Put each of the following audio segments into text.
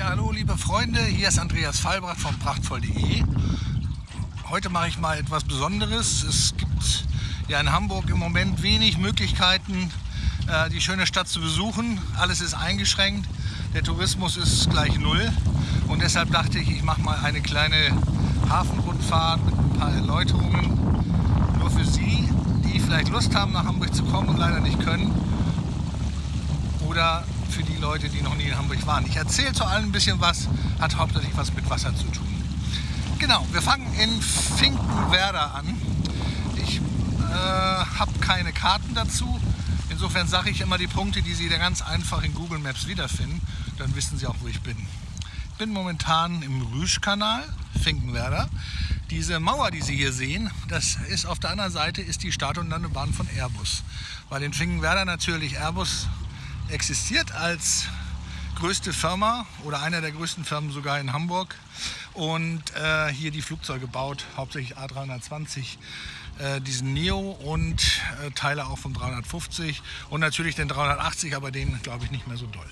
Ja, hallo liebe Freunde, hier ist Andreas Fallbracht von prachtvoll.de. Heute mache ich mal etwas Besonderes. Es gibt ja in Hamburg im Moment wenig Möglichkeiten, äh, die schöne Stadt zu besuchen. Alles ist eingeschränkt, der Tourismus ist gleich null und deshalb dachte ich, ich mache mal eine kleine Hafenrundfahrt mit ein paar Erläuterungen. Nur für Sie, die vielleicht Lust haben, nach Hamburg zu kommen und leider nicht können. Oder für die Leute, die noch nie in Hamburg waren. Ich erzähle zu allen ein bisschen was, hat hauptsächlich was mit Wasser zu tun. Genau, wir fangen in Finkenwerder an. Ich äh, habe keine Karten dazu. Insofern sage ich immer die Punkte, die Sie da ganz einfach in Google Maps wiederfinden. Dann wissen Sie auch, wo ich bin. Ich bin momentan im Rüschkanal, Finkenwerder. Diese Mauer, die Sie hier sehen, das ist auf der anderen Seite ist die Start- und Landebahn von Airbus. Weil in Finkenwerder natürlich Airbus existiert als größte Firma oder einer der größten Firmen sogar in Hamburg und äh, hier die Flugzeuge baut, hauptsächlich A320, äh, diesen Neo und äh, Teile auch vom 350 und natürlich den 380, aber den glaube ich nicht mehr so doll.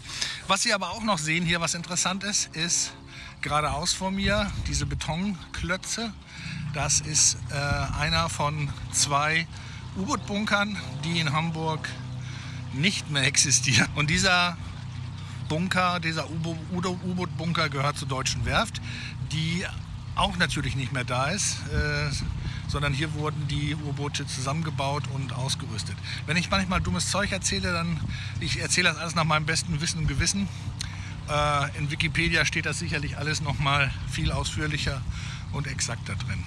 Was Sie aber auch noch sehen hier, was interessant ist, ist geradeaus vor mir diese Betonklötze. Das ist äh, einer von zwei U-Boot-Bunkern, die in Hamburg nicht mehr existieren. Und dieser Bunker, dieser U-Boot-Bunker gehört zur Deutschen Werft, die auch natürlich nicht mehr da ist, äh, sondern hier wurden die U-Boote zusammengebaut und ausgerüstet. Wenn ich manchmal dummes Zeug erzähle, dann ich erzähle das alles nach meinem besten Wissen und Gewissen. Äh, in Wikipedia steht das sicherlich alles noch mal viel ausführlicher und exakter drin.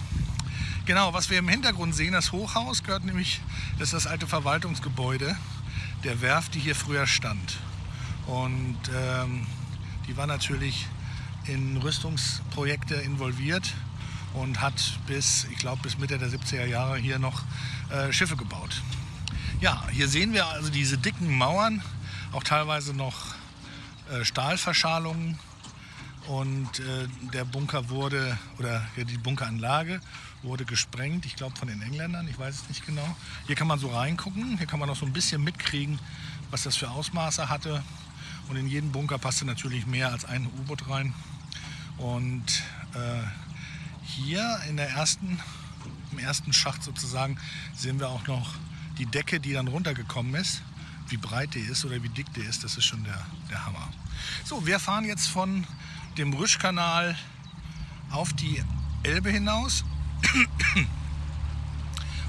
Genau, was wir im Hintergrund sehen, das Hochhaus gehört nämlich, das ist das alte Verwaltungsgebäude der Werft, die hier früher stand. Und ähm, die war natürlich in Rüstungsprojekte involviert und hat bis, ich glaube, bis Mitte der 70er Jahre hier noch äh, Schiffe gebaut. Ja, hier sehen wir also diese dicken Mauern, auch teilweise noch äh, Stahlverschalungen und äh, der Bunker wurde, oder die Bunkeranlage wurde gesprengt, ich glaube von den Engländern, ich weiß es nicht genau. Hier kann man so reingucken, hier kann man noch so ein bisschen mitkriegen, was das für Ausmaße hatte. Und in jeden Bunker passte natürlich mehr als ein U-Boot rein. Und äh, hier in der ersten, im ersten Schacht sozusagen sehen wir auch noch die Decke, die dann runtergekommen ist. Wie breit die ist oder wie dick die ist, das ist schon der, der Hammer. So, wir fahren jetzt von dem Rüschkanal auf die Elbe hinaus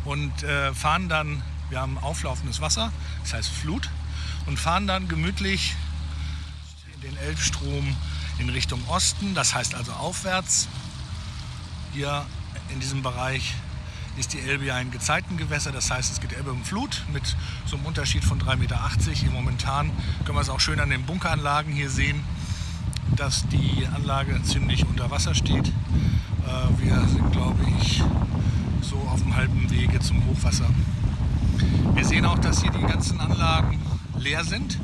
und äh, fahren dann, wir haben auflaufendes Wasser, das heißt Flut, und fahren dann gemütlich den Elbstrom in Richtung Osten, das heißt also aufwärts. Hier in diesem Bereich ist die Elbe ja ein Gezeitengewässer, das heißt es geht Elbe und Flut mit so einem Unterschied von 3,80 Meter. Momentan können wir es auch schön an den Bunkeranlagen hier sehen, dass die Anlage ziemlich unter Wasser steht. Äh, wir sind, glaube ich, so auf dem halben Wege zum Hochwasser. Wir sehen auch, dass hier die ganzen Anlagen leer sind.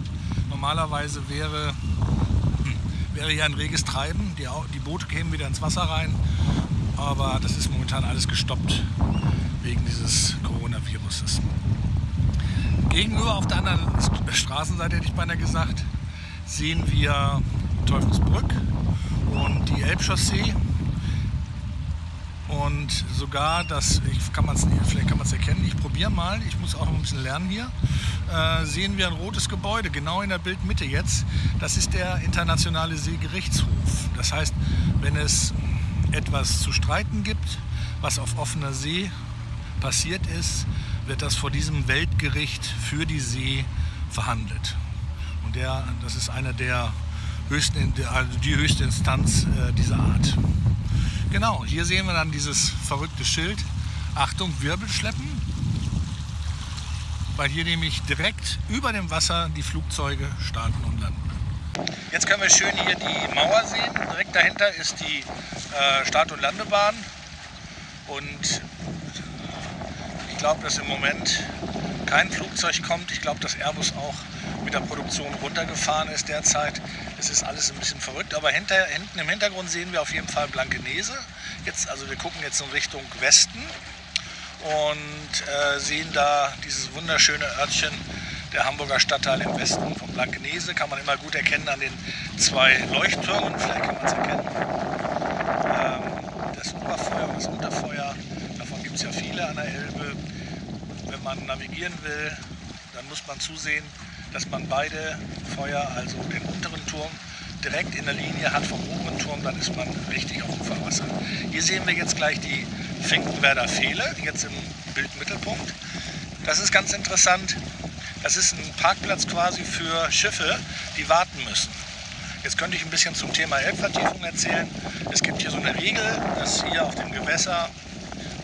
Normalerweise wäre, hm, wäre hier ein reges Treiben. Die, die Boote kämen wieder ins Wasser rein. Aber das ist momentan alles gestoppt wegen dieses Coronaviruses. Gegenüber auf der anderen Straßenseite, hätte ich beinahe gesagt, sehen wir Teufelsbrück und die Elbchaussee und sogar das, ich kann man's, vielleicht kann man es erkennen, ich probiere mal, ich muss auch noch ein bisschen lernen hier, äh, sehen wir ein rotes Gebäude, genau in der Bildmitte jetzt. Das ist der Internationale Seegerichtshof. Das heißt, wenn es etwas zu streiten gibt, was auf offener See passiert ist, wird das vor diesem Weltgericht für die See verhandelt. Und der, das ist einer der höchsten, also die höchste Instanz äh, dieser Art. Genau, hier sehen wir dann dieses verrückte Schild. Achtung, Wirbelschleppen. Weil hier nämlich direkt über dem Wasser die Flugzeuge starten und landen. Jetzt können wir schön hier die Mauer sehen. Direkt dahinter ist die äh, Start- und Landebahn. Und ich glaube, dass im Moment kein Flugzeug kommt. Ich glaube, dass Airbus auch mit der Produktion runtergefahren ist derzeit. Es ist alles ein bisschen verrückt, aber hinter, hinten im Hintergrund sehen wir auf jeden Fall Blankenese. Jetzt, also wir gucken jetzt in Richtung Westen und äh, sehen da dieses wunderschöne Örtchen der Hamburger Stadtteil im Westen von Blankenese. Kann man immer gut erkennen an den zwei Leuchttürmen. Vielleicht kann man es erkennen. Ähm, das Oberfeuer und das Unterfeuer, davon gibt es ja viele an der Elbe. Wenn man navigieren will, dann muss man zusehen, dass man beide Feuer, also den unteren Turm, direkt in der Linie hat vom oberen Turm, dann ist man richtig auf Uferwasser. Hier sehen wir jetzt gleich die Finkenwerder Fehle, jetzt im Bildmittelpunkt. Das ist ganz interessant. Das ist ein Parkplatz quasi für Schiffe, die warten müssen. Jetzt könnte ich ein bisschen zum Thema Elbvertiefung erzählen. Es gibt hier so eine Regel, dass hier auf dem Gewässer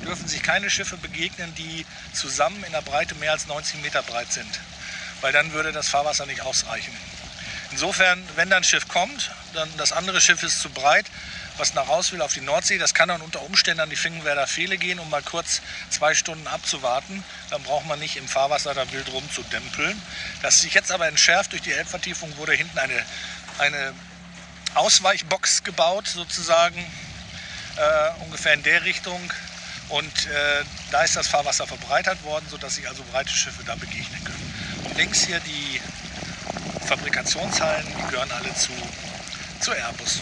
dürfen sich keine Schiffe begegnen, die zusammen in der Breite mehr als 90 Meter breit sind, weil dann würde das Fahrwasser nicht ausreichen. Insofern, wenn dann ein Schiff kommt, dann das andere Schiff ist zu breit, was nach raus will auf die Nordsee, das kann dann unter Umständen an die Finkenwerder Fehle gehen, um mal kurz zwei Stunden abzuwarten. Dann braucht man nicht im Fahrwasser da wild rumzudempeln. Das sich jetzt aber entschärft durch die Elbvertiefung, wurde hinten eine, eine Ausweichbox gebaut, sozusagen, äh, ungefähr in der Richtung. Und äh, da ist das Fahrwasser verbreitert worden, sodass sich also breite Schiffe da begegnen können. Links hier die Fabrikationshallen, die gehören alle zu, zu Airbus.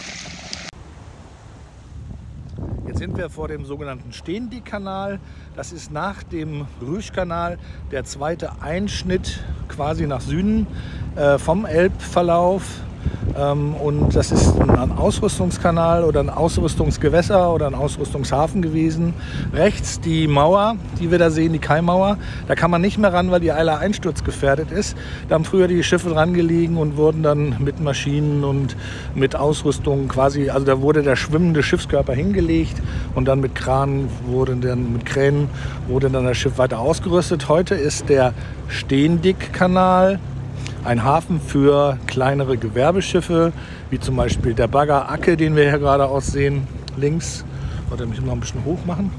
Jetzt sind wir vor dem sogenannten Stehendiek-Kanal. Das ist nach dem Rüschkanal der zweite Einschnitt quasi nach Süden äh, vom Elbverlauf und das ist ein Ausrüstungskanal oder ein Ausrüstungsgewässer oder ein Ausrüstungshafen gewesen. Rechts die Mauer, die wir da sehen, die Kaimauer. Da kann man nicht mehr ran, weil die Eiler einsturzgefährdet ist. Da haben früher die Schiffe dran gelegen und wurden dann mit Maschinen und mit Ausrüstung quasi, also da wurde der schwimmende Schiffskörper hingelegt und dann mit Kranen wurde dann, mit Kränen wurde dann das Schiff weiter ausgerüstet. Heute ist der Stehendick-Kanal ein Hafen für kleinere Gewerbeschiffe, wie zum Beispiel der Bagger Acke, den wir hier gerade aussehen, links. Warte, mich noch ein bisschen hoch machen.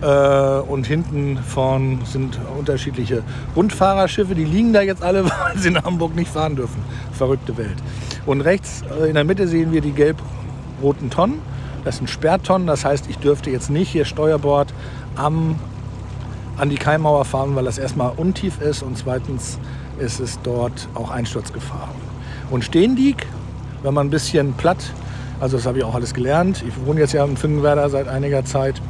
Äh, und hinten von sind unterschiedliche Rundfahrerschiffe, die liegen da jetzt alle, weil sie in Hamburg nicht fahren dürfen. Verrückte Welt. Und rechts äh, in der Mitte sehen wir die gelb-roten Tonnen. Das sind Sperrtonnen, das heißt, ich dürfte jetzt nicht hier Steuerbord am, an die Keimmauer fahren, weil das erstmal untief ist und zweitens ist es dort auch Einsturzgefahr. Und Stehendiek, wenn man ein bisschen platt, also das habe ich auch alles gelernt, ich wohne jetzt ja in Finkenwerder seit einiger Zeit,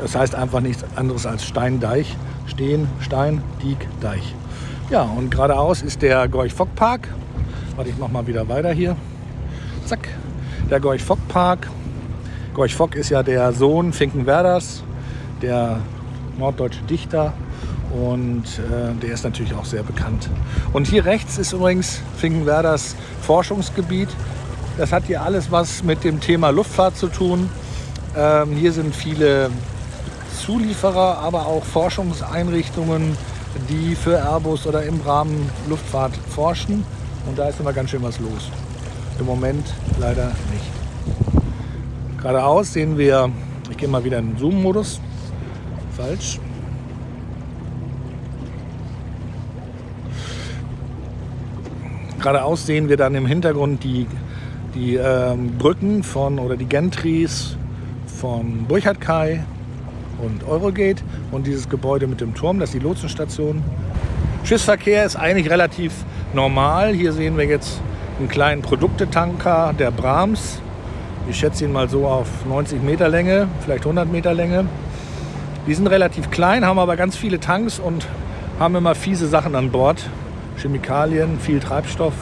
das heißt einfach nichts anderes als Steindeich. Stehen, Stein, Diek, Deich. Ja, und geradeaus ist der Gorch-Fock-Park. Warte, ich mache mal wieder weiter hier. Zack, der Gorch-Fock-Park. Gorch-Fock ist ja der Sohn Finkenwerders, der norddeutsche Dichter und äh, der ist natürlich auch sehr bekannt. Und hier rechts ist übrigens Finkenwerders Forschungsgebiet. Das hat hier alles was mit dem Thema Luftfahrt zu tun. Ähm, hier sind viele Zulieferer, aber auch Forschungseinrichtungen, die für Airbus oder im Rahmen Luftfahrt forschen. Und da ist immer ganz schön was los. Im Moment leider nicht. Geradeaus sehen wir, ich gehe mal wieder in den Zoom-Modus. Falsch. Geradeaus sehen wir dann im Hintergrund die, die ähm, Brücken von oder die Gentries von Burchard Kai und Eurogate und dieses Gebäude mit dem Turm, das ist die Lotsenstation. Schiffsverkehr ist eigentlich relativ normal. Hier sehen wir jetzt einen kleinen Produktetanker der Brahms. Ich schätze ihn mal so auf 90 Meter Länge, vielleicht 100 Meter Länge. Die sind relativ klein, haben aber ganz viele Tanks und haben immer fiese Sachen an Bord. Chemikalien, viel Treibstoff,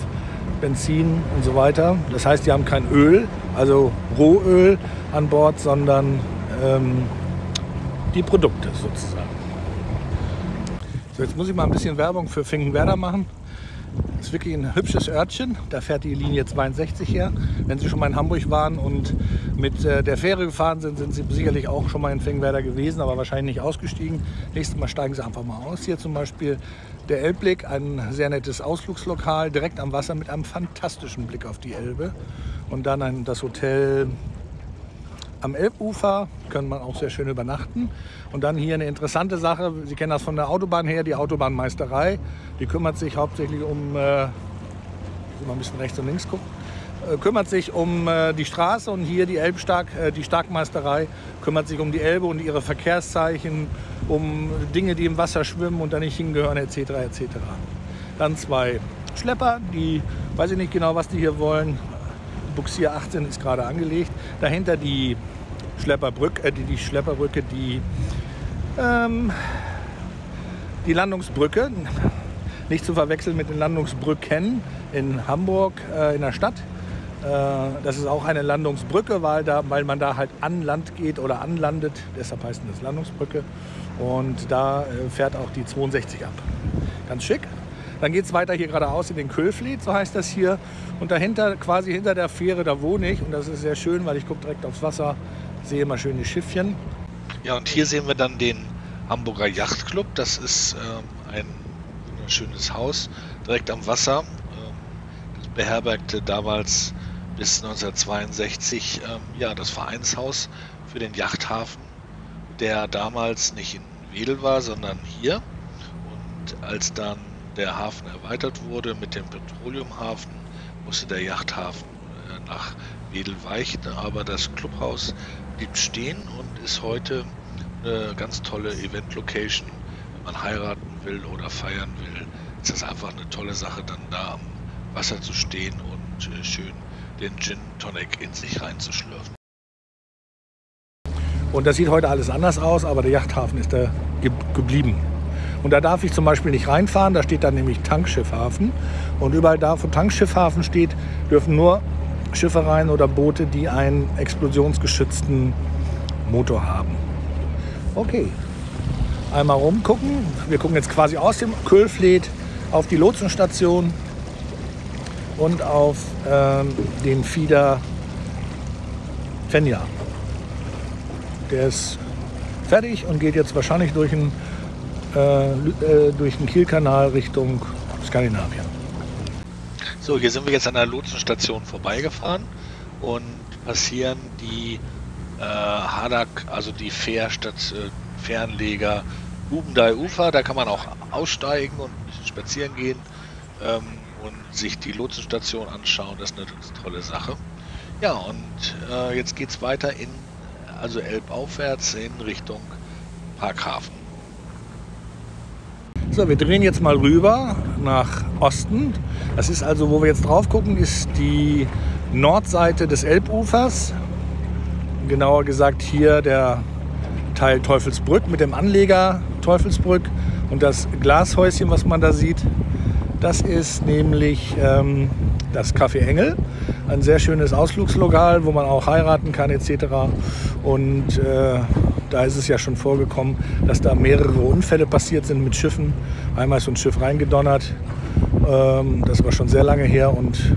Benzin und so weiter. Das heißt, die haben kein Öl, also Rohöl an Bord, sondern ähm, die Produkte sozusagen. So, jetzt muss ich mal ein bisschen Werbung für Finkenwerder machen. Das ist wirklich ein hübsches Örtchen. Da fährt die Linie 62 her. Wenn Sie schon mal in Hamburg waren und mit äh, der Fähre gefahren sind, sind Sie sicherlich auch schon mal in Finkenwerder gewesen, aber wahrscheinlich nicht ausgestiegen. Nächstes Mal steigen Sie einfach mal aus. Hier zum Beispiel der Elbblick, ein sehr nettes Ausflugslokal direkt am Wasser mit einem fantastischen Blick auf die Elbe. Und dann ein, das Hotel am Elbufer, können man auch sehr schön übernachten. Und dann hier eine interessante Sache, Sie kennen das von der Autobahn her, die Autobahnmeisterei. Die kümmert sich hauptsächlich um, äh, mal ein bisschen rechts und links gucken, äh, kümmert sich um äh, die Straße und hier die Elbstark, äh, die Starkmeisterei kümmert sich um die Elbe und ihre Verkehrszeichen, um Dinge, die im Wasser schwimmen und da nicht hingehören, etc. etc. Dann zwei Schlepper, die weiß ich nicht genau, was die hier wollen. Buxier 18 ist gerade angelegt. Dahinter die Schlepperbrücke, äh, die, die Schlepperbrücke, die, ähm, die Landungsbrücke. Nicht zu verwechseln mit den Landungsbrücken in Hamburg äh, in der Stadt. Äh, das ist auch eine Landungsbrücke, weil, da, weil man da halt an Land geht oder anlandet. Deshalb heißt das Landungsbrücke. Und da äh, fährt auch die 62 ab. Ganz schick. Dann geht es weiter hier geradeaus in den Kölflied, so heißt das hier. Und dahinter, quasi hinter der Fähre, da wohne ich. Und das ist sehr schön, weil ich gucke direkt aufs Wasser, sehe immer schöne Schiffchen. Ja, und hier sehen wir dann den Hamburger Yachtclub. Das ist ähm, ein schönes Haus direkt am Wasser. Ähm, das beherbergte damals bis 1962 ähm, ja, das Vereinshaus für den Yachthafen, der damals nicht in Wedel war, sondern hier. Und als dann der Hafen erweitert wurde mit dem Petroleumhafen, musste der Yachthafen äh, nach Wedel weichen, aber das Clubhaus blieb stehen und ist heute eine ganz tolle Event-Location. Wenn man heiraten will oder feiern will, ist das einfach eine tolle Sache, dann da am Wasser zu stehen und äh, schön den Gin Tonic in sich reinzuschlürfen. Und das sieht heute alles anders aus, aber der Yachthafen ist da geblieben. Und da darf ich zum Beispiel nicht reinfahren, da steht dann nämlich Tankschiffhafen. Und überall da, wo Tankschiffhafen steht, dürfen nur Schiffe rein oder Boote, die einen explosionsgeschützten Motor haben. Okay, einmal rumgucken. Wir gucken jetzt quasi aus dem Kölfleet auf die Lotsenstation und auf ähm, den Fieder Fenja. Der ist fertig und geht jetzt wahrscheinlich durch den, äh, äh, durch den Kielkanal Richtung Skandinavien. So, hier sind wir jetzt an der Lotsenstation vorbeigefahren und passieren die äh, Hadak, also die Fährstadt, äh, Fernleger Bubendei Ufer. Da kann man auch aussteigen und spazieren gehen. Ähm, und sich die Lotsenstation anschauen. Das ist eine tolle Sache. Ja, und äh, jetzt geht es weiter in, also elbaufwärts in Richtung Parkhafen. So, wir drehen jetzt mal rüber nach Osten. Das ist also, wo wir jetzt drauf gucken, ist die Nordseite des Elbufers. Genauer gesagt hier der Teil Teufelsbrück mit dem Anleger Teufelsbrück und das Glashäuschen, was man da sieht, das ist nämlich ähm, das Café Engel, ein sehr schönes Ausflugslokal, wo man auch heiraten kann etc. Und äh, da ist es ja schon vorgekommen, dass da mehrere Unfälle passiert sind mit Schiffen. Einmal ist so ein Schiff reingedonnert, ähm, das war schon sehr lange her und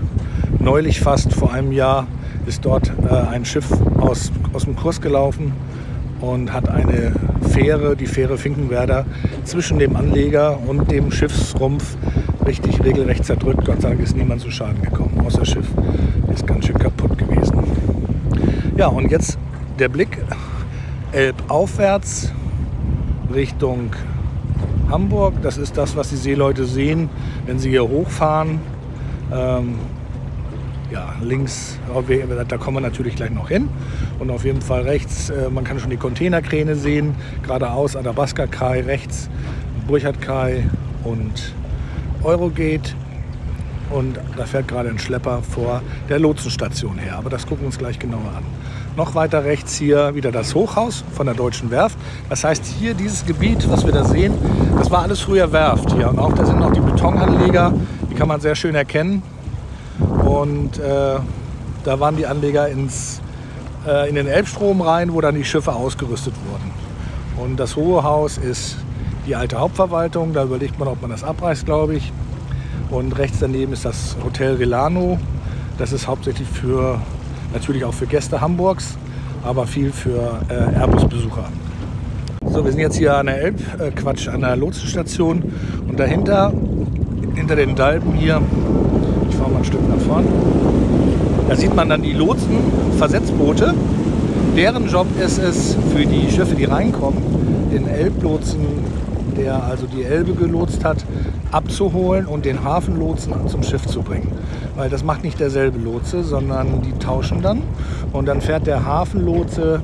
neulich fast vor einem Jahr ist dort äh, ein Schiff aus, aus dem Kurs gelaufen und hat eine Fähre, die Fähre Finkenwerder, zwischen dem Anleger und dem Schiffsrumpf richtig regelrecht zerdrückt. Gott sei Dank ist niemand zu Schaden gekommen, außer Schiff ist ganz schön kaputt gewesen. Ja, und jetzt der Blick elbaufwärts Richtung Hamburg. Das ist das, was die Seeleute sehen, wenn sie hier hochfahren. Ähm, ja, links, da kommen wir natürlich gleich noch hin. Und auf jeden Fall rechts, äh, man kann schon die Containerkräne sehen, geradeaus Adabaska Kai, rechts Burchard Kai und Eurogate. Und da fährt gerade ein Schlepper vor der Lotsenstation her. Aber das gucken wir uns gleich genauer an. Noch weiter rechts hier wieder das Hochhaus von der Deutschen Werft. Das heißt, hier dieses Gebiet, was wir da sehen, das war alles früher Werft hier. Und auch da sind noch die Betonanleger, die kann man sehr schön erkennen. Und äh, da waren die Anleger ins, äh, in den Elbstrom rein, wo dann die Schiffe ausgerüstet wurden. Und das Hohe Haus ist die alte Hauptverwaltung. Da überlegt man, ob man das abreißt, glaube ich. Und rechts daneben ist das Hotel Relano. Das ist hauptsächlich für, natürlich auch für Gäste Hamburgs, aber viel für äh, Airbus-Besucher. So, wir sind jetzt hier an der Elb, äh, Quatsch, an der Lotsenstation und dahinter, hinter den Dalben hier, ich fahre mal ein Stück nach vorn, da sieht man dann die Lotsen, Versetzboote. Deren Job ist es, für die Schiffe, die reinkommen, den Elblotsen der also die Elbe gelotst hat, abzuholen und den Hafenlotsen zum Schiff zu bringen. Weil das macht nicht derselbe Lotse, sondern die tauschen dann. Und dann fährt der Hafenlotse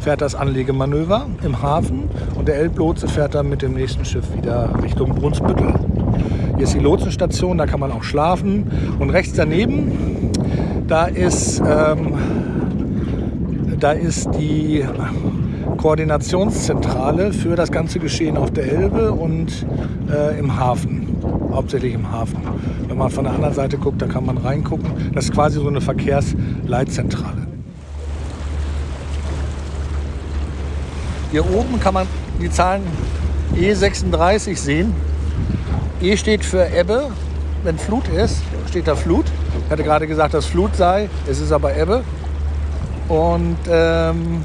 fährt das Anlegemanöver im Hafen und der Elblotse fährt dann mit dem nächsten Schiff wieder Richtung Brunsbüttel. Hier ist die Lotsenstation, da kann man auch schlafen. Und rechts daneben, da ist, ähm, da ist die Koordinationszentrale für das ganze Geschehen auf der Elbe und äh, im Hafen, hauptsächlich im Hafen. Wenn man von der anderen Seite guckt, da kann man reingucken. Das ist quasi so eine Verkehrsleitzentrale. Hier oben kann man die Zahlen E36 sehen. E steht für Ebbe. Wenn Flut ist, steht da Flut. Ich hatte gerade gesagt, dass Flut sei. Es ist aber Ebbe. Und, ähm,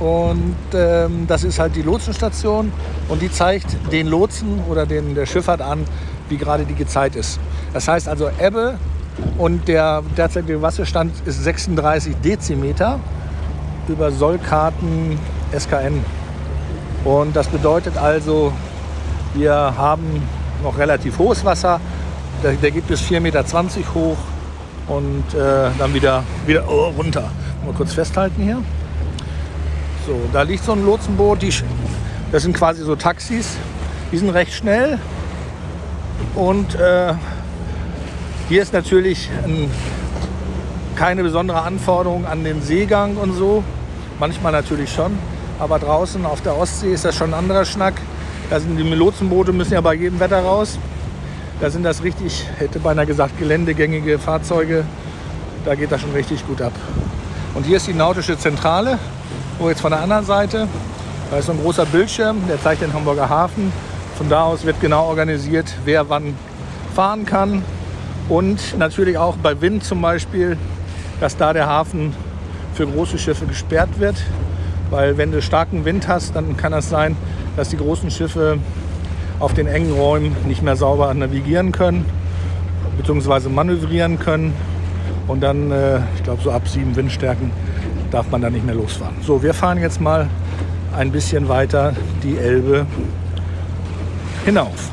und ähm, das ist halt die Lotsenstation. Und die zeigt den Lotsen oder den, der Schifffahrt an, wie gerade die Zeit ist. Das heißt also Ebbe und der derzeitige Wasserstand ist 36 Dezimeter über Sollkarten SKN. Und das bedeutet also, wir haben noch relativ hohes Wasser. Der, der geht bis 4,20 Meter hoch und äh, dann wieder, wieder runter. Mal kurz festhalten hier. So, da liegt so ein Lotsenboot. Die, das sind quasi so Taxis. Die sind recht schnell. Und äh, hier ist natürlich ein, keine besondere Anforderung an den Seegang und so. Manchmal natürlich schon. Aber draußen auf der Ostsee ist das schon ein anderer Schnack. Da sind die Lotsenboote müssen ja bei jedem Wetter raus. Da sind das richtig, hätte beinahe gesagt, geländegängige Fahrzeuge. Da geht das schon richtig gut ab. Und hier ist die nautische Zentrale. Wo jetzt von der anderen Seite, da ist so ein großer Bildschirm, der zeigt den Hamburger Hafen. Von da aus wird genau organisiert, wer wann fahren kann. Und natürlich auch bei Wind zum Beispiel, dass da der Hafen für große Schiffe gesperrt wird. Weil wenn du starken Wind hast, dann kann das sein, dass die großen Schiffe auf den engen Räumen nicht mehr sauber navigieren können bzw. manövrieren können. Und dann, äh, ich glaube, so ab sieben Windstärken darf man da nicht mehr losfahren. So, wir fahren jetzt mal ein bisschen weiter die Elbe hinauf.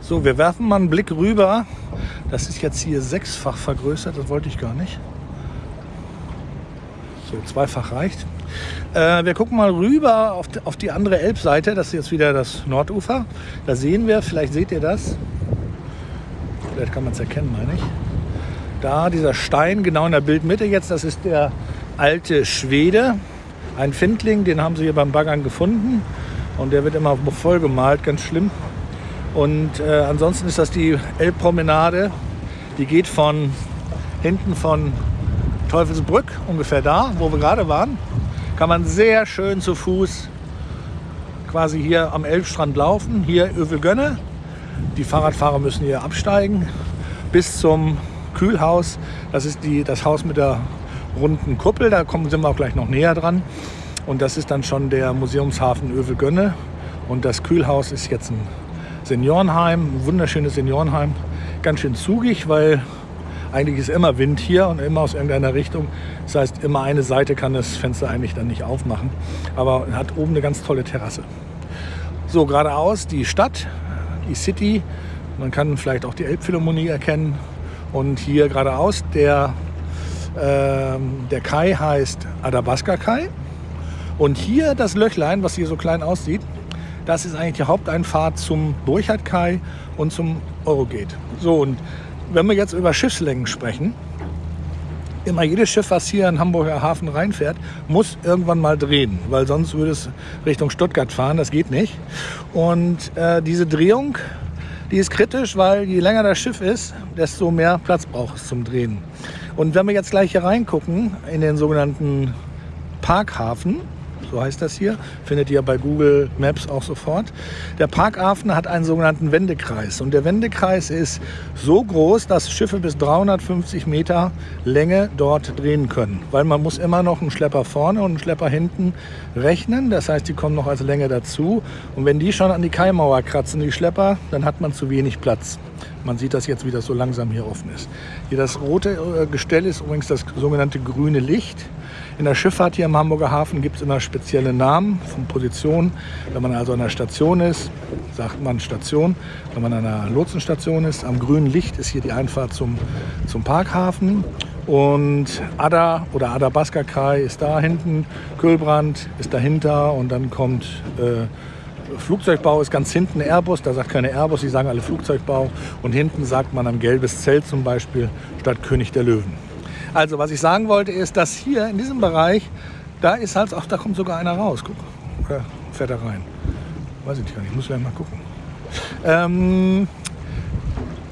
So, wir werfen mal einen Blick rüber. Das ist jetzt hier sechsfach vergrößert, das wollte ich gar nicht. So, zweifach reicht. Äh, wir gucken mal rüber auf die, auf die andere Elbseite. Das ist jetzt wieder das Nordufer. Da sehen wir, vielleicht seht ihr das. Vielleicht kann man es erkennen, meine ich. Da dieser Stein genau in der Bildmitte jetzt, das ist der alte Schwede. Ein Findling, den haben sie hier beim Baggern gefunden. Und der wird immer voll gemalt, ganz schlimm. Und äh, ansonsten ist das die Elbpromenade. Die geht von hinten von Teufelsbrück, ungefähr da, wo wir gerade waren, kann man sehr schön zu Fuß quasi hier am Elbstrand laufen. Hier Övelgönne. Die Fahrradfahrer müssen hier absteigen bis zum Kühlhaus. Das ist die, das Haus mit der runden Kuppel. Da kommen, sind wir auch gleich noch näher dran. Und das ist dann schon der Museumshafen Övelgönne. Und das Kühlhaus ist jetzt ein Seniorenheim, ein wunderschönes Seniorenheim. Ganz schön zugig, weil eigentlich ist immer Wind hier und immer aus irgendeiner Richtung. Das heißt, immer eine Seite kann das Fenster eigentlich dann nicht aufmachen. Aber hat oben eine ganz tolle Terrasse. So, geradeaus die Stadt, die City. Man kann vielleicht auch die Elbphilharmonie erkennen. Und hier geradeaus der, äh, der Kai heißt Adabaska Kai. Und hier das Löchlein, was hier so klein aussieht, das ist eigentlich die Haupteinfahrt zum Burchard Kai und zum Eurogate. So, und wenn wir jetzt über Schiffslängen sprechen, immer jedes Schiff, was hier in Hamburger Hafen reinfährt, muss irgendwann mal drehen, weil sonst würde es Richtung Stuttgart fahren. Das geht nicht. Und äh, diese Drehung, die ist kritisch, weil je länger das Schiff ist, desto mehr Platz braucht es zum Drehen. Und wenn wir jetzt gleich hier reingucken in den sogenannten Parkhafen, so heißt das hier, findet ihr bei Google Maps auch sofort. Der Parkhafen hat einen sogenannten Wendekreis und der Wendekreis ist so groß, dass Schiffe bis 350 Meter Länge dort drehen können, weil man muss immer noch einen Schlepper vorne und einen Schlepper hinten rechnen, das heißt, die kommen noch als Länge dazu und wenn die schon an die Kaimauer kratzen, die Schlepper, dann hat man zu wenig Platz. Man sieht das jetzt, wie das so langsam hier offen ist. Hier das rote äh, Gestell ist übrigens das sogenannte grüne Licht. In der Schifffahrt hier im Hamburger Hafen gibt es immer spezielle Namen von Positionen. Wenn man also an der Station ist, sagt man Station. Wenn man an einer Lotsenstation ist, am grünen Licht ist hier die Einfahrt zum, zum Parkhafen. Und Ada oder Adabaska Kai ist da hinten, Kölbrand ist dahinter und dann kommt äh, Flugzeugbau ist ganz hinten Airbus, da sagt keine Airbus, die sagen alle Flugzeugbau. Und hinten sagt man am gelbes Zelt zum Beispiel statt König der Löwen. Also was ich sagen wollte ist, dass hier in diesem Bereich, da ist halt, ach da kommt sogar einer raus, guck. Oder fährt er rein? Weiß ich gar nicht, muss gleich mal gucken. Ähm,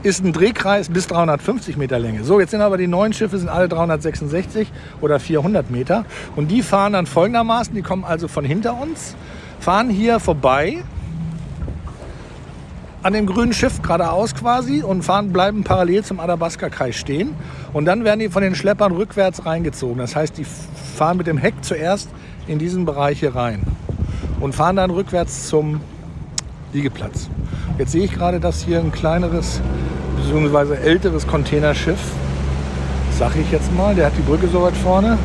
ist ein Drehkreis bis 350 Meter Länge. So, jetzt sind aber die neuen Schiffe sind alle 366 oder 400 Meter und die fahren dann folgendermaßen, die kommen also von hinter uns, fahren hier vorbei an dem grünen Schiff geradeaus quasi und fahren, bleiben parallel zum Athabasca-Kai stehen. Und dann werden die von den Schleppern rückwärts reingezogen. Das heißt, die fahren mit dem Heck zuerst in diesen Bereich hier rein und fahren dann rückwärts zum Liegeplatz. Jetzt sehe ich gerade, dass hier ein kleineres bzw. älteres Containerschiff, sage ich jetzt mal, der hat die Brücke so weit vorne.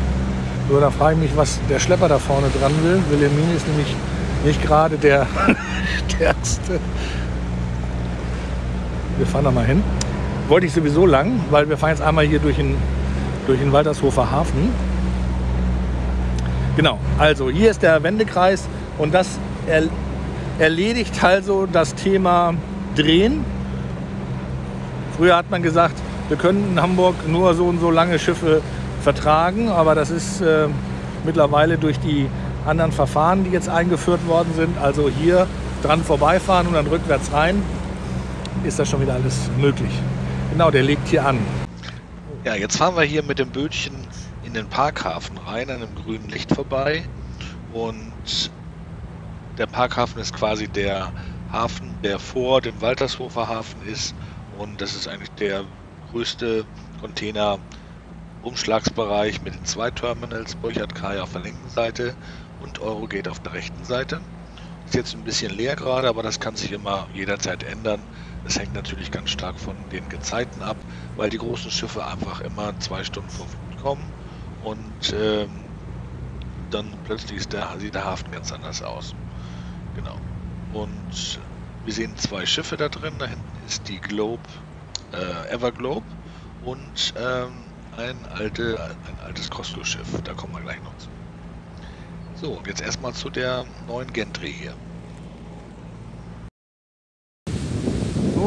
So, da frage ich mich, was der Schlepper da vorne dran will. Wilhelmine ist nämlich nicht gerade der stärkste. Wir fahren da mal hin. Wollte ich sowieso lang, weil wir fahren jetzt einmal hier durch den, durch den Waltershofer Hafen. Genau, also hier ist der Wendekreis und das er, erledigt also das Thema Drehen. Früher hat man gesagt, wir können in Hamburg nur so und so lange Schiffe vertragen, aber das ist äh, mittlerweile durch die anderen Verfahren, die jetzt eingeführt worden sind, also hier dran vorbeifahren und dann rückwärts rein, ist das schon wieder alles möglich. Genau, der legt hier an. Ja, jetzt fahren wir hier mit dem Bötchen in den Parkhafen rein, an einem grünen Licht vorbei. Und der Parkhafen ist quasi der Hafen, der vor dem Waltershofer Hafen ist. Und das ist eigentlich der größte Container-Umschlagsbereich mit den zwei Terminals, Burchard Kai auf der linken Seite und Eurogate auf der rechten Seite. Ist jetzt ein bisschen leer gerade, aber das kann sich immer jederzeit ändern. Das hängt natürlich ganz stark von den Gezeiten ab, weil die großen Schiffe einfach immer zwei Stunden vor Flut kommen und ähm, dann plötzlich der, sieht der Hafen ganz anders aus. Genau. Und wir sehen zwei Schiffe da drin. Da hinten ist die Globe, äh, Everglobe und ähm, ein, alte, ein altes Costco-Schiff. Da kommen wir gleich noch zu. So, jetzt erstmal zu der neuen Gentry hier.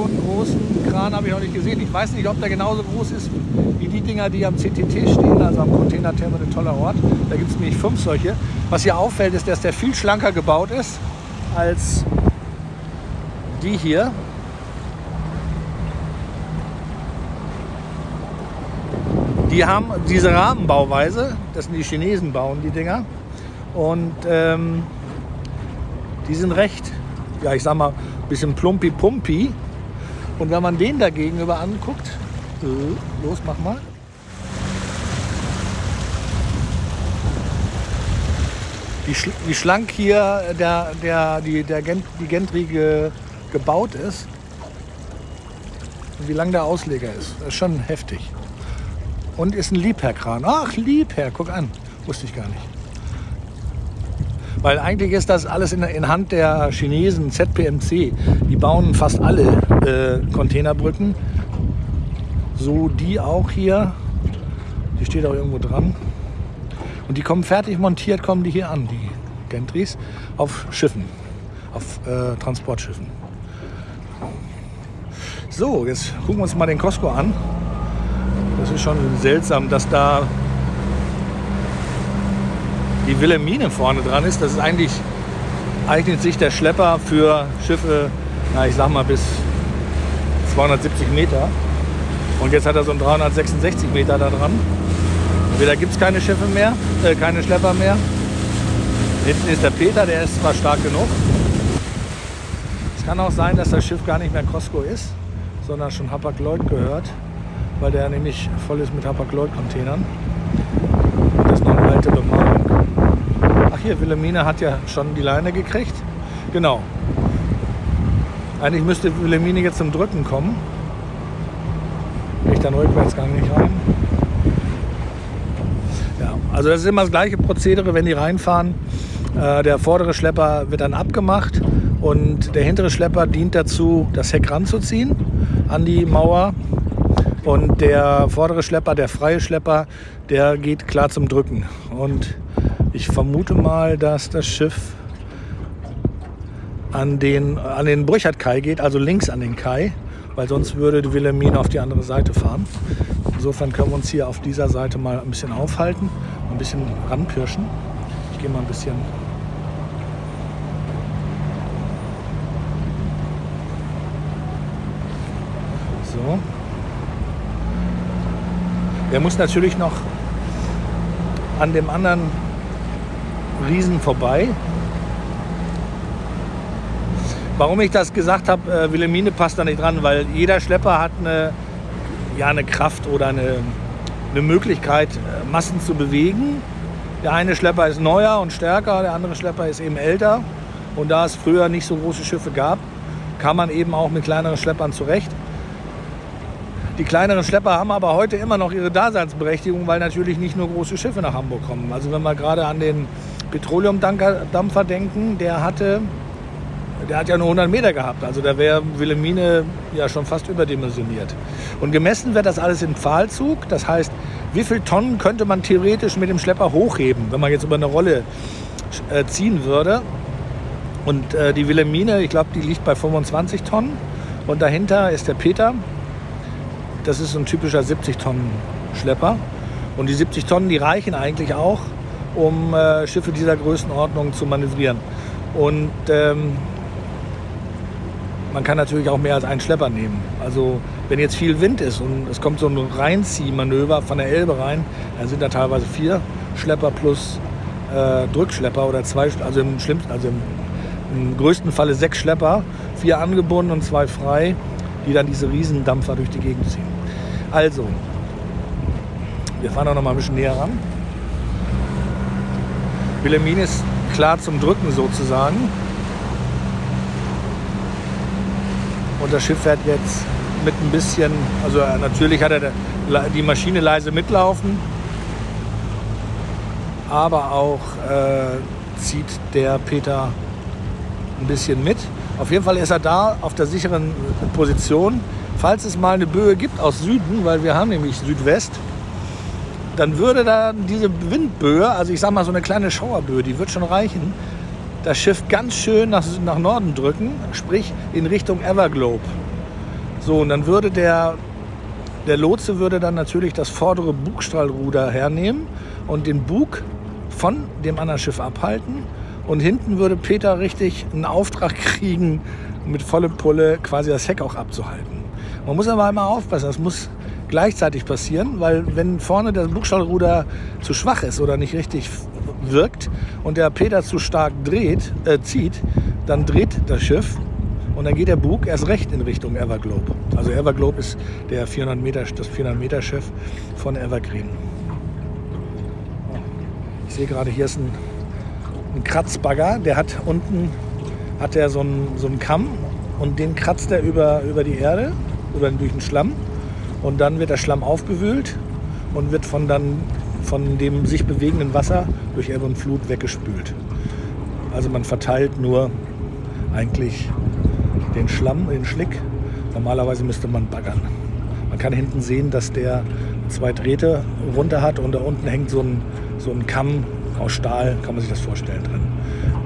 So einen großen Kran habe ich noch nicht gesehen. Ich weiß nicht, ob der genauso groß ist wie die Dinger, die am CTT stehen, also am Container Terminal toller Ort. Da gibt es nämlich fünf solche. Was hier auffällt, ist, dass der viel schlanker gebaut ist als die hier. Die haben diese Rahmenbauweise, das sind die Chinesen bauen die Dinger. Und ähm, die sind recht, ja ich sag mal, ein bisschen plumpi-pumpi. Und wenn man den dagegenüber anguckt, äh, los, mach mal. Wie, schl wie schlank hier der, der, die, der Gent, die Gentry ge gebaut ist und wie lang der Ausleger ist. Das ist schon heftig. Und ist ein Liebherr-Kran. Ach, Liebherr, guck an. Wusste ich gar nicht. Weil eigentlich ist das alles in, in Hand der Chinesen, ZPMC. Die bauen fast alle äh, Containerbrücken. So die auch hier. Die steht auch irgendwo dran. Und die kommen fertig montiert, kommen die hier an, die Gentries, auf Schiffen, auf äh, Transportschiffen. So, jetzt gucken wir uns mal den Costco an. Das ist schon seltsam, dass da die Wilhelmine vorne dran ist. Das ist eigentlich, eignet sich der Schlepper für Schiffe, na, ich sag mal bis 270 Meter. Und jetzt hat er so einen 366 Meter da dran. Entweder gibt es keine Schiffe mehr, äh, keine Schlepper mehr. Hinten ist der Peter, der ist zwar stark genug. Es kann auch sein, dass das Schiff gar nicht mehr Costco ist, sondern schon Hapag-Lloyd gehört, weil der nämlich voll ist mit Hapag-Lloyd-Containern. Das ist noch eine alte Bemalung. Ach hier, Wilhelmine hat ja schon die Leine gekriegt. Genau. Eigentlich müsste Wilhelmine jetzt zum Drücken kommen. Ich dann rückwärts gar nicht rein. Ja, also das ist immer das gleiche Prozedere, wenn die reinfahren. Äh, der vordere Schlepper wird dann abgemacht und der hintere Schlepper dient dazu, das Heck ranzuziehen an die Mauer. Und der vordere Schlepper, der freie Schlepper, der geht klar zum Drücken. Und ich vermute mal, dass das Schiff an den, an den Burchard-Kai geht, also links an den Kai, weil sonst würde die Wilhelmine auf die andere Seite fahren. Insofern können wir uns hier auf dieser Seite mal ein bisschen aufhalten, ein bisschen ranpirschen. Ich gehe mal ein bisschen so. Der muss natürlich noch an dem anderen Riesen vorbei. Warum ich das gesagt habe, äh, Wilhelmine passt da nicht dran, weil jeder Schlepper hat eine, ja, eine Kraft oder eine, eine Möglichkeit, äh, Massen zu bewegen. Der eine Schlepper ist neuer und stärker, der andere Schlepper ist eben älter. Und da es früher nicht so große Schiffe gab, kam man eben auch mit kleineren Schleppern zurecht. Die kleineren Schlepper haben aber heute immer noch ihre Daseinsberechtigung, weil natürlich nicht nur große Schiffe nach Hamburg kommen. Also wenn wir gerade an den Petroleumdampfer denken, der hatte, der hat ja nur 100 Meter gehabt. Also da wäre Wilhelmine ja schon fast überdimensioniert. Und gemessen wird das alles im Pfahlzug. Das heißt, wie viel Tonnen könnte man theoretisch mit dem Schlepper hochheben, wenn man jetzt über eine Rolle äh, ziehen würde. Und äh, die Wilhelmine, ich glaube, die liegt bei 25 Tonnen. Und dahinter ist der Peter, das ist so ein typischer 70 Tonnen Schlepper. Und die 70 Tonnen, die reichen eigentlich auch, um äh, Schiffe dieser Größenordnung zu manövrieren. Und ähm, man kann natürlich auch mehr als einen Schlepper nehmen. Also wenn jetzt viel Wind ist und es kommt so ein Reinziehmanöver von der Elbe rein, dann sind da teilweise vier Schlepper plus äh, Drückschlepper oder zwei, also im schlimmsten, also im, im größten Falle sechs Schlepper, vier angebunden und zwei frei, die dann diese Riesendampfer durch die Gegend ziehen. Also, wir fahren auch noch mal ein bisschen näher ran. Wilhelmine ist klar zum Drücken sozusagen. Und das Schiff fährt jetzt mit ein bisschen, also natürlich hat er die Maschine leise mitlaufen, aber auch äh, zieht der Peter ein bisschen mit. Auf jeden Fall ist er da auf der sicheren Position falls es mal eine Böe gibt aus Süden, weil wir haben nämlich Südwest, dann würde da diese Windböe, also ich sag mal so eine kleine Schauerböe, die wird schon reichen, das Schiff ganz schön nach, nach Norden drücken, sprich in Richtung Everglobe. So, und dann würde der, der Lotse würde dann natürlich das vordere Bugstrahlruder hernehmen und den Bug von dem anderen Schiff abhalten. Und hinten würde Peter richtig einen Auftrag kriegen, mit vollem Pulle quasi das Heck auch abzuhalten. Man muss aber immer aufpassen, das muss gleichzeitig passieren, weil wenn vorne das Bugstrahlruder zu schwach ist oder nicht richtig wirkt und der Peter zu stark dreht, äh, zieht, dann dreht das Schiff und dann geht der Bug erst recht in Richtung Everglobe. Also Everglobe ist der 400 Meter, das 400 Meter Schiff von Evergreen. Ich sehe gerade, hier ist ein, ein Kratzbagger, der hat unten hat er so einen, so einen Kamm und den kratzt er über, über die Erde oder durch den Schlamm. Und dann wird der Schlamm aufgewühlt und wird von, dann, von dem sich bewegenden Wasser durch Ebbe und Flut weggespült. Also man verteilt nur eigentlich den Schlamm, den Schlick. Normalerweise müsste man baggern. Man kann hinten sehen, dass der zwei Drähte runter hat und da unten hängt so ein, so ein Kamm aus Stahl, kann man sich das vorstellen drin.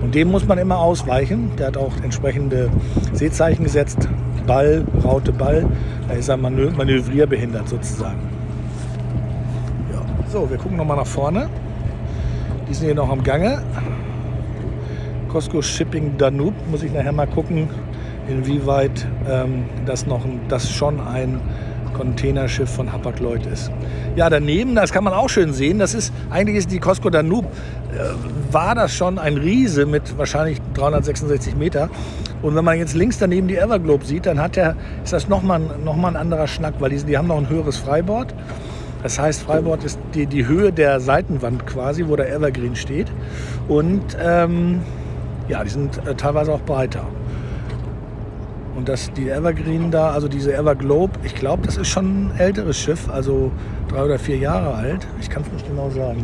Und dem muss man immer ausweichen. Der hat auch entsprechende Seezeichen gesetzt. Ball, Raute Ball. Da ist er manö manövrierbehindert sozusagen. Ja. So, wir gucken nochmal nach vorne. Die sind hier noch am Gange. Costco Shipping Danube. Muss ich nachher mal gucken, inwieweit ähm, das, noch, das schon ein Containerschiff von Hapag-Lloyd ist. Ja, daneben, das kann man auch schön sehen, das ist, eigentlich ist die Costco Danube, äh, war das schon ein Riese mit wahrscheinlich 366 Meter. Und wenn man jetzt links daneben die Everglobe sieht, dann hat der, ist das nochmal noch mal ein anderer Schnack, weil die, die haben noch ein höheres Freibord. Das heißt, Freibord ist die, die Höhe der Seitenwand quasi, wo der Evergreen steht. Und ähm, ja, die sind äh, teilweise auch breiter. Und dass die Evergreen da, also diese Everglobe, ich glaube, das ist schon ein älteres Schiff, also drei oder vier Jahre alt. Ich kann es nicht genau sagen.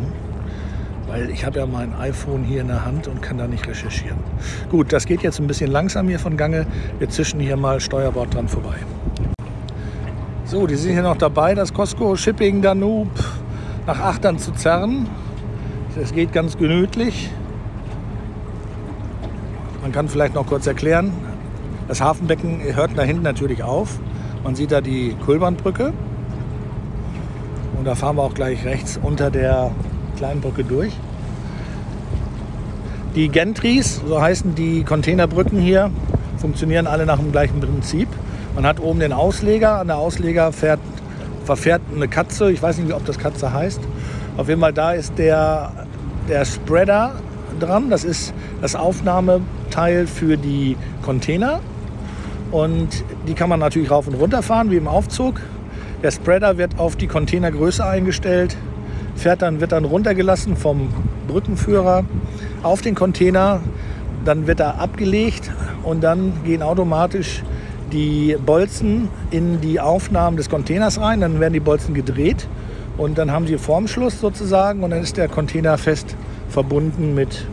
Weil ich habe ja mein iPhone hier in der Hand und kann da nicht recherchieren. Gut, das geht jetzt ein bisschen langsam hier von Gange. Wir zischen hier mal Steuerbord dran vorbei. So, die sind hier noch dabei, das Costco Shipping Danube nach Achtern zu zerren. Es geht ganz gemütlich. Man kann vielleicht noch kurz erklären, das Hafenbecken hört da hinten natürlich auf. Man sieht da die Kulbernbrücke. Und da fahren wir auch gleich rechts unter der kleinen Brücke durch. Die Gentries, so heißen die Containerbrücken hier, funktionieren alle nach dem gleichen Prinzip. Man hat oben den Ausleger, an der Ausleger fährt, verfährt eine Katze, ich weiß nicht, ob das Katze heißt. Auf jeden Fall da ist der, der Spreader dran, das ist das Aufnahmeteil für die Container. Und die kann man natürlich rauf und runter fahren, wie im Aufzug. Der Spreader wird auf die Containergröße eingestellt, fährt dann, wird dann runtergelassen vom Brückenführer auf den Container. Dann wird er abgelegt und dann gehen automatisch die Bolzen in die Aufnahmen des Containers rein. Dann werden die Bolzen gedreht und dann haben sie Formschluss sozusagen und dann ist der Container fest verbunden mit,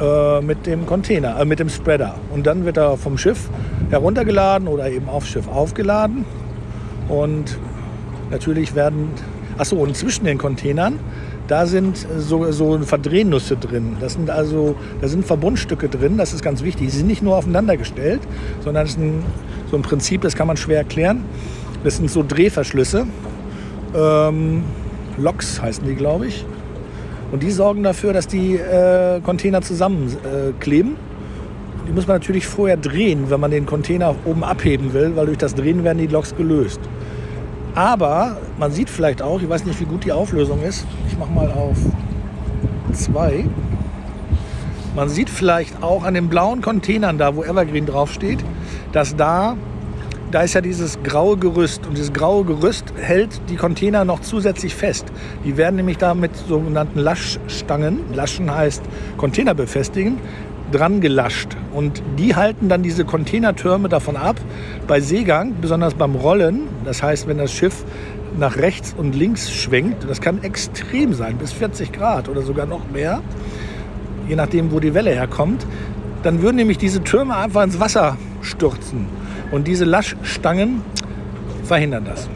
äh, mit dem Container, äh, mit dem Spreader. Und dann wird er vom Schiff heruntergeladen oder eben aufs Schiff aufgeladen. Und natürlich werden, achso, und zwischen den Containern da sind so, so Verdrehnüsse drin. Das sind also, da sind Verbundstücke drin, das ist ganz wichtig. Sie sind nicht nur aufeinander gestellt, sondern das ist ein, so ein Prinzip, das kann man schwer erklären. Das sind so Drehverschlüsse. Ähm, Loks heißen die, glaube ich. Und die sorgen dafür, dass die äh, Container zusammenkleben. Äh, die muss man natürlich vorher drehen, wenn man den Container oben abheben will, weil durch das Drehen werden die Loks gelöst. Aber man sieht vielleicht auch, ich weiß nicht, wie gut die Auflösung ist. Ich mache mal auf 2. Man sieht vielleicht auch an den blauen Containern da, wo Evergreen draufsteht, dass da, da ist ja dieses graue Gerüst und dieses graue Gerüst hält die Container noch zusätzlich fest. Die werden nämlich da mit sogenannten Laschstangen, Laschen heißt Container befestigen, dran gelascht. Und die halten dann diese Containertürme davon ab, bei Seegang, besonders beim Rollen, das heißt, wenn das Schiff nach rechts und links schwenkt, das kann extrem sein, bis 40 Grad oder sogar noch mehr, je nachdem, wo die Welle herkommt, dann würden nämlich diese Türme einfach ins Wasser stürzen. Und diese Laschstangen verhindern das.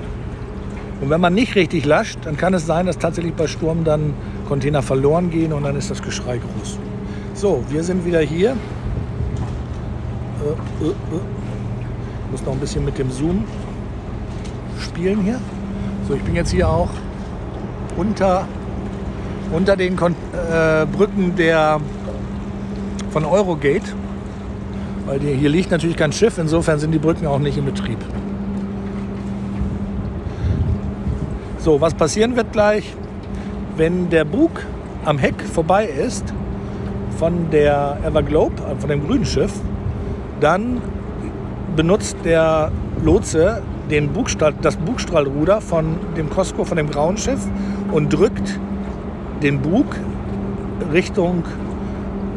Und wenn man nicht richtig lascht, dann kann es sein, dass tatsächlich bei Sturm dann Container verloren gehen und dann ist das Geschrei groß. So, wir sind wieder hier. Äh, äh, äh. Muss noch ein bisschen mit dem Zoom spielen hier. So, ich bin jetzt hier auch unter, unter den Kon äh, Brücken der, von Eurogate. Weil die, hier liegt natürlich kein Schiff, insofern sind die Brücken auch nicht in Betrieb. So, was passieren wird gleich, wenn der Bug am Heck vorbei ist, von der Everglobe, äh, von dem grünen Schiff, dann benutzt der Lotse den Bugstrahl, das Bugstrahlruder von dem Costco, von dem grauen Schiff und drückt den Bug Richtung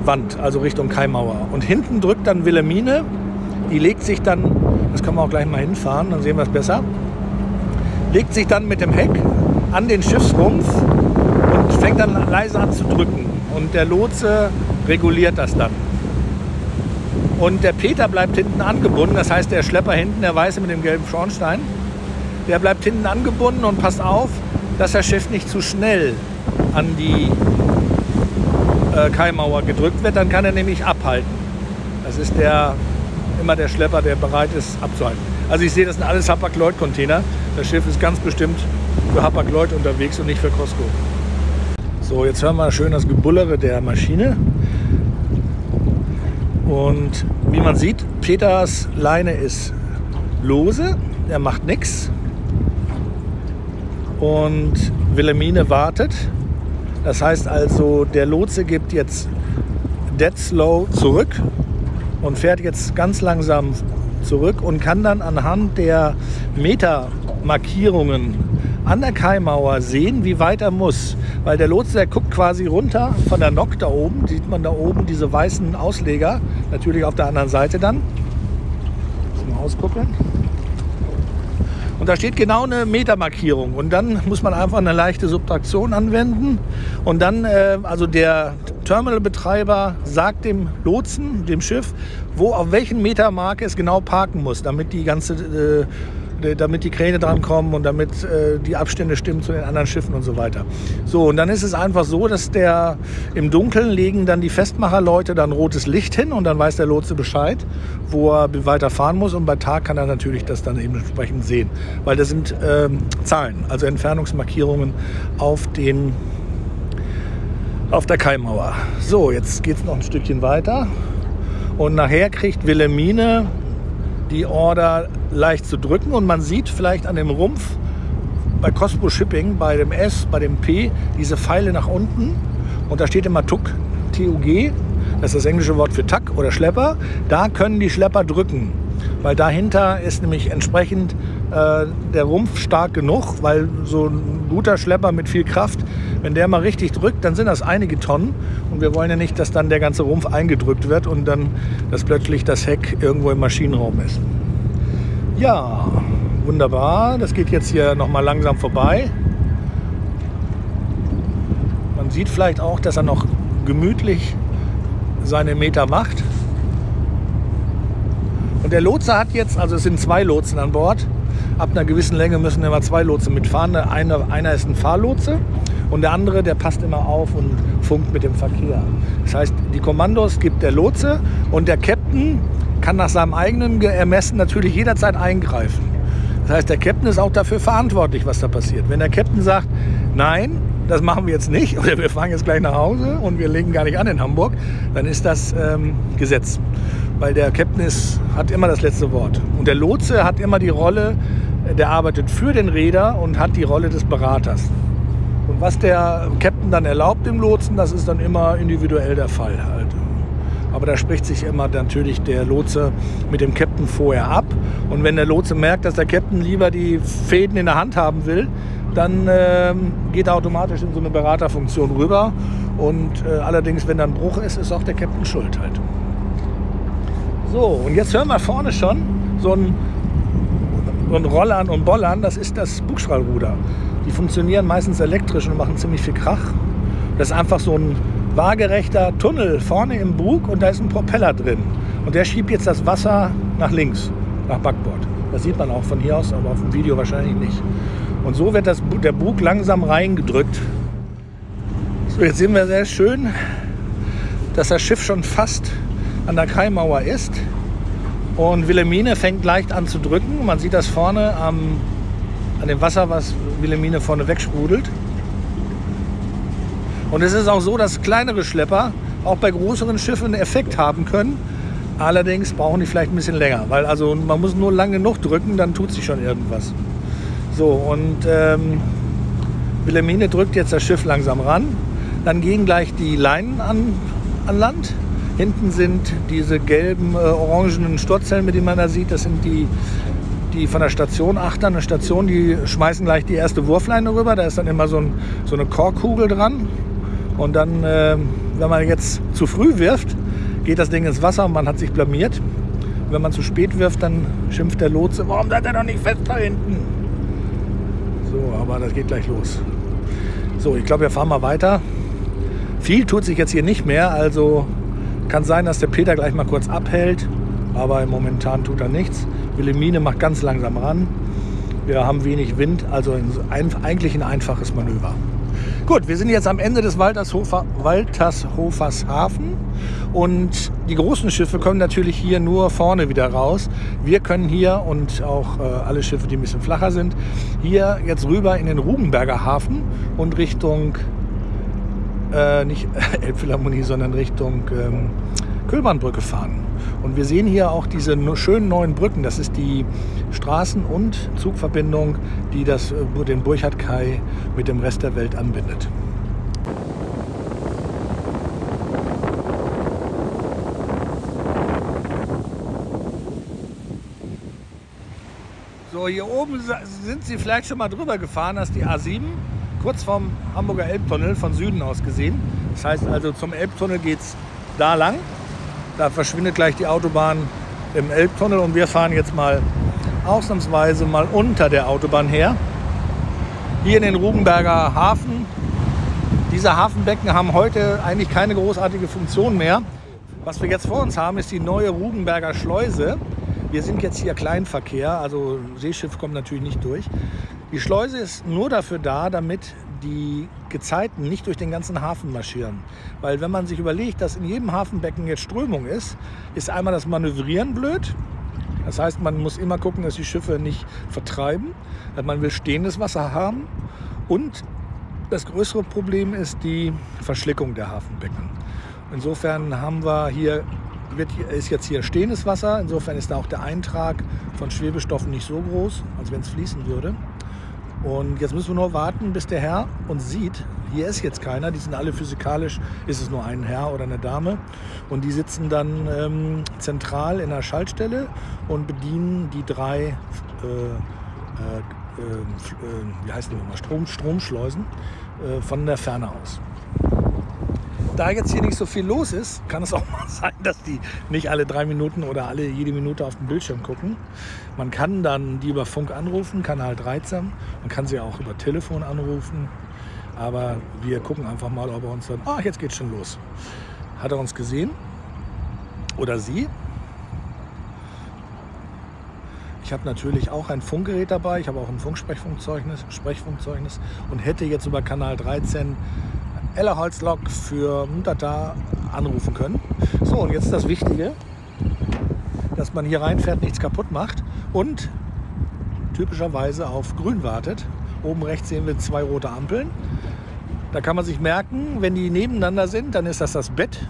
Wand, also Richtung Kaimauer. Und hinten drückt dann Wilhelmine, die legt sich dann, das können wir auch gleich mal hinfahren, dann sehen wir es besser, legt sich dann mit dem Heck an den Schiffsrumpf und fängt dann leise an zu drücken. Und der Lotse reguliert das dann. Und der Peter bleibt hinten angebunden, das heißt der Schlepper hinten, der Weiße mit dem gelben Schornstein, der bleibt hinten angebunden und passt auf, dass das Schiff nicht zu schnell an die äh, Kaimauer gedrückt wird, dann kann er nämlich abhalten. Das ist der, immer der Schlepper, der bereit ist abzuhalten. Also ich sehe, das sind alles Hapag-Lloyd-Container. Das Schiff ist ganz bestimmt für Hapag-Lloyd unterwegs und nicht für Costco. So, jetzt hören wir schön das Gebullere der Maschine. Und wie man sieht, Peters Leine ist lose, er macht nichts. Und Wilhelmine wartet. Das heißt also, der Lotse gibt jetzt dead slow zurück und fährt jetzt ganz langsam zurück und kann dann anhand der Metermarkierungen an der Kaimauer sehen, wie weit er muss. Weil der Lotse, der guckt quasi runter von der Nock da oben, sieht man da oben diese weißen Ausleger, natürlich auf der anderen Seite dann. Mal ausgucken. Und da steht genau eine Metermarkierung. Und dann muss man einfach eine leichte Subtraktion anwenden. Und dann, äh, also der Terminalbetreiber sagt dem Lotsen, dem Schiff, wo auf welchen Metermarke es genau parken muss, damit die ganze äh, damit die Kräne drankommen und damit äh, die Abstände stimmen zu den anderen Schiffen und so weiter. So, und dann ist es einfach so, dass der im Dunkeln legen dann die Festmacherleute dann rotes Licht hin und dann weiß der Lotse Bescheid, wo er weiter fahren muss und bei Tag kann er natürlich das dann eben entsprechend sehen, weil das sind ähm, Zahlen, also Entfernungsmarkierungen auf den auf der Kaimauer. So, jetzt geht es noch ein Stückchen weiter und nachher kriegt Wilhelmine die Order leicht zu drücken. Und man sieht vielleicht an dem Rumpf bei Cosmo Shipping, bei dem S, bei dem P, diese Pfeile nach unten. Und da steht immer TUG, TUG, das ist das englische Wort für Tack oder Schlepper. Da können die Schlepper drücken, weil dahinter ist nämlich entsprechend äh, der Rumpf stark genug, weil so ein guter Schlepper mit viel Kraft, wenn der mal richtig drückt, dann sind das einige Tonnen und wir wollen ja nicht, dass dann der ganze Rumpf eingedrückt wird und dann, dass plötzlich das Heck irgendwo im Maschinenraum ist. Ja, wunderbar. Das geht jetzt hier noch mal langsam vorbei. Man sieht vielleicht auch, dass er noch gemütlich seine Meter macht. Und der Lotse hat jetzt, also es sind zwei Lotsen an Bord, ab einer gewissen Länge müssen immer zwei Lotsen mitfahren. Einer, einer ist ein Fahrlotse und der andere, der passt immer auf und funkt mit dem Verkehr. Das heißt, die Kommandos gibt der Lotse und der Captain kann nach seinem eigenen Ermessen natürlich jederzeit eingreifen. Das heißt, der Captain ist auch dafür verantwortlich, was da passiert. Wenn der Captain sagt, nein, das machen wir jetzt nicht oder wir fahren jetzt gleich nach Hause und wir legen gar nicht an in Hamburg, dann ist das ähm, Gesetz. Weil der Captain ist, hat immer das letzte Wort. Und der Lotse hat immer die Rolle, der arbeitet für den Räder und hat die Rolle des Beraters. Und was der Captain dann erlaubt dem Lotsen, das ist dann immer individuell der Fall halt. Aber da spricht sich immer natürlich der Lotse mit dem Captain vorher ab. Und wenn der Lotse merkt, dass der Captain lieber die Fäden in der Hand haben will, dann äh, geht er automatisch in so eine Beraterfunktion rüber. Und äh, allerdings, wenn da ein Bruch ist, ist auch der Captain schuld halt. So, und jetzt hören wir vorne schon so ein, ein Rollern und Bollern. Das ist das Bugstrahlruder. Die funktionieren meistens elektrisch und machen ziemlich viel Krach. Das ist einfach so ein waagerechter Tunnel vorne im Bug und da ist ein Propeller drin. Und der schiebt jetzt das Wasser nach links, nach Backbord. Das sieht man auch von hier aus, aber auf dem Video wahrscheinlich nicht. Und so wird das, der Bug langsam reingedrückt. So, jetzt sehen wir sehr schön, dass das Schiff schon fast an der Kaimauer ist. Und Wilhelmine fängt leicht an zu drücken. Man sieht das vorne am, an dem Wasser, was Wilhelmine vorne wegsprudelt. Und es ist auch so, dass kleinere Schlepper auch bei größeren Schiffen einen Effekt haben können. Allerdings brauchen die vielleicht ein bisschen länger, weil also man muss nur lang genug drücken, dann tut sich schon irgendwas. So, und ähm, Wilhelmine drückt jetzt das Schiff langsam ran. Dann gehen gleich die Leinen an, an Land. Hinten sind diese gelben, äh, orangenen Sturzellen, mit denen man da sieht. Das sind die, die von der Station achtern. Eine Station, die schmeißen gleich die erste Wurfleine rüber. Da ist dann immer so, ein, so eine Korkkugel dran. Und dann, äh, wenn man jetzt zu früh wirft, geht das Ding ins Wasser und man hat sich blamiert. wenn man zu spät wirft, dann schimpft der Lotse, warum seid ihr noch nicht fest da hinten? So, aber das geht gleich los. So, ich glaube, wir fahren mal weiter. Viel tut sich jetzt hier nicht mehr, also kann sein, dass der Peter gleich mal kurz abhält, aber momentan tut er nichts. Wilhelmine macht ganz langsam ran. Wir haben wenig Wind, also ein, eigentlich ein einfaches Manöver. Gut, wir sind jetzt am Ende des Waltershofer, Waltershofers Hafen und die großen Schiffe kommen natürlich hier nur vorne wieder raus. Wir können hier und auch äh, alle Schiffe, die ein bisschen flacher sind, hier jetzt rüber in den Rubenberger Hafen und Richtung, äh, nicht Elbphilharmonie, sondern Richtung ähm, Kölbahnbrücke fahren. Und wir sehen hier auch diese schönen neuen Brücken. Das ist die Straßen- und Zugverbindung, die das, äh, den Burchard-Kai mit dem Rest der Welt anbindet. So, hier oben sind Sie vielleicht schon mal drüber gefahren, das ist die A7, kurz vom Hamburger Elbtunnel von Süden aus gesehen. Das heißt also, zum Elbtunnel geht es da lang. Da verschwindet gleich die Autobahn im Elbtunnel und wir fahren jetzt mal ausnahmsweise mal unter der Autobahn her. Hier in den Rugenberger Hafen. Diese Hafenbecken haben heute eigentlich keine großartige Funktion mehr. Was wir jetzt vor uns haben, ist die neue Rugenberger Schleuse. Wir sind jetzt hier Kleinverkehr, also Seeschiff kommt natürlich nicht durch. Die Schleuse ist nur dafür da, damit die Gezeiten nicht durch den ganzen Hafen marschieren. Weil wenn man sich überlegt, dass in jedem Hafenbecken jetzt Strömung ist, ist einmal das Manövrieren blöd. Das heißt, man muss immer gucken, dass die Schiffe nicht vertreiben. Man will stehendes Wasser haben. Und das größere Problem ist die Verschlickung der Hafenbecken. Insofern haben wir hier, wird, ist jetzt hier stehendes Wasser. Insofern ist da auch der Eintrag von Schwebestoffen nicht so groß, als wenn es fließen würde. Und jetzt müssen wir nur warten, bis der Herr uns sieht. Hier ist jetzt keiner, die sind alle physikalisch, ist es nur ein Herr oder eine Dame. Und die sitzen dann ähm, zentral in der Schaltstelle und bedienen die drei, äh, äh, äh, wie heißen die Strom, Stromschleusen äh, von der Ferne aus da jetzt hier nicht so viel los ist, kann es auch mal sein, dass die nicht alle drei Minuten oder alle jede Minute auf den Bildschirm gucken. Man kann dann die über Funk anrufen, Kanal 13. Man kann sie auch über Telefon anrufen. Aber wir gucken einfach mal, ob er uns dann, ah, jetzt geht's schon los. Hat er uns gesehen? Oder sie? Ich habe natürlich auch ein Funkgerät dabei. Ich habe auch ein Funksprechfunkzeugnis Sprechfunkzeugnis und hätte jetzt über Kanal 13 Ellerholzlok für Mutata anrufen können. So, und jetzt das Wichtige, dass man hier reinfährt, nichts kaputt macht und typischerweise auf grün wartet. Oben rechts sehen wir zwei rote Ampeln. Da kann man sich merken, wenn die nebeneinander sind, dann ist das das Bett.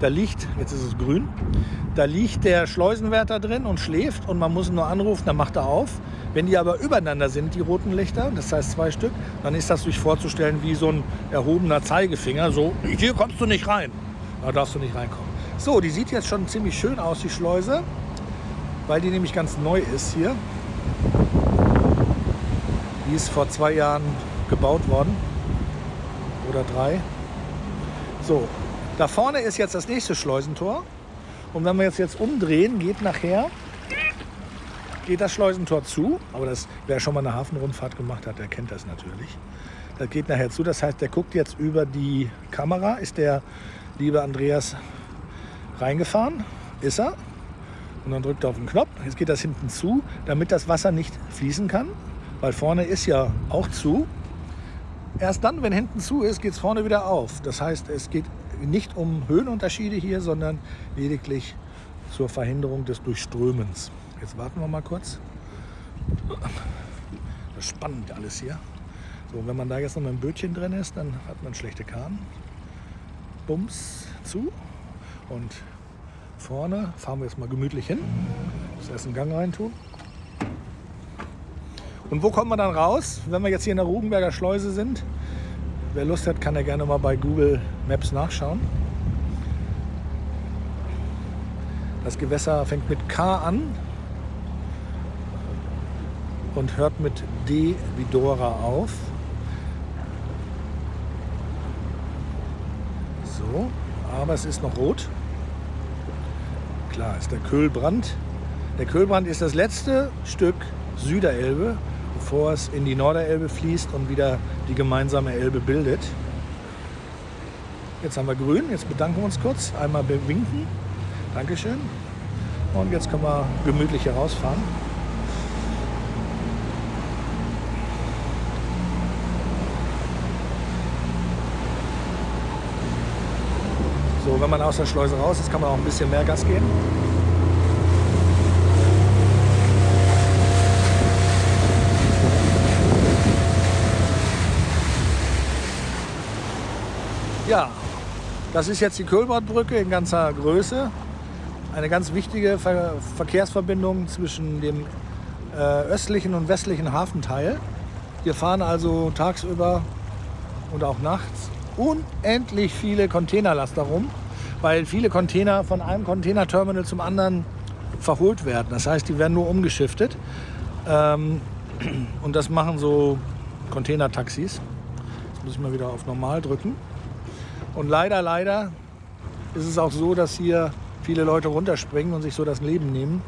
Da liegt, jetzt ist es grün, da liegt der Schleusenwärter drin und schläft und man muss ihn nur anrufen, dann macht er auf. Wenn die aber übereinander sind, die roten Lichter, das heißt zwei Stück, dann ist das sich vorzustellen wie so ein erhobener Zeigefinger. So, hier kommst du nicht rein. Da darfst du nicht reinkommen. So, die sieht jetzt schon ziemlich schön aus, die Schleuse, weil die nämlich ganz neu ist hier. Die ist vor zwei Jahren gebaut worden. Oder drei. So, da vorne ist jetzt das nächste Schleusentor. Und wenn wir jetzt, jetzt umdrehen, geht nachher geht das Schleusentor zu. Aber das, wer schon mal eine Hafenrundfahrt gemacht hat, der kennt das natürlich. Das geht nachher zu. Das heißt, der guckt jetzt über die Kamera. Ist der liebe Andreas reingefahren? Ist er. Und dann drückt er auf den Knopf. Jetzt geht das hinten zu, damit das Wasser nicht fließen kann. Weil vorne ist ja auch zu. Erst dann, wenn hinten zu ist, geht es vorne wieder auf. Das heißt, es geht nicht um Höhenunterschiede hier, sondern lediglich zur Verhinderung des Durchströmens. Jetzt warten wir mal kurz. Das ist spannend alles hier. So, wenn man da jetzt noch mit einem Bötchen drin ist, dann hat man schlechte Kahn. Bums zu. Und vorne fahren wir jetzt mal gemütlich hin. Das erst einen Gang rein tun. Und wo kommen wir dann raus, wenn wir jetzt hier in der Rugenberger Schleuse sind? Wer Lust hat, kann ja gerne mal bei Google Maps nachschauen. Das Gewässer fängt mit K an und hört mit D wie Dora auf. So, aber es ist noch rot. Klar, ist der Köhlbrand. Der Köhlbrand ist das letzte Stück Süderelbe, bevor es in die Norderelbe fließt und wieder die gemeinsame Elbe bildet. Jetzt haben wir grün, jetzt bedanken wir uns kurz, einmal bewinken. Dankeschön. Und jetzt können wir gemütlich hier rausfahren. So, wenn man aus der Schleuse raus ist, kann man auch ein bisschen mehr Gas geben. Ja, das ist jetzt die Kölbradbrücke in ganzer Größe. Eine ganz wichtige Ver Verkehrsverbindung zwischen dem äh, östlichen und westlichen Hafenteil. Wir fahren also tagsüber und auch nachts unendlich viele Containerlaster rum, weil viele Container von einem Containerterminal zum anderen verholt werden. Das heißt, die werden nur umgeschiftet. Ähm, und das machen so Containertaxis. Jetzt muss ich mal wieder auf Normal drücken. Und leider, leider ist es auch so, dass hier viele Leute runterspringen und sich so das Leben nehmen.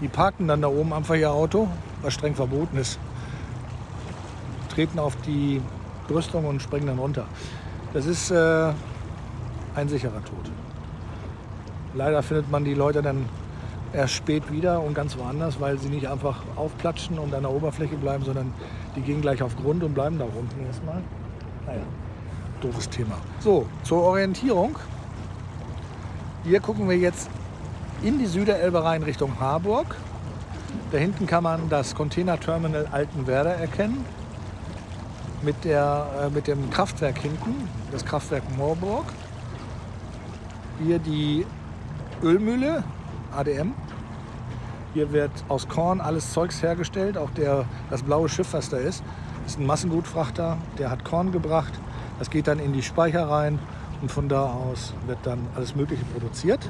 Die parken dann da oben einfach ihr Auto, was streng verboten ist treten auf die Brüstung und springen dann runter. Das ist äh, ein sicherer Tod. leider findet man die Leute dann erst spät wieder und ganz woanders, weil sie nicht einfach aufplatschen und an der Oberfläche bleiben, sondern die gehen gleich auf Grund und bleiben da unten erstmal. Naja, doofes Thema. So, zur Orientierung. Hier gucken wir jetzt in die Süderelbe rein Richtung Harburg. Da hinten kann man das Containerterminal Altenwerder erkennen. Mit, der, äh, mit dem Kraftwerk hinten, das Kraftwerk Moorburg. Hier die Ölmühle, ADM. Hier wird aus Korn alles Zeugs hergestellt. Auch der, das blaue Schiff, was da ist, ist ein Massengutfrachter. Der hat Korn gebracht. Das geht dann in die Speicher rein und von da aus wird dann alles Mögliche produziert.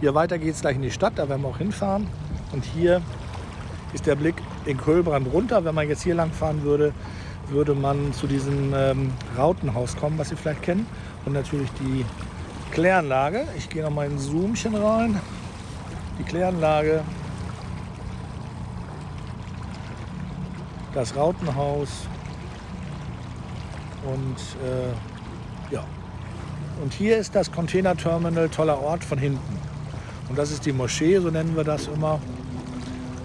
Hier weiter geht es gleich in die Stadt, da werden wir auch hinfahren. Und hier ist der Blick in Kölbrand runter. Wenn man jetzt hier lang fahren würde, würde man zu diesem ähm, Rautenhaus kommen, was Sie vielleicht kennen. Und natürlich die Kläranlage. Ich gehe noch mal in ein Zoomchen rein. Die Kläranlage. Das Rautenhaus. Und äh, ja. Und hier ist das Containerterminal, toller Ort von hinten. Und das ist die Moschee, so nennen wir das immer.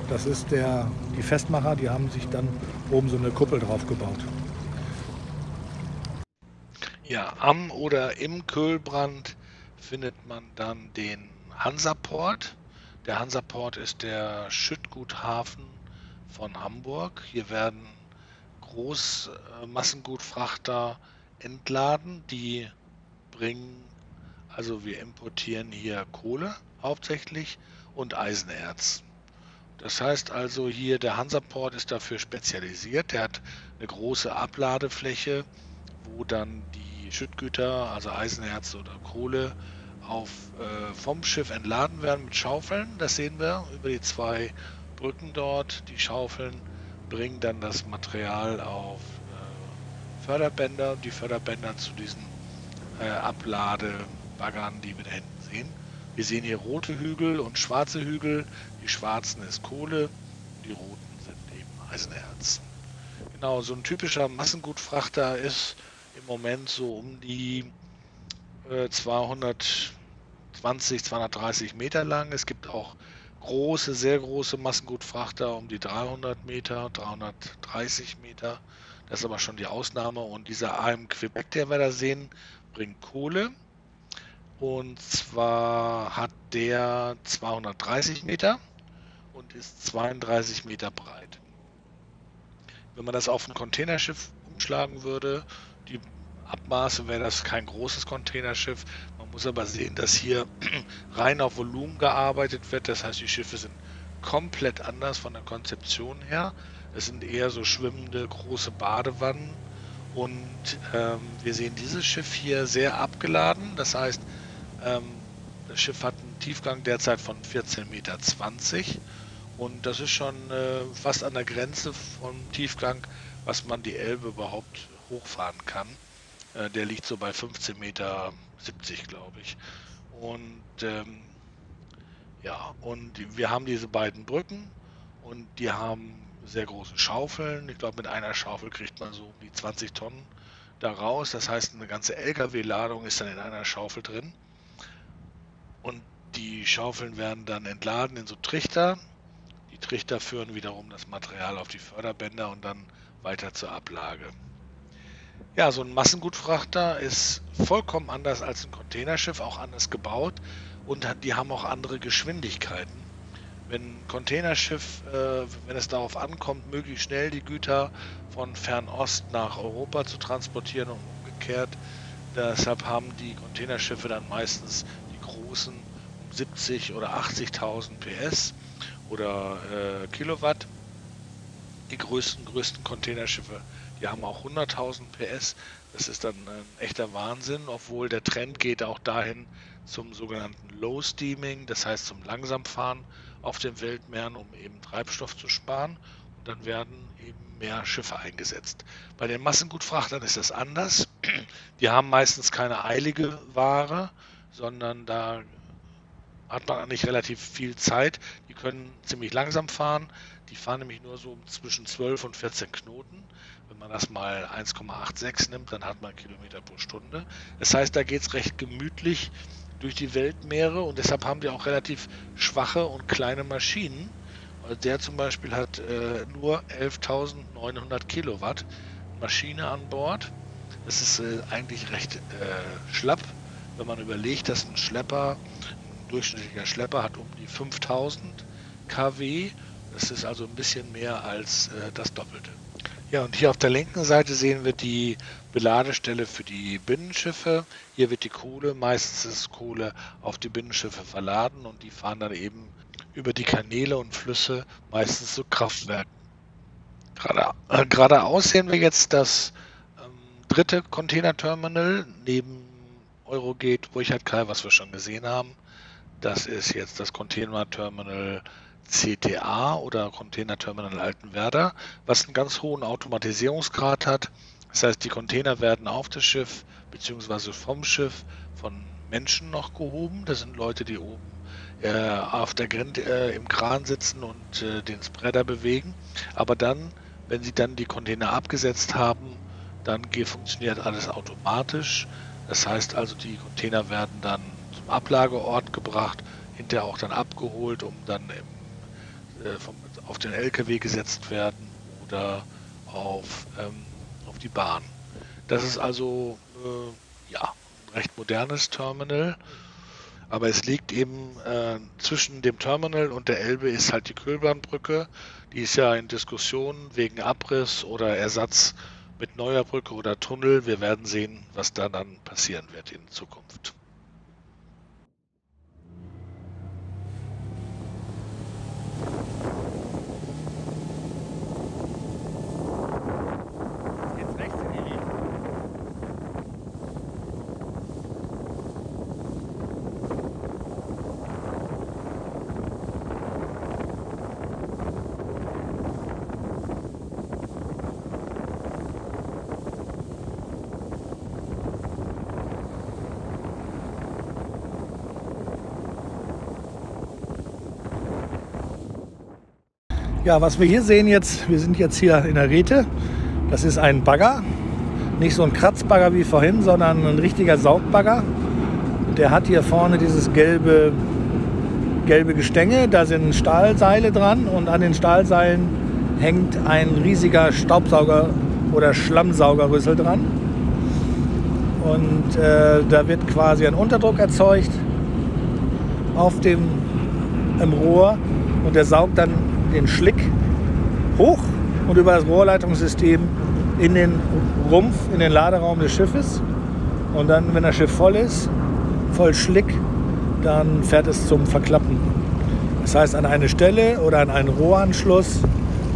Das ist der, die Festmacher, die haben sich dann oben so eine Kuppel drauf gebaut. Ja, am oder im Köhlbrand findet man dann den Hansaport. Der Hansaport ist der Schüttguthafen von Hamburg. Hier werden Großmassengutfrachter entladen, die bringen, also wir importieren hier Kohle hauptsächlich und Eisenerz. Das heißt also hier, der Hansaport ist dafür spezialisiert. Der hat eine große Abladefläche, wo dann die Schüttgüter, also Eisenerz oder Kohle, auf, äh, vom Schiff entladen werden mit Schaufeln. Das sehen wir über die zwei Brücken dort. Die Schaufeln bringen dann das Material auf äh, Förderbänder. Die Förderbänder zu diesen äh, Abladebaggern, die wir da hinten sehen. Wir sehen hier rote Hügel und schwarze Hügel. Die schwarzen ist Kohle, die roten sind eben Eisenerz. Genau, so ein typischer Massengutfrachter ist im Moment so um die äh, 220, 230 Meter lang. Es gibt auch große, sehr große Massengutfrachter um die 300 Meter, 330 Meter. Das ist aber schon die Ausnahme. Und dieser AM Quebec, der wir da sehen, bringt Kohle. Und zwar hat der 230 Meter und ist 32 Meter breit. Wenn man das auf ein Containerschiff umschlagen würde, die Abmaße wäre das kein großes Containerschiff. Man muss aber sehen, dass hier rein auf Volumen gearbeitet wird. Das heißt, die Schiffe sind komplett anders von der Konzeption her. Es sind eher so schwimmende große Badewannen. Und ähm, wir sehen dieses Schiff hier sehr abgeladen. Das heißt, ähm, das Schiff hat einen Tiefgang derzeit von 14,20 Meter und das ist schon äh, fast an der Grenze vom Tiefgang, was man die Elbe überhaupt hochfahren kann. Äh, der liegt so bei 15,70 Meter, glaube ich. Und ähm, ja, und wir haben diese beiden Brücken und die haben sehr große Schaufeln. Ich glaube, mit einer Schaufel kriegt man so um die 20 Tonnen da raus. Das heißt, eine ganze LKW-Ladung ist dann in einer Schaufel drin. Und die Schaufeln werden dann entladen in so Trichter. Die Trichter führen wiederum das Material auf die Förderbänder und dann weiter zur Ablage. Ja, so ein Massengutfrachter ist vollkommen anders als ein Containerschiff, auch anders gebaut und die haben auch andere Geschwindigkeiten. Wenn ein Containerschiff, äh, wenn es darauf ankommt, möglichst schnell die Güter von Fernost nach Europa zu transportieren und umgekehrt, deshalb haben die Containerschiffe dann meistens großen 70 oder 80.000 PS oder äh, Kilowatt. Die größten, größten Containerschiffe, die haben auch 100.000 PS. Das ist dann ein echter Wahnsinn, obwohl der Trend geht auch dahin zum sogenannten Low Steaming, das heißt zum Langsamfahren auf den Weltmeeren, um eben Treibstoff zu sparen. Und dann werden eben mehr Schiffe eingesetzt. Bei den Massengutfrachtern ist das anders. Die haben meistens keine eilige Ware, sondern da hat man eigentlich relativ viel Zeit. Die können ziemlich langsam fahren. Die fahren nämlich nur so zwischen 12 und 14 Knoten. Wenn man das mal 1,86 nimmt, dann hat man Kilometer pro Stunde. Das heißt, da geht es recht gemütlich durch die Weltmeere und deshalb haben wir auch relativ schwache und kleine Maschinen. Also der zum Beispiel hat äh, nur 11.900 Kilowatt Maschine an Bord. Das ist äh, eigentlich recht äh, schlapp, wenn man überlegt, dass ein Schlepper, ein durchschnittlicher Schlepper hat um die 5000 kW. Das ist also ein bisschen mehr als äh, das Doppelte. Ja, und hier auf der linken Seite sehen wir die Beladestelle für die Binnenschiffe. Hier wird die Kohle, meistens ist Kohle auf die Binnenschiffe verladen und die fahren dann eben über die Kanäle und Flüsse, meistens zu Kraftwerken. Gerade, äh, geradeaus sehen wir jetzt das ähm, dritte Containerterminal neben Eurogate Burchard Kai, was wir schon gesehen haben. Das ist jetzt das Containerterminal CTA oder Containerterminal Altenwerder, was einen ganz hohen Automatisierungsgrad hat. Das heißt, die Container werden auf das Schiff bzw. vom Schiff von Menschen noch gehoben. Das sind Leute, die oben äh, auf der Grind äh, im Kran sitzen und äh, den Spreader bewegen. Aber dann, wenn sie dann die Container abgesetzt haben, dann funktioniert alles automatisch. Das heißt also, die Container werden dann zum Ablageort gebracht, hinterher auch dann abgeholt, um dann im, äh, vom, auf den LKW gesetzt werden oder auf, ähm, auf die Bahn. Das ist also äh, ja, ein recht modernes Terminal. Aber es liegt eben äh, zwischen dem Terminal und der Elbe ist halt die Kühlbahnbrücke. Die ist ja in Diskussion wegen Abriss oder Ersatz mit neuer Brücke oder Tunnel. Wir werden sehen, was da dann passieren wird in Zukunft. Ja, was wir hier sehen jetzt, wir sind jetzt hier in der Rete. Das ist ein Bagger. Nicht so ein Kratzbagger wie vorhin, sondern ein richtiger Saugbagger. Der hat hier vorne dieses gelbe, gelbe Gestänge. Da sind Stahlseile dran und an den Stahlseilen hängt ein riesiger Staubsauger oder Schlammsaugerrüssel dran. Und äh, da wird quasi ein Unterdruck erzeugt auf dem im Rohr und der saugt dann den Schlick hoch und über das Rohrleitungssystem in den Rumpf, in den Laderaum des Schiffes. Und dann, wenn das Schiff voll ist, voll Schlick, dann fährt es zum Verklappen. Das heißt an eine Stelle oder an einen Rohranschluss,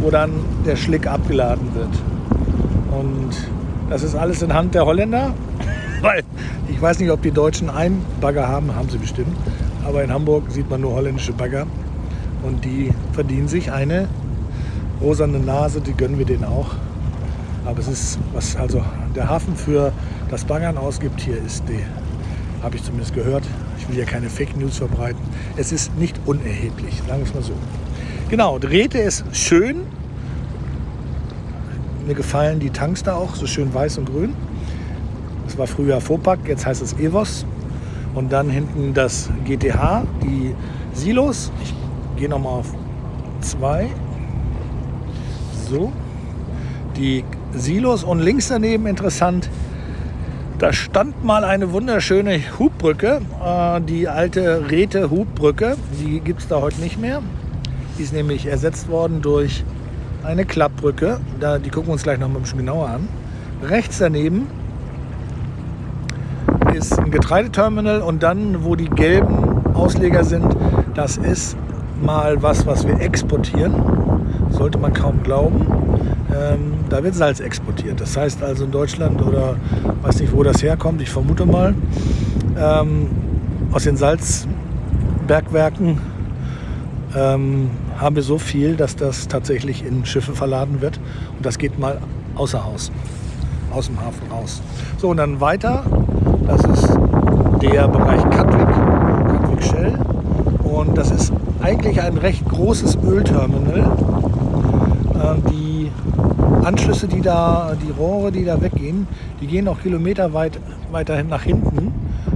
wo dann der Schlick abgeladen wird. Und das ist alles in Hand der Holländer, weil ich weiß nicht, ob die Deutschen einen Bagger haben, haben sie bestimmt. Aber in Hamburg sieht man nur holländische Bagger. Und die verdienen sich eine rosane Nase, die gönnen wir denen auch. Aber es ist, was also der Hafen für das Baggern ausgibt, hier ist die, habe ich zumindest gehört. Ich will ja keine Fake News verbreiten. Es ist nicht unerheblich, sagen wir es mal so. Genau, Drähte ist schön. Mir gefallen die Tanks da auch, so schön weiß und grün. Das war früher Fopak, jetzt heißt es Evos. Und dann hinten das GTH, die Silos. Ich gehe nochmal auf 2. So. Die Silos und links daneben interessant. Da stand mal eine wunderschöne Hubbrücke, äh, die alte Räte Hubbrücke. Die gibt es da heute nicht mehr. Die ist nämlich ersetzt worden durch eine Klappbrücke. Die gucken wir uns gleich noch ein bisschen genauer an. Rechts daneben ist ein Getreideterminal und dann, wo die gelben Ausleger sind, das ist mal was, was wir exportieren. Sollte man kaum glauben. Ähm, da wird Salz exportiert. Das heißt also in Deutschland oder weiß nicht, wo das herkommt, ich vermute mal, ähm, aus den Salzbergwerken ähm, haben wir so viel, dass das tatsächlich in Schiffe verladen wird. Und das geht mal außer Haus, aus dem Hafen raus. So, und dann weiter. Das ist der Bereich Katwig, Katwig Shell. Und das ist eigentlich ein recht großes Ölterminal. Ähm, die Anschlüsse, die da, die Rohre, die da weggehen, die gehen auch kilometerweit weiterhin nach hinten.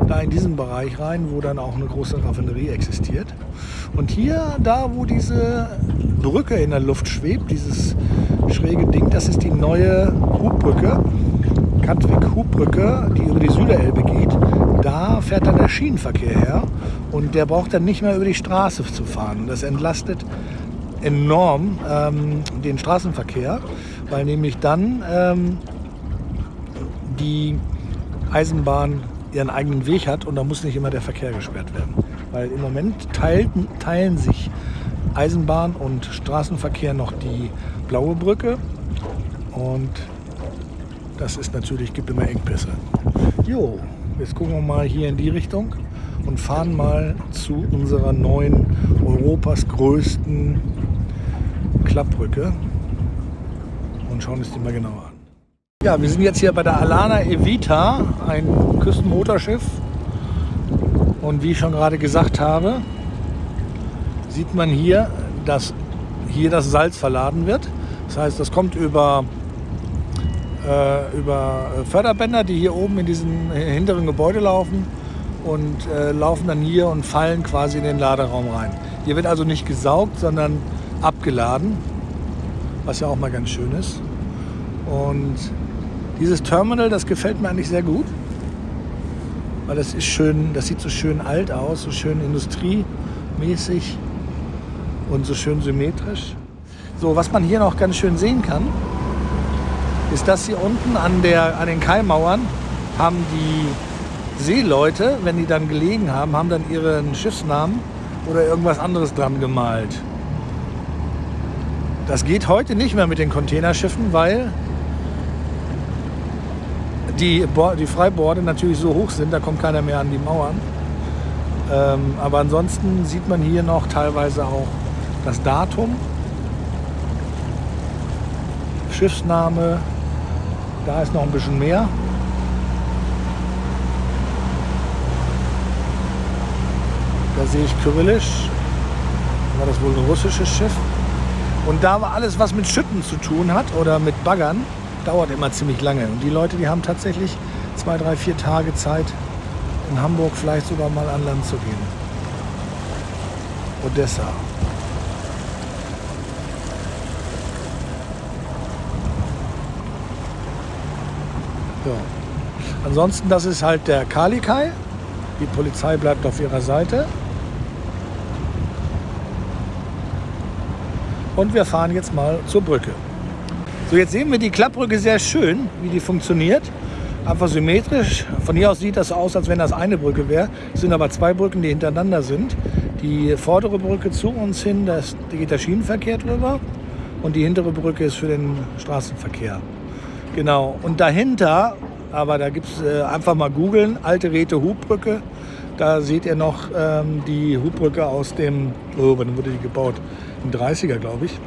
da in diesen Bereich rein, wo dann auch eine große Raffinerie existiert. Und hier, da wo diese Brücke in der Luft schwebt, dieses schräge Ding, das ist die neue Hubbrücke, Katwig-Hubbrücke, die über die Süderelbe geht. Da fährt dann der Schienenverkehr her und der braucht dann nicht mehr über die Straße zu fahren. Das entlastet enorm ähm, den Straßenverkehr, weil nämlich dann ähm, die Eisenbahn ihren eigenen Weg hat und da muss nicht immer der Verkehr gesperrt werden. Weil im Moment teilten, teilen sich Eisenbahn und Straßenverkehr noch die blaue Brücke und das ist natürlich, gibt immer Engpässe. Jo, jetzt gucken wir mal hier in die Richtung und fahren mal zu unserer neuen Europas größten Klappbrücke und schauen uns die mal genauer an. Ja, wir sind jetzt hier bei der Alana Evita, ein Küstenmotorschiff. Und wie ich schon gerade gesagt habe, sieht man hier, dass hier das Salz verladen wird. Das heißt, das kommt über, äh, über Förderbänder, die hier oben in diesem hinteren Gebäude laufen und äh, laufen dann hier und fallen quasi in den Laderaum rein. Hier wird also nicht gesaugt, sondern abgeladen, was ja auch mal ganz schön ist. Und dieses Terminal, das gefällt mir eigentlich sehr gut, weil das ist schön, das sieht so schön alt aus, so schön industriemäßig und so schön symmetrisch. So, was man hier noch ganz schön sehen kann, ist, dass hier unten an, der, an den Kaimauern haben die Seeleute, wenn die dann gelegen haben, haben dann ihren Schiffsnamen oder irgendwas anderes dran gemalt. Das geht heute nicht mehr mit den Containerschiffen, weil die, die Freiborde natürlich so hoch sind, da kommt keiner mehr an die Mauern. Ähm, aber ansonsten sieht man hier noch teilweise auch das Datum, Schiffsname, da ist noch ein bisschen mehr. Da sehe ich Kyrillisch, war das wohl ein russisches Schiff. Und da war alles, was mit Schütten zu tun hat oder mit Baggern, dauert immer ziemlich lange. Und die Leute, die haben tatsächlich zwei, drei, vier Tage Zeit, in Hamburg vielleicht sogar mal an Land zu gehen. Odessa. Ja. Ansonsten, das ist halt der Kalikai. Die Polizei bleibt auf ihrer Seite. Und wir fahren jetzt mal zur Brücke. So, jetzt sehen wir die Klappbrücke sehr schön, wie die funktioniert. Einfach symmetrisch. Von hier aus sieht das aus, als wenn das eine Brücke wäre. Es sind aber zwei Brücken, die hintereinander sind. Die vordere Brücke zu uns hin, da geht der Schienenverkehr drüber. Und die hintere Brücke ist für den Straßenverkehr. Genau. Und dahinter, aber da gibt es äh, einfach mal googeln, Alte Räte Hubbrücke. Da seht ihr noch ähm, die Hubbrücke aus dem, oh, wann wurde die gebaut? Im 30er, glaube ich.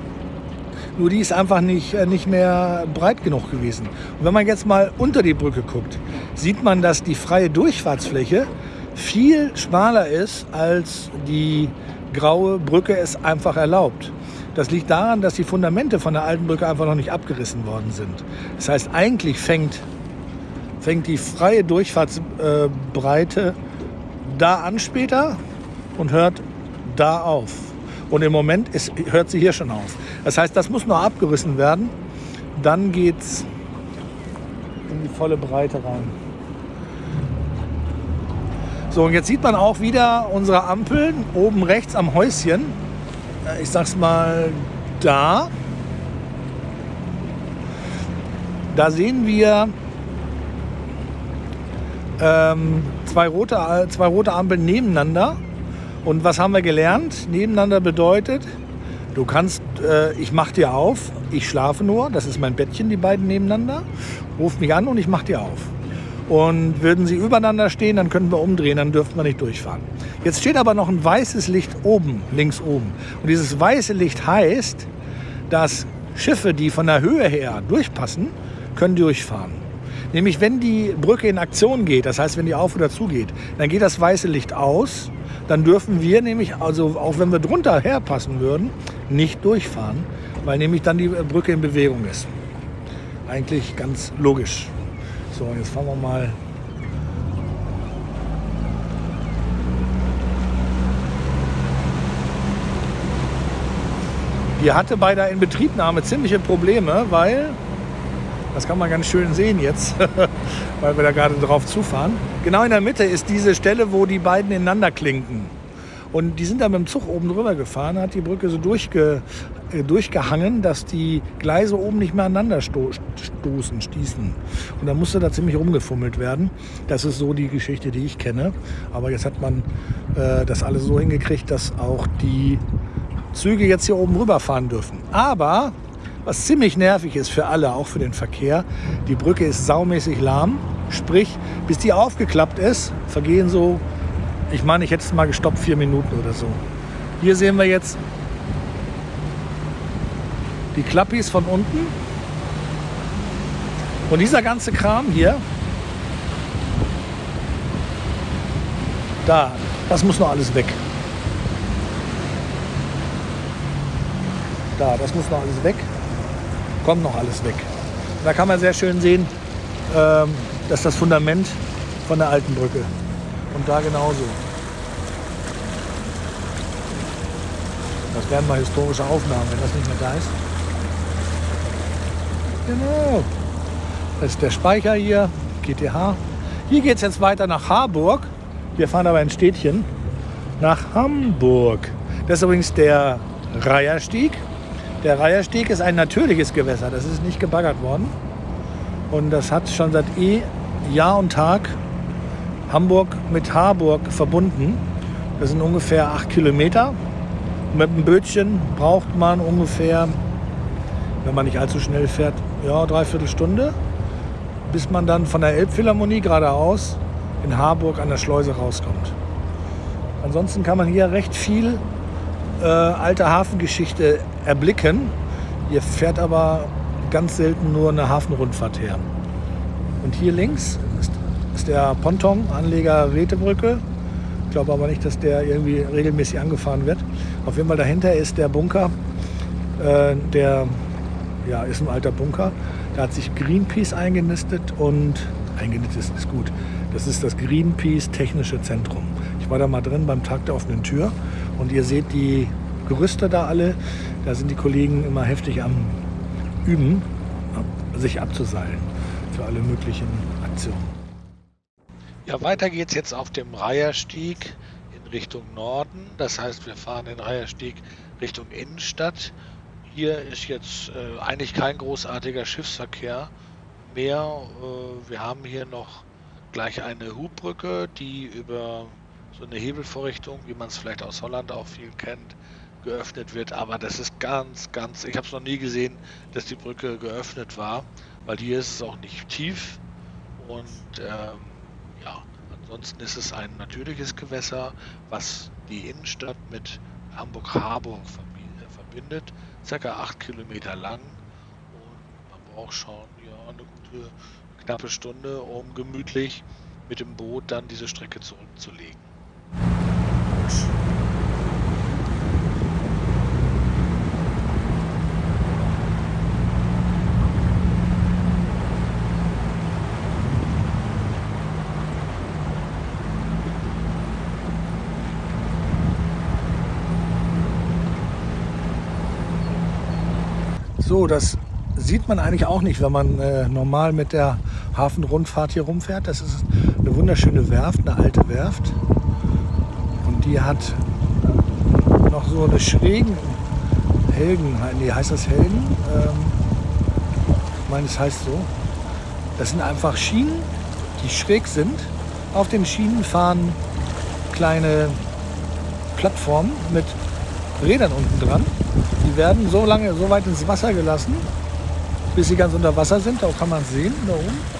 Nur die ist einfach nicht, äh, nicht mehr breit genug gewesen. Und wenn man jetzt mal unter die Brücke guckt, sieht man, dass die freie Durchfahrtsfläche viel schmaler ist, als die graue Brücke es einfach erlaubt. Das liegt daran, dass die Fundamente von der alten Brücke einfach noch nicht abgerissen worden sind. Das heißt, eigentlich fängt, fängt die freie Durchfahrtsbreite da an später und hört da auf. Und im Moment ist, hört sie hier schon auf. Das heißt, das muss noch abgerissen werden. Dann geht es in die volle Breite rein. So, und jetzt sieht man auch wieder unsere Ampeln oben rechts am Häuschen. Ich sag's mal da. Da sehen wir ähm, zwei, rote, zwei rote Ampeln nebeneinander. Und was haben wir gelernt? Nebeneinander bedeutet, du kannst, äh, ich mache dir auf, ich schlafe nur, das ist mein Bettchen, die beiden nebeneinander, ruft mich an und ich mache dir auf. Und würden sie übereinander stehen, dann könnten wir umdrehen, dann dürften wir nicht durchfahren. Jetzt steht aber noch ein weißes Licht oben, links oben. Und dieses weiße Licht heißt, dass Schiffe, die von der Höhe her durchpassen, können durchfahren. Nämlich wenn die Brücke in Aktion geht, das heißt, wenn die auf oder zu geht, dann geht das weiße Licht aus dann dürfen wir nämlich, also auch wenn wir drunter herpassen würden, nicht durchfahren, weil nämlich dann die Brücke in Bewegung ist. Eigentlich ganz logisch. So, jetzt fahren wir mal Die hatte bei der Inbetriebnahme ziemliche Probleme, weil, das kann man ganz schön sehen jetzt, weil wir da gerade drauf zufahren, genau in der Mitte ist diese Stelle, wo die beiden ineinander klinken. Und die sind da mit dem Zug oben drüber gefahren, hat die Brücke so durchge, durchgehangen, dass die Gleise oben nicht mehr aneinander sto stoßen, stießen. Und da musste da ziemlich rumgefummelt werden. Das ist so die Geschichte, die ich kenne. Aber jetzt hat man äh, das alles so hingekriegt, dass auch die Züge jetzt hier oben rüberfahren dürfen. Aber was ziemlich nervig ist für alle, auch für den Verkehr, die Brücke ist saumäßig lahm. Sprich, bis die aufgeklappt ist, vergehen so ich meine, ich hätte es mal gestoppt, vier Minuten oder so. Hier sehen wir jetzt die Klappis von unten. Und dieser ganze Kram hier, da, das muss noch alles weg. Da, das muss noch alles weg. Kommt noch alles weg. Da kann man sehr schön sehen, ähm, dass das Fundament von der alten Brücke und da genauso. Das wären mal historische Aufnahmen, wenn das nicht mehr da ist. Genau. Das ist der Speicher hier, GTH. Hier geht es jetzt weiter nach Harburg. Wir fahren aber ein Städtchen nach Hamburg. Das ist übrigens der Reiherstieg. Der Reiherstieg ist ein natürliches Gewässer. Das ist nicht gebaggert worden. Und das hat schon seit eh Jahr und Tag Hamburg mit Harburg verbunden. Das sind ungefähr acht Kilometer. Mit dem Bötchen braucht man ungefähr, wenn man nicht allzu schnell fährt, ja, dreiviertel Stunde, bis man dann von der Elbphilharmonie geradeaus in Harburg an der Schleuse rauskommt. Ansonsten kann man hier recht viel äh, alte Hafengeschichte erblicken. Hier fährt aber ganz selten nur eine Hafenrundfahrt her. Und hier links ist der Ponton-Anleger Retebrücke. Ich glaube aber nicht, dass der irgendwie regelmäßig angefahren wird. Auf jeden Fall dahinter ist der Bunker. Äh, der ja, ist ein alter Bunker. Da hat sich Greenpeace eingenistet und eingenistet ist gut. Das ist das Greenpeace Technische Zentrum. Ich war da mal drin beim Tag der offenen Tür und ihr seht die Gerüste da alle. Da sind die Kollegen immer heftig am Üben, sich abzuseilen für alle möglichen Aktionen. Ja, weiter geht's jetzt auf dem Reiherstieg in Richtung Norden. Das heißt, wir fahren den Reiherstieg Richtung Innenstadt. Hier ist jetzt äh, eigentlich kein großartiger Schiffsverkehr mehr. Äh, wir haben hier noch gleich eine Hubbrücke, die über so eine Hebelvorrichtung, wie man es vielleicht aus Holland auch viel kennt, geöffnet wird. Aber das ist ganz, ganz, ich habe es noch nie gesehen, dass die Brücke geöffnet war, weil hier ist es auch nicht tief und ähm, ja, ansonsten ist es ein natürliches Gewässer, was die Innenstadt mit Hamburg-Harburg äh, verbindet. Circa acht Kilometer lang. Und man braucht schon ja, eine gute, knappe Stunde, um gemütlich mit dem Boot dann diese Strecke zurückzulegen. So, das sieht man eigentlich auch nicht, wenn man äh, normal mit der Hafenrundfahrt hier rumfährt. Das ist eine wunderschöne Werft, eine alte Werft. Und die hat noch so eine schrägen Helgen, nee, heißt das Helgen? Ähm, ich meine, es heißt so. Das sind einfach Schienen, die schräg sind. Auf den Schienen fahren kleine Plattformen mit Rädern unten dran. Die werden so lange, so weit ins Wasser gelassen, bis sie ganz unter Wasser sind. Da kann man sehen, da oben.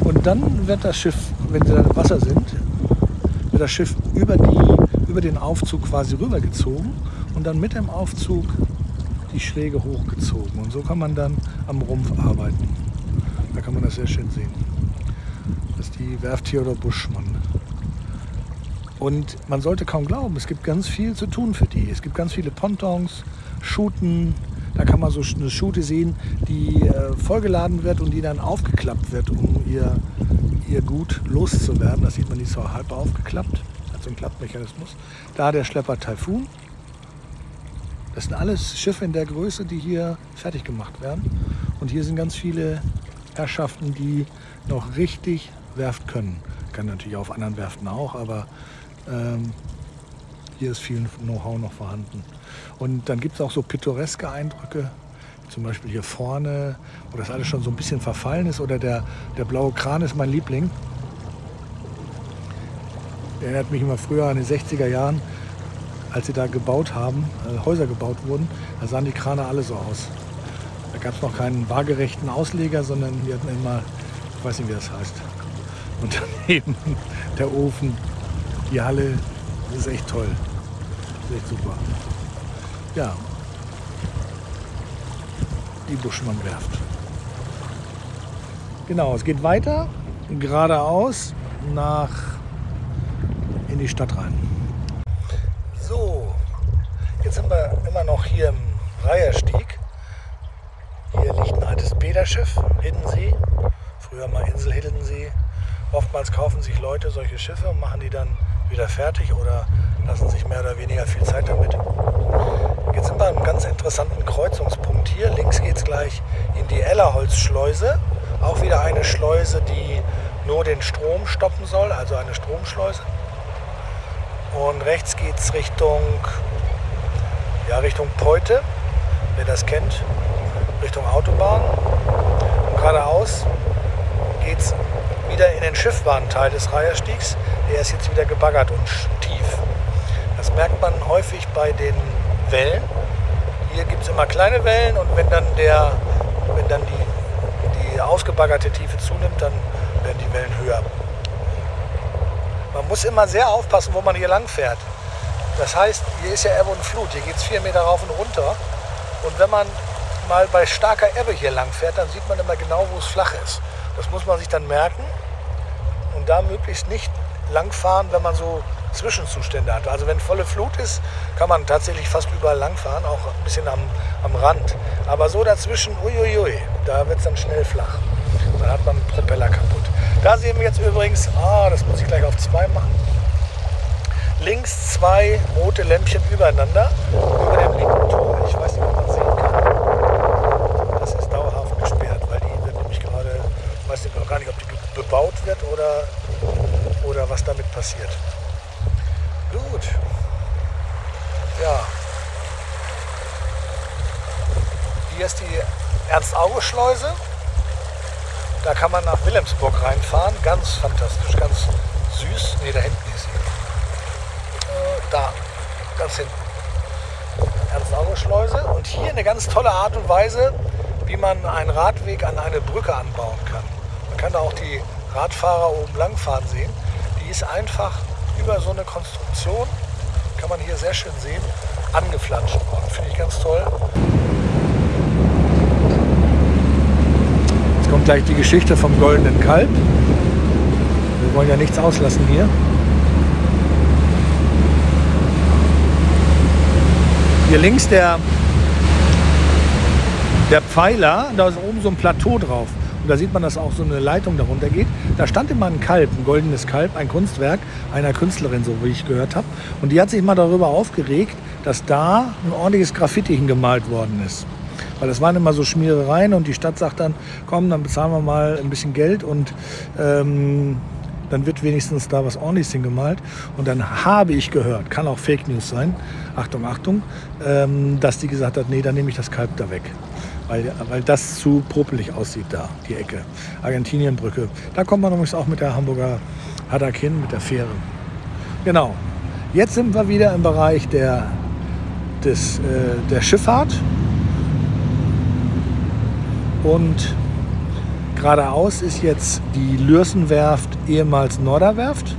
Und dann wird das Schiff, wenn sie dann im Wasser sind, wird das Schiff über, die, über den Aufzug quasi rübergezogen und dann mit dem Aufzug die Schräge hochgezogen. Und so kann man dann am Rumpf arbeiten. Da kann man das sehr schön sehen. Das ist die Werft Theodor Buschmann. Und man sollte kaum glauben, es gibt ganz viel zu tun für die. Es gibt ganz viele Pontons, Schuten. Da kann man so eine Schute sehen, die äh, vollgeladen wird und die dann aufgeklappt wird, um ihr, ihr Gut loszuwerden. Das sieht man, die ist so halb aufgeklappt, hat so einen Klappmechanismus. Da der Schlepper Typhoon. Das sind alles Schiffe in der Größe, die hier fertig gemacht werden. Und hier sind ganz viele Herrschaften, die noch richtig Werft können. Kann natürlich auf anderen Werften auch, aber ähm, hier ist viel Know-how noch vorhanden. Und dann gibt es auch so pittoreske Eindrücke, zum Beispiel hier vorne, wo das alles schon so ein bisschen verfallen ist. Oder der, der blaue Kran ist mein Liebling. Der erinnert mich immer früher an den 60er Jahren, als sie da gebaut haben, äh, Häuser gebaut wurden. Da sahen die Krane alle so aus. Da gab es noch keinen waagerechten Ausleger, sondern die hatten immer, ich weiß nicht, wie das heißt. Und daneben der Ofen, die Halle, das ist echt toll. Das ist echt super. Ja, die Buschmann werft. Genau, es geht weiter, geradeaus nach in die Stadt rein. So, jetzt sind wir immer noch hier im Reiherstieg. Hier liegt ein altes Bäderschiff, Hiddensee. Früher mal Insel Hiddensee. Oftmals kaufen sich Leute solche Schiffe und machen die dann wieder fertig oder lassen sich mehr oder weniger viel Zeit damit. Jetzt sind wir an einem ganz interessanten Kreuzungspunkt hier. Links geht es gleich in die Ellerholzschleuse. Auch wieder eine Schleuse, die nur den Strom stoppen soll, also eine Stromschleuse. Und rechts geht es Richtung, ja, Richtung Peute, wer das kennt, Richtung Autobahn. Und geradeaus geht es wieder in den Schiffbahnteil des Reiherstiegs. Der ist jetzt wieder gebaggert und tief. Das merkt man häufig bei den Wellen. Hier gibt es immer kleine Wellen und wenn dann, der, wenn dann die, die ausgebaggerte Tiefe zunimmt, dann werden die Wellen höher. Man muss immer sehr aufpassen, wo man hier lang fährt. Das heißt, hier ist ja Ebbe und Flut, hier geht es vier Meter rauf und runter. Und wenn man mal bei starker Ebbe hier lang fährt, dann sieht man immer genau, wo es flach ist. Das muss man sich dann merken und da möglichst nicht langfahren, wenn man so Zwischenzustände hat. Also wenn volle Flut ist, kann man tatsächlich fast überall langfahren, auch ein bisschen am, am Rand. Aber so dazwischen, uiuiui, da wird es dann schnell flach. Dann hat man einen Propeller kaputt. Da sehen wir jetzt übrigens, ah, das muss ich gleich auf zwei machen. Links zwei rote Lämpchen übereinander über dem linken Tor. Ich weiß nicht, ob man sehen kann. Das ist dauerhaft gesperrt, weil die wird nämlich gerade, ich weiß nicht, gar nicht, ob die bebaut wird oder, oder was damit passiert. Gut. Ja. Hier ist die Ernst-Auge-Schleuse. Da kann man nach Wilhelmsburg reinfahren. Ganz fantastisch, ganz süß. Ne, da hinten ist sie. Äh, da, ganz hinten. Ernst-Auge-Schleuse. Und hier eine ganz tolle Art und Weise, wie man einen Radweg an eine Brücke anbauen kann. Man kann da auch die Radfahrer oben lang fahren sehen. Die ist einfach über so eine Konstruktion, kann man hier sehr schön sehen, angeflanscht worden. Finde ich ganz toll. Jetzt kommt gleich die Geschichte vom goldenen Kalb. Wir wollen ja nichts auslassen hier. Hier links der, der Pfeiler, da ist oben so ein Plateau drauf. Und da sieht man, dass auch so eine Leitung darunter geht. Da stand immer ein Kalb, ein goldenes Kalb, ein Kunstwerk einer Künstlerin, so wie ich gehört habe. Und die hat sich mal darüber aufgeregt, dass da ein ordentliches Graffiti hingemalt worden ist. Weil das waren immer so Schmierereien und die Stadt sagt dann, komm, dann bezahlen wir mal ein bisschen Geld und ähm, dann wird wenigstens da was ordentliches hingemalt. Und dann habe ich gehört, kann auch Fake News sein, Achtung, Achtung, ähm, dass die gesagt hat, nee, dann nehme ich das Kalb da weg weil, weil das zu popelig aussieht da, die Ecke. Argentinienbrücke. Da kommt man übrigens auch mit der Hamburger Haddock hin, mit der Fähre. Genau. Jetzt sind wir wieder im Bereich der, des, äh, der Schifffahrt. Und geradeaus ist jetzt die Lürsenwerft, ehemals Norderwerft.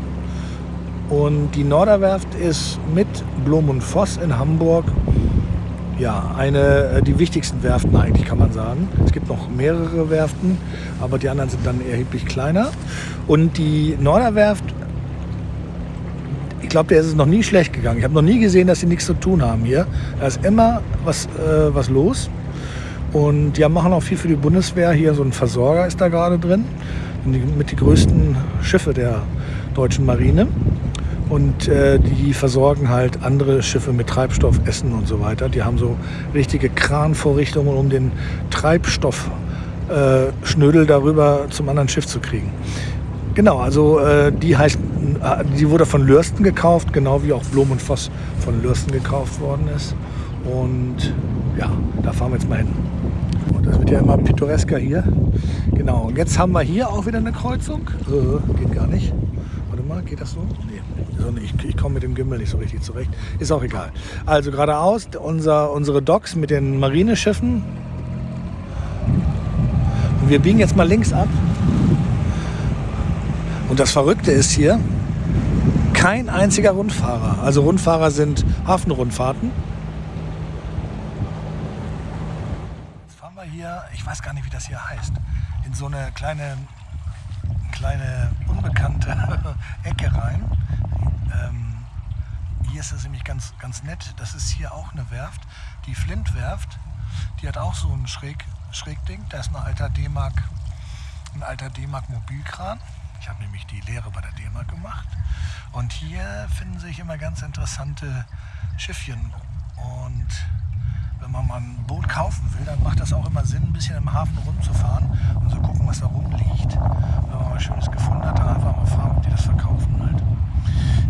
Und die Norderwerft ist mit Blom und Voss in Hamburg ja, eine, äh, die wichtigsten Werften eigentlich, kann man sagen. Es gibt noch mehrere Werften, aber die anderen sind dann erheblich kleiner. Und die Norderwerft, ich glaube, der ist es noch nie schlecht gegangen. Ich habe noch nie gesehen, dass sie nichts zu tun haben hier. Da ist immer was, äh, was los. Und die machen auch viel für die Bundeswehr. Hier so ein Versorger ist da gerade drin. Mit die größten Schiffe der deutschen Marine. Und äh, die versorgen halt andere Schiffe mit Treibstoff, Essen und so weiter. Die haben so richtige Kranvorrichtungen, um den Treibstoff äh, Schnödel darüber zum anderen Schiff zu kriegen. Genau, also äh, die heißt, äh, die wurde von Lürsten gekauft, genau wie auch Blom und Voss von Lürsten gekauft worden ist. Und ja, da fahren wir jetzt mal hin. Und das wird ja immer pittoresker hier. Genau, und jetzt haben wir hier auch wieder eine Kreuzung. Äh, geht gar nicht. Mal, geht das so? Nee. Ich, ich komme mit dem Gimbal nicht so richtig zurecht. Ist auch egal. Also geradeaus unser, unsere Docks mit den Marineschiffen. Und wir biegen jetzt mal links ab. Und das Verrückte ist hier, kein einziger Rundfahrer. Also Rundfahrer sind Hafenrundfahrten. Jetzt fahren wir hier, ich weiß gar nicht, wie das hier heißt, in so eine kleine, kleine unbekannte Ecke rein. Ähm, hier ist es nämlich ganz, ganz nett. Das ist hier auch eine Werft, die Flint-Werft. Die hat auch so ein Schräg, Schrägding. Da ist ein alter D-Mark, ein alter D-Mark Mobilkran. Ich habe nämlich die Lehre bei der D-Mark gemacht. Und hier finden sich immer ganz interessante Schiffchen. Und wenn man mal ein Boot kaufen will, dann macht das auch immer Sinn, ein bisschen im Hafen rumzufahren und so gucken, was da rumliegt. Wenn man mal Schönes gefunden hat, dann einfach mal fahren und die das verkaufen halt.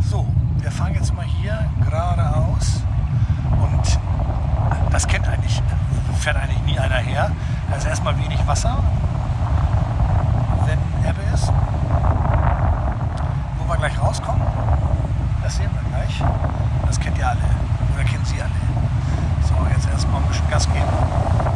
So, wir fahren jetzt mal hier geradeaus und das kennt eigentlich, fährt eigentlich nie einer her. Da ist erstmal wenig Wasser, wenn Ebbe ist. Wo wir gleich rauskommen, das sehen wir gleich. Das kennt ihr alle. Oder kennen Sie alle. Jetzt erstmal ein bisschen Gas geben.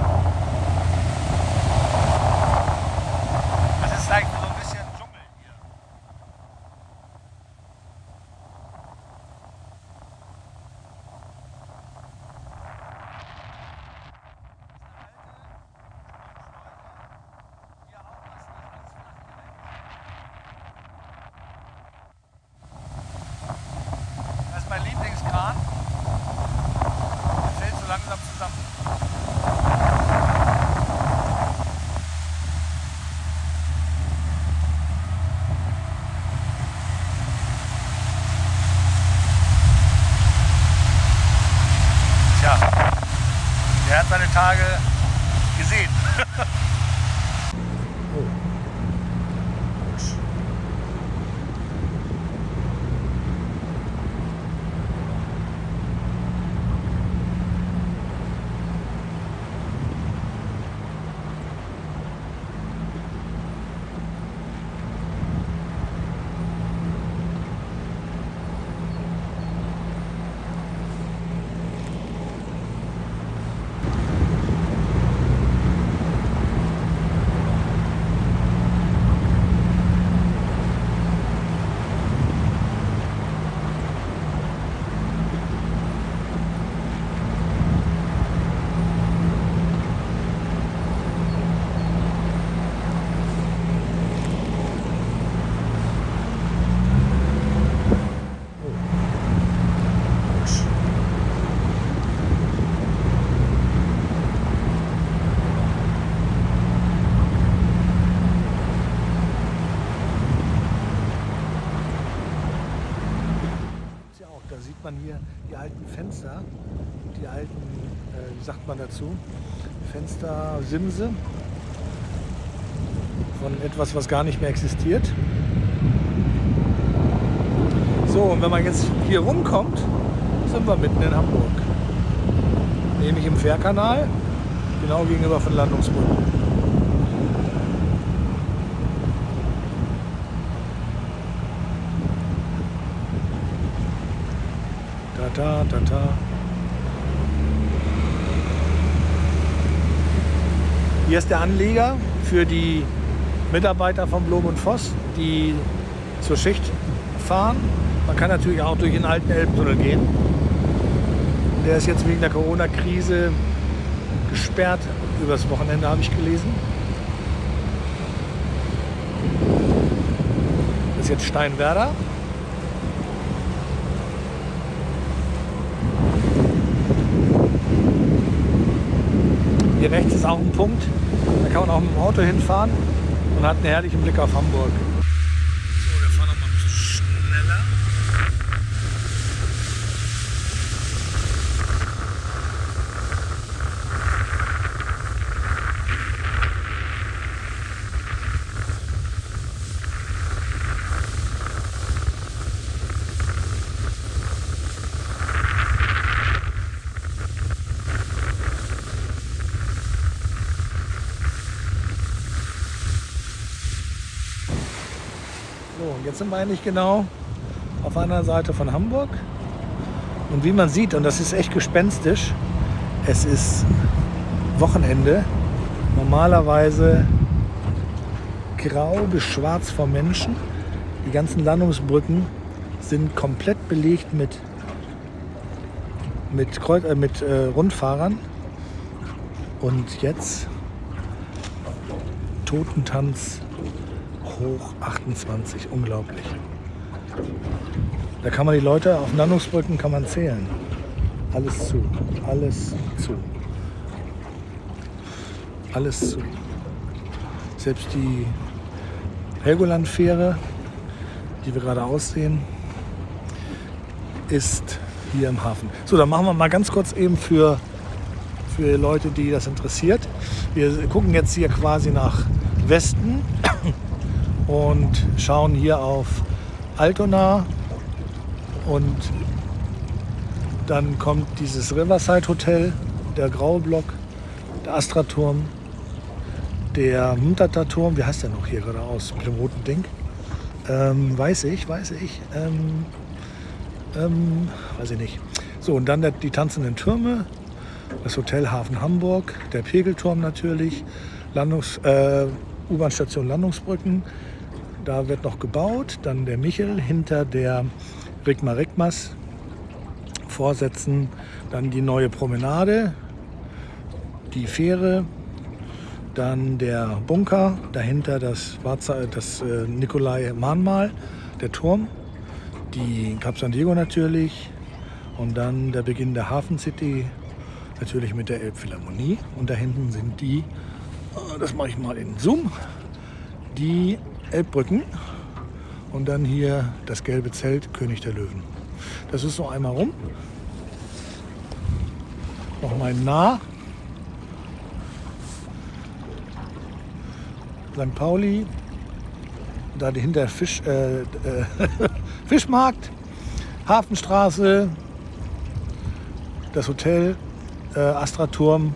Dazu, Fenstersimse von etwas, was gar nicht mehr existiert. So, und wenn man jetzt hier rumkommt, sind wir mitten in Hamburg. Nämlich im Fährkanal, genau gegenüber von Landungsbrücken. Da, da, da, da. Hier ist der Anleger für die Mitarbeiter von Blom und Voss, die zur Schicht fahren. Man kann natürlich auch durch den alten Elbtunnel gehen. Der ist jetzt wegen der Corona-Krise gesperrt. Übers Wochenende habe ich gelesen. Das ist jetzt Steinwerder. Hier rechts ist auch ein Punkt, da kann man auch mit dem Auto hinfahren und hat einen herrlichen Blick auf Hamburg. So, wir fahren noch mal ein bisschen schneller. Sind wir eigentlich genau auf einer Seite von Hamburg. Und wie man sieht, und das ist echt gespenstisch, es ist Wochenende. Normalerweise grau bis schwarz vor Menschen. Die ganzen Landungsbrücken sind komplett belegt mit, mit, Kreuz, äh, mit äh, Rundfahrern. Und jetzt Totentanz hoch 28. Unglaublich. Da kann man die Leute auf Landungsbrücken kann man zählen. Alles zu. Alles zu. Alles zu. Selbst die Helgoland-Fähre, die wir gerade aussehen, ist hier im Hafen. So, dann machen wir mal ganz kurz eben für, für Leute, die das interessiert. Wir gucken jetzt hier quasi nach Westen und schauen hier auf Altona und dann kommt dieses Riverside Hotel, der graue Block, der Astra-Turm, der Mutata-Turm, wie heißt der noch hier geradeaus mit dem roten Ding? Ähm, weiß ich, weiß ich. Ähm, ähm, weiß ich nicht. So, und dann der, die tanzenden Türme, das Hotel Hafen Hamburg, der Pegelturm natürlich, Landungs, äh, U-Bahn-Station Landungsbrücken. Da wird noch gebaut. Dann der Michel hinter der Rigma Rigmas vorsetzen. Dann die neue Promenade, die Fähre, dann der Bunker, dahinter das, das äh, Nikolai-Mahnmal, der Turm, die Cap San Diego natürlich und dann der Beginn der Hafen City, natürlich mit der Elbphilharmonie. Und da hinten sind die, äh, das mache ich mal in Zoom, die Elbbrücken und dann hier das gelbe Zelt König der Löwen. Das ist so einmal rum. Noch mal nah. St. Pauli, da hinter Fisch, äh, äh, Fischmarkt, Hafenstraße, das Hotel, äh, Astra-Turm,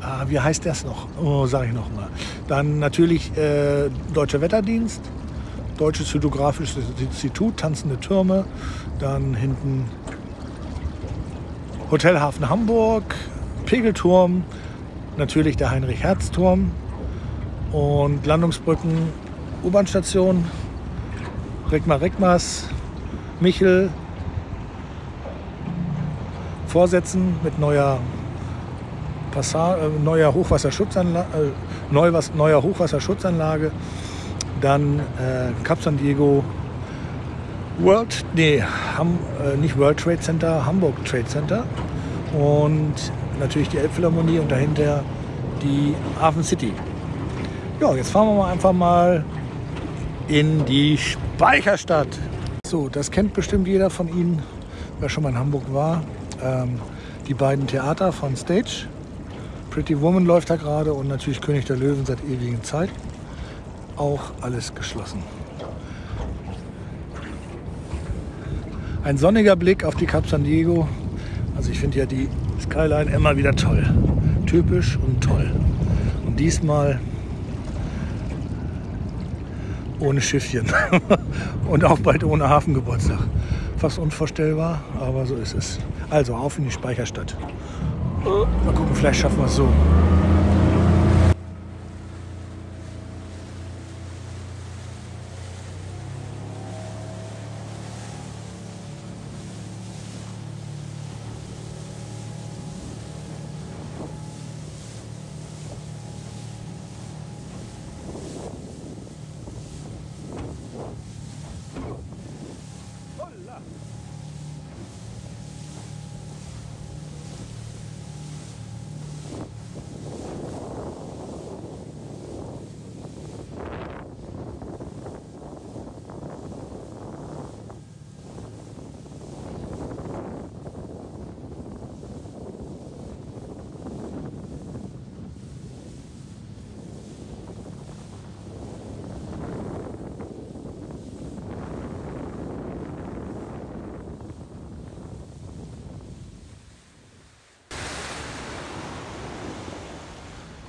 ah, wie heißt das noch? Oh, sage ich noch mal. Dann natürlich äh, Deutscher Wetterdienst, Deutsches Hydrographisches Institut, Tanzende Türme, dann hinten Hotelhafen Hamburg, Pegelturm, natürlich der Heinrich-Herz-Turm und Landungsbrücken, U-Bahn-Station, Regma Regmas, Michel, Vorsätzen mit neuer, Passa äh, neuer, Hochwasserschutzanlage, äh, neuer Hochwasserschutzanlage dann äh, Cap San Diego, World, nee, Ham, äh, nicht World Trade Center, Hamburg Trade Center und natürlich die Elbphilharmonie und dahinter die Hafen City. Ja, jetzt fahren wir mal einfach mal in die Speicherstadt. So, das kennt bestimmt jeder von Ihnen, wer schon mal in Hamburg war. Ähm, die beiden Theater von Stage. Pretty Woman läuft da gerade und natürlich König der Löwen seit ewigen Zeit auch alles geschlossen. Ein sonniger Blick auf die Cap San Diego. Also ich finde ja die Skyline immer wieder toll. Typisch und toll. Und diesmal ohne Schiffchen. und auch bald ohne Hafengeburtstag. Fast unvorstellbar, aber so ist es. Also auf in die Speicherstadt. Mal gucken, vielleicht schaffen wir es so.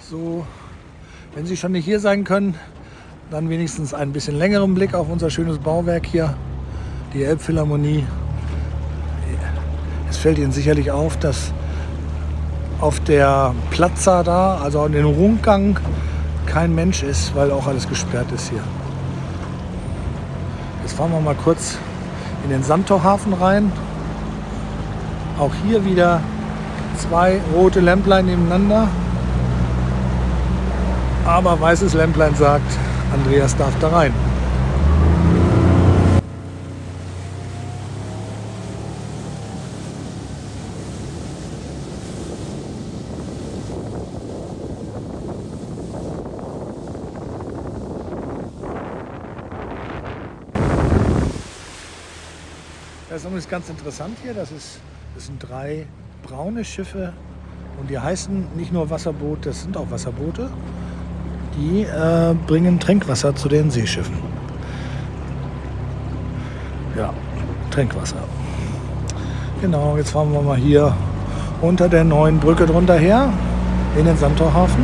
So, wenn Sie schon nicht hier sein können, dann wenigstens einen bisschen längeren Blick auf unser schönes Bauwerk hier, die Elbphilharmonie. Es fällt Ihnen sicherlich auf, dass auf der Plaza da, also an den Rundgang, kein Mensch ist, weil auch alles gesperrt ist hier. Jetzt fahren wir mal kurz in den Sandtorhafen rein. Auch hier wieder zwei rote Lämplein nebeneinander. Aber weißes Lämplein sagt, Andreas darf da rein. Das ist übrigens ganz interessant hier. Das, ist, das sind drei braune Schiffe und die heißen nicht nur Wasserboot, das sind auch Wasserboote. Die äh, bringen Trinkwasser zu den Seeschiffen. Ja, Trinkwasser. Genau, jetzt fahren wir mal hier unter der neuen Brücke drunter her in den Sandtorhafen.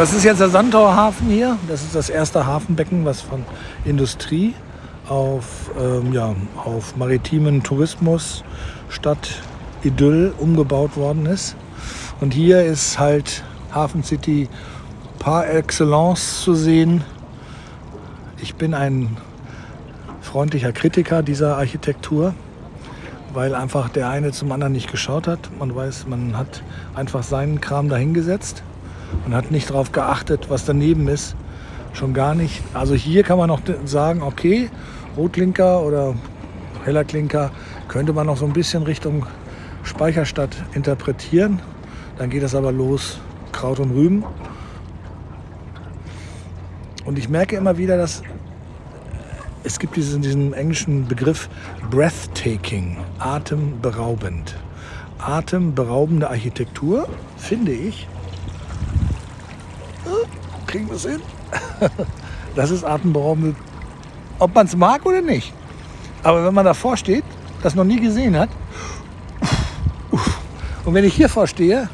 Das ist jetzt der Sandtorhafen hier. Das ist das erste Hafenbecken, was von Industrie auf, ähm, ja, auf maritimen Tourismus statt Idyll umgebaut worden ist. Und hier ist halt Hafen City par excellence zu sehen. Ich bin ein freundlicher Kritiker dieser Architektur, weil einfach der eine zum anderen nicht geschaut hat. Man weiß, man hat einfach seinen Kram dahingesetzt und hat nicht darauf geachtet, was daneben ist. Schon gar nicht. Also hier kann man noch sagen, okay, Rotklinker oder heller Klinker könnte man noch so ein bisschen Richtung Speicherstadt interpretieren. Dann geht das aber los, Kraut und Rüben. Und ich merke immer wieder, dass es gibt diesen, diesen englischen Begriff breathtaking, atemberaubend. Atemberaubende Architektur, finde ich, kriegen wir es hin. Das ist atemberaubend, ob man es mag oder nicht. Aber wenn man davor steht, das noch nie gesehen hat, und wenn ich hier vorstehe,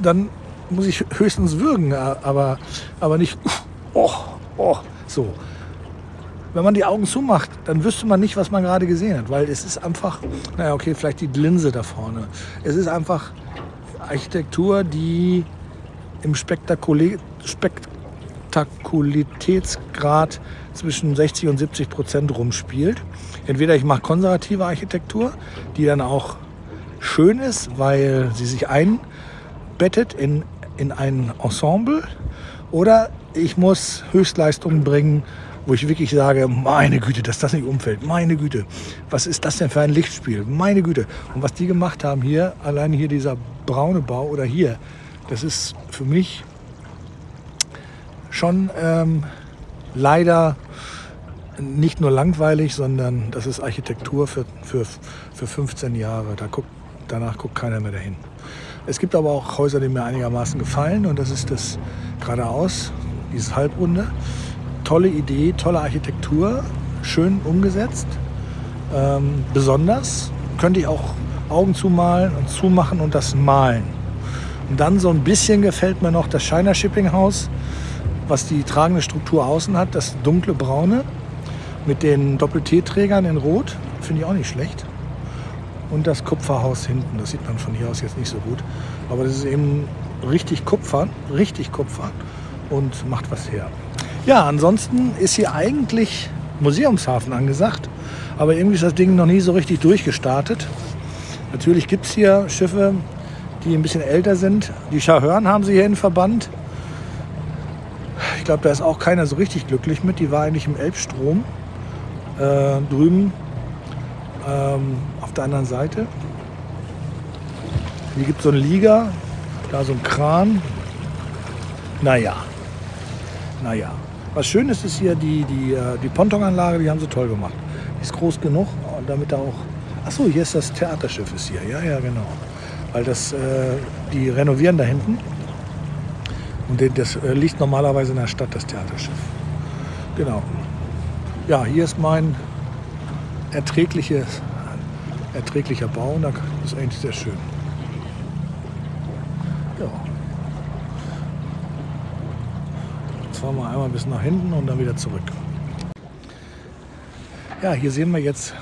dann muss ich höchstens würgen, aber, aber nicht oh, oh, so. Wenn man die Augen zumacht, dann wüsste man nicht, was man gerade gesehen hat, weil es ist einfach, naja, okay, vielleicht die Linse da vorne. Es ist einfach Architektur, die im Spektakulär, Spektakulitätsgrad zwischen 60 und 70 Prozent rumspielt. Entweder ich mache konservative Architektur, die dann auch schön ist, weil sie sich einbettet in, in ein Ensemble, oder ich muss Höchstleistungen bringen, wo ich wirklich sage, meine Güte, dass das nicht umfällt, meine Güte, was ist das denn für ein Lichtspiel, meine Güte. Und was die gemacht haben hier, allein hier dieser braune Bau oder hier, das ist für mich schon ähm, leider nicht nur langweilig, sondern das ist Architektur für, für, für 15 Jahre. Da guckt, danach guckt keiner mehr dahin. Es gibt aber auch Häuser, die mir einigermaßen gefallen und das ist das geradeaus, dieses Halbrunde. Tolle Idee, tolle Architektur, schön umgesetzt. Ähm, besonders könnte ich auch Augen zumalen und zumachen und das malen. Und dann so ein bisschen gefällt mir noch das China Shipping House was die tragende Struktur außen hat, das dunkle Braune mit den Doppel-T-Trägern in Rot, finde ich auch nicht schlecht. Und das Kupferhaus hinten, das sieht man von hier aus jetzt nicht so gut. Aber das ist eben richtig Kupfer, richtig Kupfer und macht was her. Ja, ansonsten ist hier eigentlich Museumshafen angesagt, aber irgendwie ist das Ding noch nie so richtig durchgestartet. Natürlich gibt es hier Schiffe, die ein bisschen älter sind. Die Schahörn haben sie hier in Verband. Ich glaube, da ist auch keiner so richtig glücklich mit. Die war eigentlich im Elbstrom äh, drüben ähm, auf der anderen Seite. Hier gibt es so einen Liga, da so ein Kran. Naja, naja. Was schön ist, ist hier die, die, äh, die Pontonanlage, die haben sie toll gemacht. Die ist groß genug, damit da auch. Achso, hier ist das Theaterschiff ist hier. Ja, ja, genau. weil das, äh, die renovieren da hinten. Und das äh, liegt normalerweise in der Stadt, das Theaterschiff. Genau. Ja, hier ist mein erträgliches, erträglicher Bau und das ist eigentlich sehr schön. Ja. Jetzt fahren wir einmal bis nach hinten und dann wieder zurück. Ja, hier sehen wir jetzt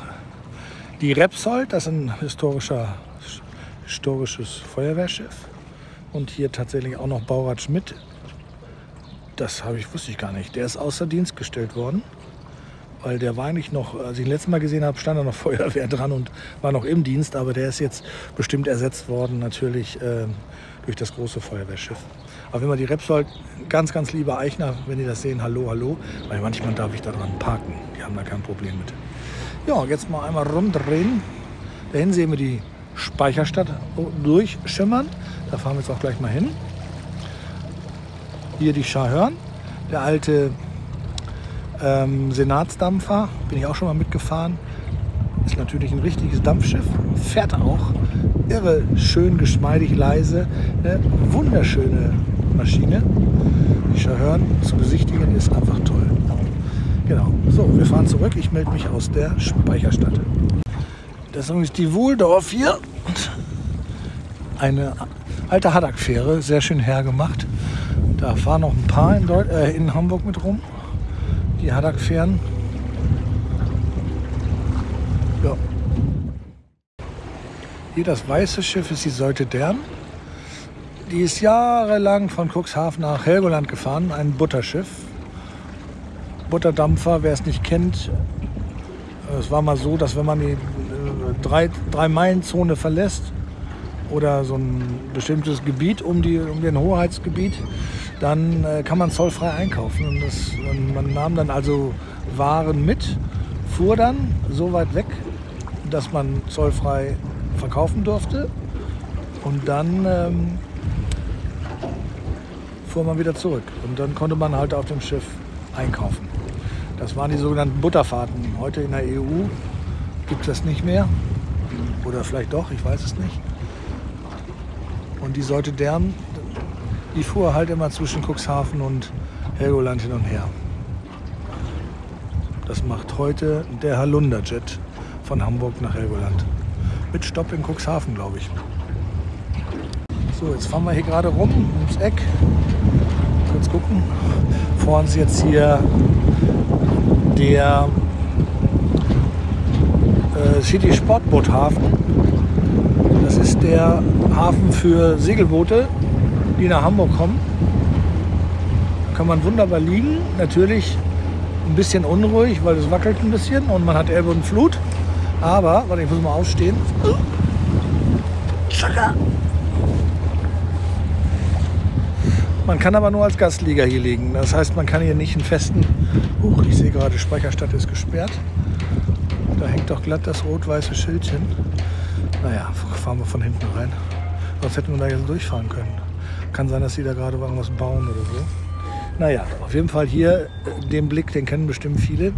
die Repsold, das ist ein historischer, historisches Feuerwehrschiff. Und hier tatsächlich auch noch Baurat Schmidt. Das habe ich, wusste ich gar nicht. Der ist außer Dienst gestellt worden. Weil der war eigentlich noch, als ich ihn letztes Mal gesehen habe, stand da noch Feuerwehr dran und war noch im Dienst. Aber der ist jetzt bestimmt ersetzt worden, natürlich äh, durch das große Feuerwehrschiff. Aber wenn man die Repsold, ganz, ganz lieber Eichner, wenn die das sehen, hallo, hallo. Weil manchmal darf ich da dran parken. Die haben da kein Problem mit. Ja, jetzt mal einmal rumdrehen. Dahin sehen wir die Speicherstadt durchschimmern. Da fahren wir jetzt auch gleich mal hin. Hier die Schahörn, der alte ähm, Senatsdampfer, bin ich auch schon mal mitgefahren. Ist natürlich ein richtiges Dampfschiff, fährt auch irre schön, geschmeidig, leise. Eine wunderschöne Maschine. Die Schahörn zu besichtigen ist einfach toll. Genau. So, wir fahren zurück. Ich melde mich aus der Speicherstadt. Das ist die Wohldorf hier. Eine alte Haddock-Fähre, sehr schön hergemacht. Da fahren noch ein paar in, Deut äh, in Hamburg mit rum. Die Haddock-Fähren. Ja. Hier das weiße Schiff ist die Seute Dern. Die ist jahrelang von Cuxhaven nach Helgoland gefahren, ein Butterschiff. Butterdampfer, wer es nicht kennt, es war mal so, dass wenn man die drei, drei Meilen Zone verlässt oder so ein bestimmtes Gebiet um, die, um den Hoheitsgebiet, dann äh, kann man zollfrei einkaufen. Und, das, man nahm dann also Waren mit, fuhr dann so weit weg, dass man zollfrei verkaufen durfte. Und dann ähm, fuhr man wieder zurück. Und dann konnte man halt auf dem Schiff einkaufen. Das waren die sogenannten Butterfahrten. Heute in der EU gibt es das nicht mehr. Oder vielleicht doch, ich weiß es nicht. Und die sollte deren, die fuhr halt immer zwischen Cuxhaven und Helgoland hin und her. Das macht heute der Halunderjet von Hamburg nach Helgoland. Mit Stopp in Cuxhaven, glaube ich. So, jetzt fahren wir hier gerade rum ums Eck. Kurz gucken. Vor uns jetzt hier der äh, City Sportboothafen. Das ist der Hafen für Segelboote, die nach Hamburg kommen. Da kann man wunderbar liegen. Natürlich ein bisschen unruhig, weil es wackelt ein bisschen und man hat Elbe und Flut. Aber, warte, ich muss mal aufstehen. Man kann aber nur als Gastlieger hier liegen. Das heißt, man kann hier nicht einen festen. Huch, ich sehe gerade, Speicherstadt ist gesperrt. Da hängt doch glatt das rot-weiße Schildchen. Naja, fahren wir von hinten rein. Sonst hätten wir da jetzt durchfahren können. Kann sein, dass sie da gerade irgendwas bauen oder so. Naja, auf jeden Fall hier den Blick, den kennen bestimmt viele.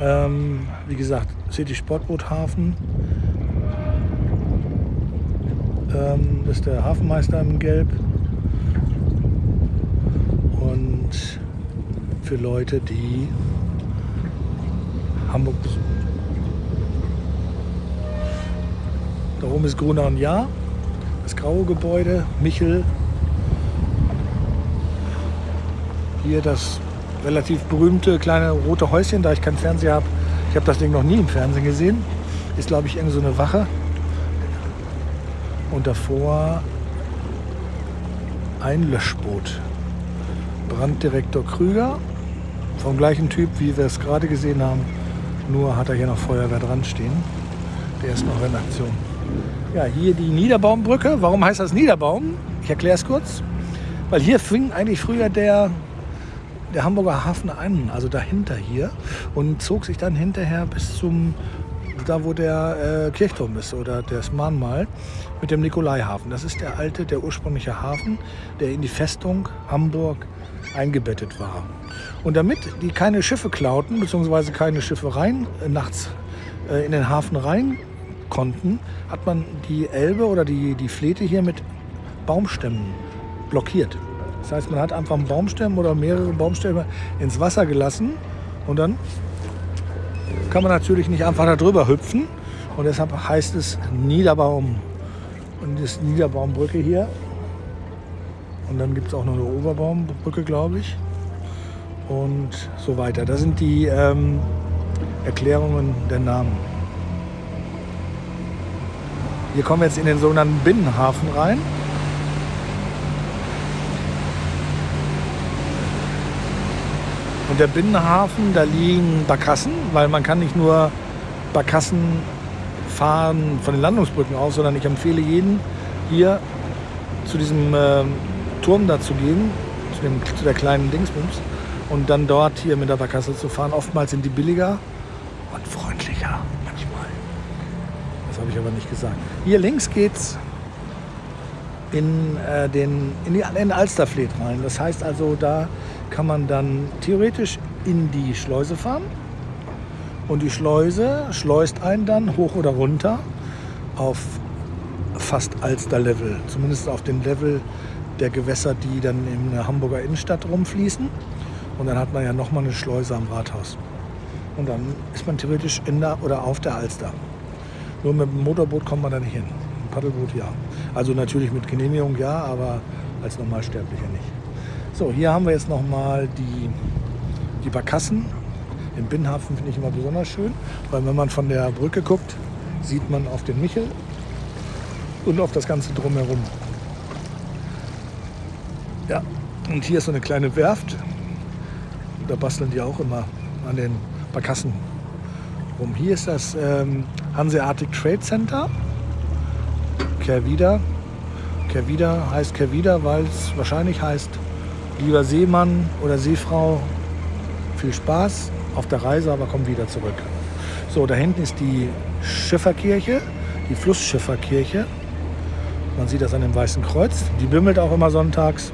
Ähm, wie gesagt, City Sportboothafen. Ähm, ist der Hafenmeister im Gelb. Und für Leute, die Hamburg besuchen. Darum ist Grunau ein Jahr. Das graue Gebäude, Michel. Hier das relativ berühmte kleine rote Häuschen, da ich keinen Fernseher habe. Ich habe das Ding noch nie im Fernsehen gesehen. Ist, glaube ich, irgendwie so eine Wache. Und davor ein Löschboot. Branddirektor Krüger, vom gleichen Typ, wie wir es gerade gesehen haben. Nur hat er hier noch Feuerwehr dran stehen. Der ist noch in Aktion. Ja, hier die Niederbaumbrücke. Warum heißt das Niederbaum? Ich erkläre es kurz. Weil hier fing eigentlich früher der, der Hamburger Hafen an, also dahinter hier, und zog sich dann hinterher bis zum, da wo der äh, Kirchturm ist oder das Mahnmal mit dem Nikolaihafen. Das ist der alte, der ursprüngliche Hafen, der in die Festung Hamburg eingebettet war. Und damit die keine Schiffe klauten, beziehungsweise keine Schiffe rein, äh, nachts äh, in den Hafen rein konnten, hat man die Elbe oder die, die Flete hier mit Baumstämmen blockiert. Das heißt, man hat einfach einen Baumstamm oder mehrere Baumstämme ins Wasser gelassen und dann kann man natürlich nicht einfach da drüber hüpfen. Und deshalb heißt es Niederbaum. Und das ist Niederbaumbrücke hier. Und dann gibt es auch noch eine Oberbaumbrücke, glaube ich. Und so weiter. Das sind die ähm, Erklärungen der Namen. Hier kommen wir jetzt in den sogenannten Binnenhafen rein. Und der Binnenhafen, da liegen Barkassen, weil man kann nicht nur Barkassen fahren von den Landungsbrücken aus, sondern ich empfehle jeden hier zu diesem äh, Turm da zu gehen, zu, dem, zu der kleinen Dingsbums und dann dort hier mit der Barkasse zu fahren. Oftmals sind die billiger und freundlicher habe ich aber nicht gesagt. Hier links geht's in, äh, den, in, die, in den Alsterfleet rein. Das heißt also, da kann man dann theoretisch in die Schleuse fahren. Und die Schleuse schleust einen dann hoch oder runter auf fast Alster-Level. Zumindest auf den Level der Gewässer, die dann in der Hamburger Innenstadt rumfließen. Und dann hat man ja nochmal eine Schleuse am Rathaus. Und dann ist man theoretisch in der oder auf der Alster. Nur mit dem Motorboot kommt man da nicht hin. Ein Paddelboot ja. Also natürlich mit Genehmigung ja, aber als Normalsterblicher nicht. So, hier haben wir jetzt nochmal die, die Barkassen. Den Binnenhafen finde ich immer besonders schön, weil wenn man von der Brücke guckt, sieht man auf den Michel und auf das Ganze drumherum. Ja, und hier ist so eine kleine Werft. Da basteln die auch immer an den Barkassen rum. Hier ist das ähm, Hanseatic Trade Center. Kervida. Kervida heißt Kervida, weil es wahrscheinlich heißt Lieber Seemann oder Seefrau, viel Spaß auf der Reise, aber komm wieder zurück. So, da hinten ist die Schifferkirche, die Flussschifferkirche. Man sieht das an dem Weißen Kreuz. Die bimmelt auch immer sonntags.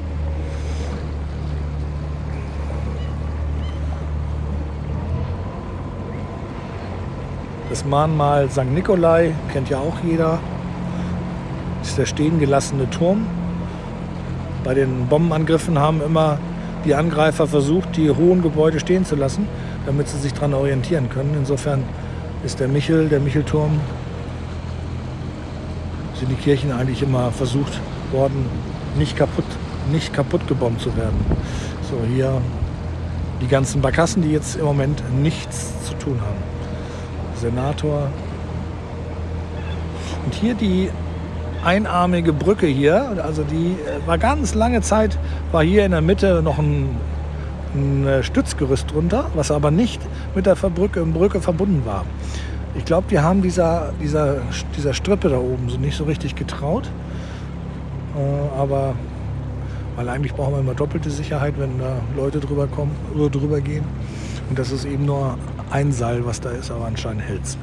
Das Mahnmal St. Nikolai kennt ja auch jeder. Ist der stehen gelassene Turm bei den Bombenangriffen haben immer die Angreifer versucht, die hohen Gebäude stehen zu lassen, damit sie sich daran orientieren können. Insofern ist der Michel, der Michelturm, sind die Kirchen eigentlich immer versucht worden, nicht kaputt, nicht kaputt gebombt zu werden. So, hier die ganzen Barkassen, die jetzt im Moment nichts zu tun haben. Senator. Und hier die einarmige Brücke hier. Also die äh, war ganz lange Zeit, war hier in der Mitte noch ein, ein äh, Stützgerüst drunter, was aber nicht mit der Brücke, Brücke verbunden war. Ich glaube, die haben dieser, dieser, dieser Strippe da oben so nicht so richtig getraut. Äh, aber weil eigentlich brauchen wir immer doppelte Sicherheit, wenn da Leute drüber kommen oder drüber gehen. Und das ist eben nur ein Seil, was da ist, aber anscheinend hält es.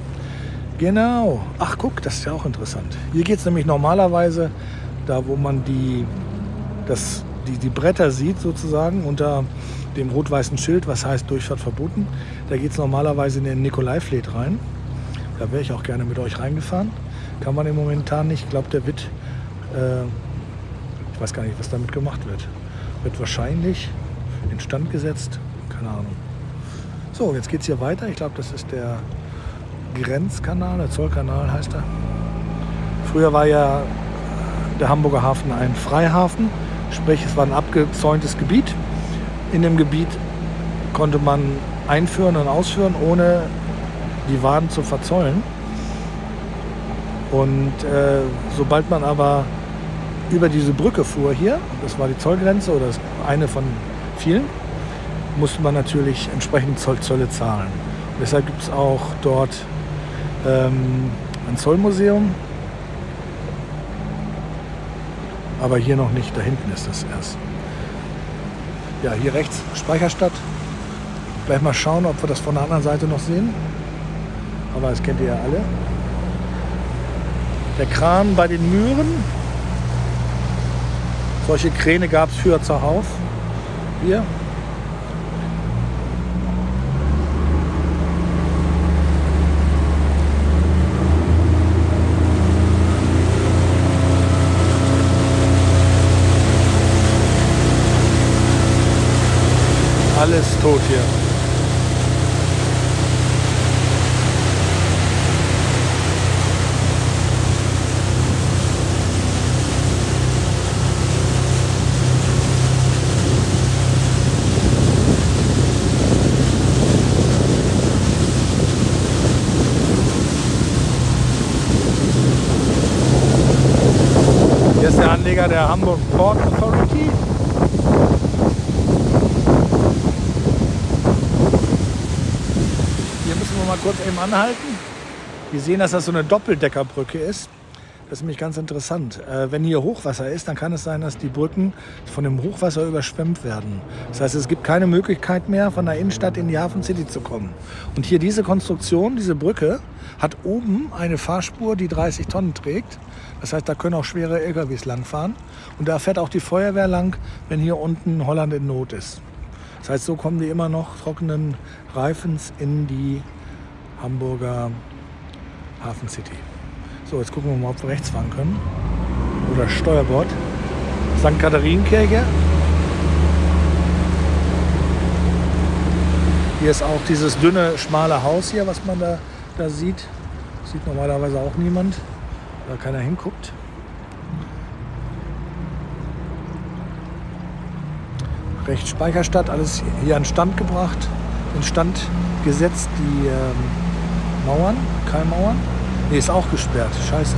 Genau. Ach, guck, das ist ja auch interessant. Hier geht es nämlich normalerweise, da wo man die, das, die, die Bretter sieht, sozusagen, unter dem rot-weißen Schild, was heißt Durchfahrt verboten. Da geht es normalerweise in den Nikolaifleet rein. Da wäre ich auch gerne mit euch reingefahren. Kann man im Momentan nicht. Ich glaube, der wird, äh, ich weiß gar nicht, was damit gemacht wird. Wird wahrscheinlich instand gesetzt. Keine Ahnung. So, jetzt geht es hier weiter. Ich glaube, das ist der Grenzkanal, der Zollkanal heißt er. Früher war ja der Hamburger Hafen ein Freihafen, sprich es war ein abgezäuntes Gebiet. In dem Gebiet konnte man einführen und ausführen, ohne die Waren zu verzollen. Und äh, sobald man aber über diese Brücke fuhr hier, das war die Zollgrenze oder eine von vielen, musste man natürlich entsprechend Zollzölle zahlen. Und deshalb gibt es auch dort ähm, ein Zollmuseum. Aber hier noch nicht, da hinten ist das erst. Ja, hier rechts Speicherstadt. Gleich mal schauen, ob wir das von der anderen Seite noch sehen. Aber das kennt ihr ja alle. Der Kran bei den Mühren. Solche Kräne gab es früher zuhauf. Hier, alles tot hier. Ist der Anleger der Hamburg Port Authority. Hier müssen wir mal kurz eben anhalten. Wir sehen, dass das so eine Doppeldeckerbrücke ist. Das ist nämlich ganz interessant. Äh, wenn hier Hochwasser ist, dann kann es sein, dass die Brücken von dem Hochwasser überschwemmt werden. Das heißt, es gibt keine Möglichkeit mehr, von der Innenstadt in die Hafen City zu kommen. Und hier diese Konstruktion, diese Brücke, hat oben eine Fahrspur, die 30 Tonnen trägt. Das heißt, da können auch schwere LKWs langfahren. Und da fährt auch die Feuerwehr lang, wenn hier unten Holland in Not ist. Das heißt, so kommen die immer noch trockenen Reifens in die Hamburger Hafen City. So, jetzt gucken wir mal, ob wir rechts fahren können. Oder Steuerbord. St. Katharinenkirche. Hier ist auch dieses dünne, schmale Haus hier, was man da, da sieht. Sieht normalerweise auch niemand, weil keiner hinguckt. Recht Speicherstadt, alles hier an Stand gebracht, in Stand gesetzt, die ähm, Mauern, Keilmauern. Nee, ist auch gesperrt. Scheiße.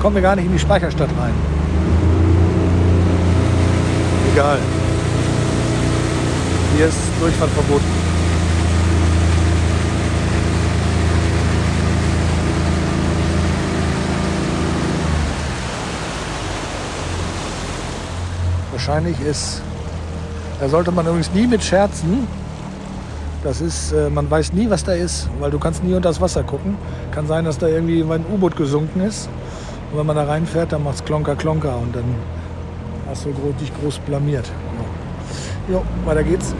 Kommen wir gar nicht in die Speicherstadt rein. Egal. Hier ist Durchfahrt verboten. Wahrscheinlich ist, da sollte man übrigens nie mit scherzen, das ist, äh, man weiß nie, was da ist, weil du kannst nie unter das Wasser gucken. Kann sein, dass da irgendwie ein U-Boot gesunken ist. Und wenn man da reinfährt, dann macht es Klonker, Klonker und dann hast du dich groß blamiert. Jo, weiter geht's.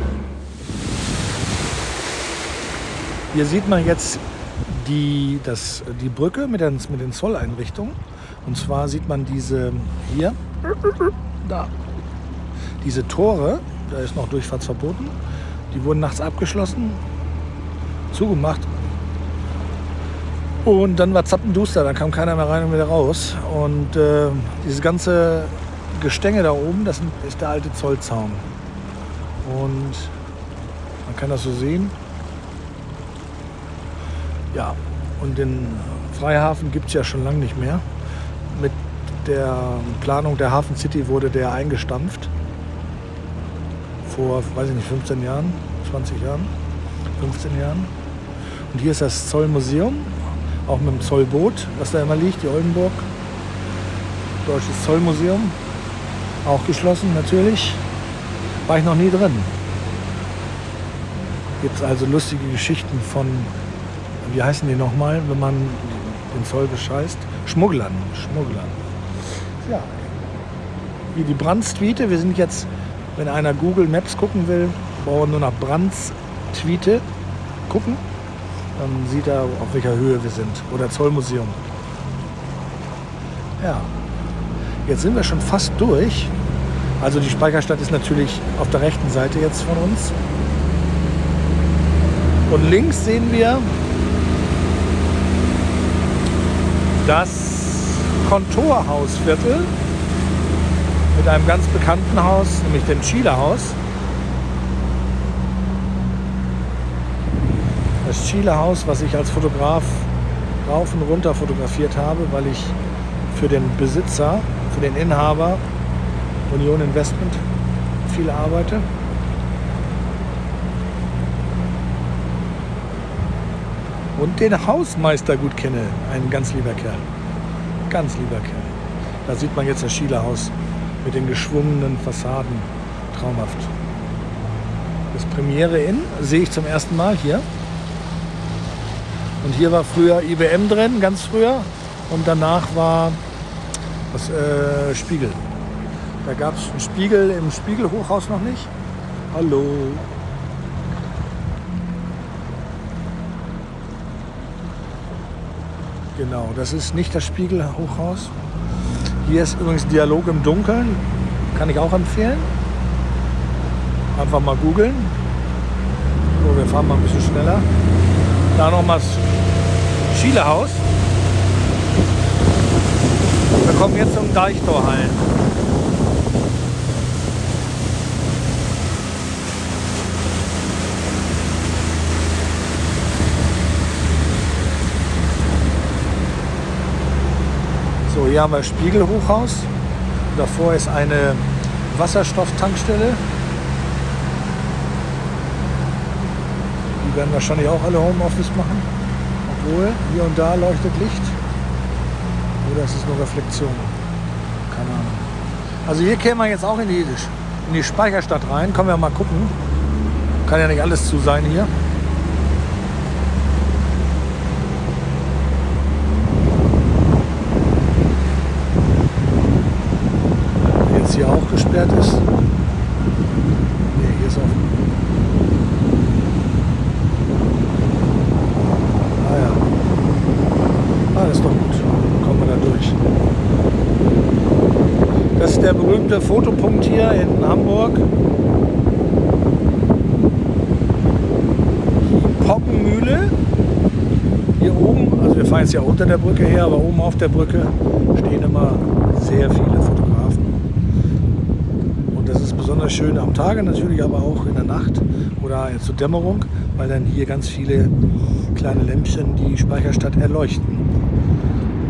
Hier sieht man jetzt die, das, die Brücke mit den, mit den Zolleinrichtungen. Und zwar sieht man diese hier, da, diese Tore, da ist noch Durchfahrt verboten. Die wurden nachts abgeschlossen, zugemacht. Und dann war zappenduster, da kam keiner mehr rein und wieder raus. Und äh, dieses ganze Gestänge da oben, das ist der alte Zollzaun. Und man kann das so sehen. Ja, und den Freihafen gibt es ja schon lange nicht mehr. Mit der Planung der Hafen City wurde der eingestampft vor, weiß ich nicht, 15 Jahren, 20 Jahren, 15 Jahren. Und hier ist das Zollmuseum, auch mit dem Zollboot, was da immer liegt, die Oldenburg. Deutsches Zollmuseum, auch geschlossen natürlich. War ich noch nie drin. Gibt es also lustige Geschichten von, wie heißen die nochmal, wenn man den Zoll bescheißt? Schmugglern. Schmugglern. Ja. Wie die Brandstwiete, wir sind jetzt wenn einer Google Maps gucken will, braucht er nur nach Brands Tweete gucken. Dann sieht er, auf welcher Höhe wir sind. Oder Zollmuseum. Ja, jetzt sind wir schon fast durch. Also die Speicherstadt ist natürlich auf der rechten Seite jetzt von uns. Und links sehen wir das Kontorhausviertel mit einem ganz bekannten Haus, nämlich dem Chile Haus. Das Chile Haus, was ich als Fotograf rauf und runter fotografiert habe, weil ich für den Besitzer, für den Inhaber Union Investment viel arbeite. Und den Hausmeister gut kenne, ein ganz lieber Kerl. Ganz lieber Kerl. Da sieht man jetzt das Schieler Haus mit den geschwungenen Fassaden. Traumhaft. Das Premiere in sehe ich zum ersten Mal hier. Und hier war früher IBM drin, ganz früher. Und danach war das äh, Spiegel. Da gab es einen Spiegel im Spiegelhochhaus noch nicht. Hallo. Genau, das ist nicht das Spiegelhochhaus. Hier ist übrigens Dialog im Dunkeln, kann ich auch empfehlen. Einfach mal googeln. So, wir fahren mal ein bisschen schneller. Da nochmal das Schielehaus. Wir kommen jetzt zum Deichtorhallen. Hier haben wir Spiegelhochhaus. Davor ist eine Wasserstofftankstelle. Die werden wahrscheinlich auch alle Homeoffice machen. Obwohl, hier und da leuchtet Licht. Oder ist es nur Reflexion? Keine Ahnung. Also hier kämen wir jetzt auch in die, in die Speicherstadt rein. Können wir mal gucken. Kann ja nicht alles zu sein hier. Jetzt hier auch gesperrt ist. Ne, hier ist offen. Ah ja. Ah, ist doch gut. Kommen wir da durch. Das ist der berühmte Fotopunkt hier in Hamburg. Poppenmühle. Hier oben, also wir fahren jetzt ja unter der Brücke her, aber oben auf der Brücke stehen immer sehr viele Fotografen. Und das ist besonders schön am Tage natürlich, aber auch in der Nacht oder zur Dämmerung, weil dann hier ganz viele kleine Lämpchen die Speicherstadt erleuchten.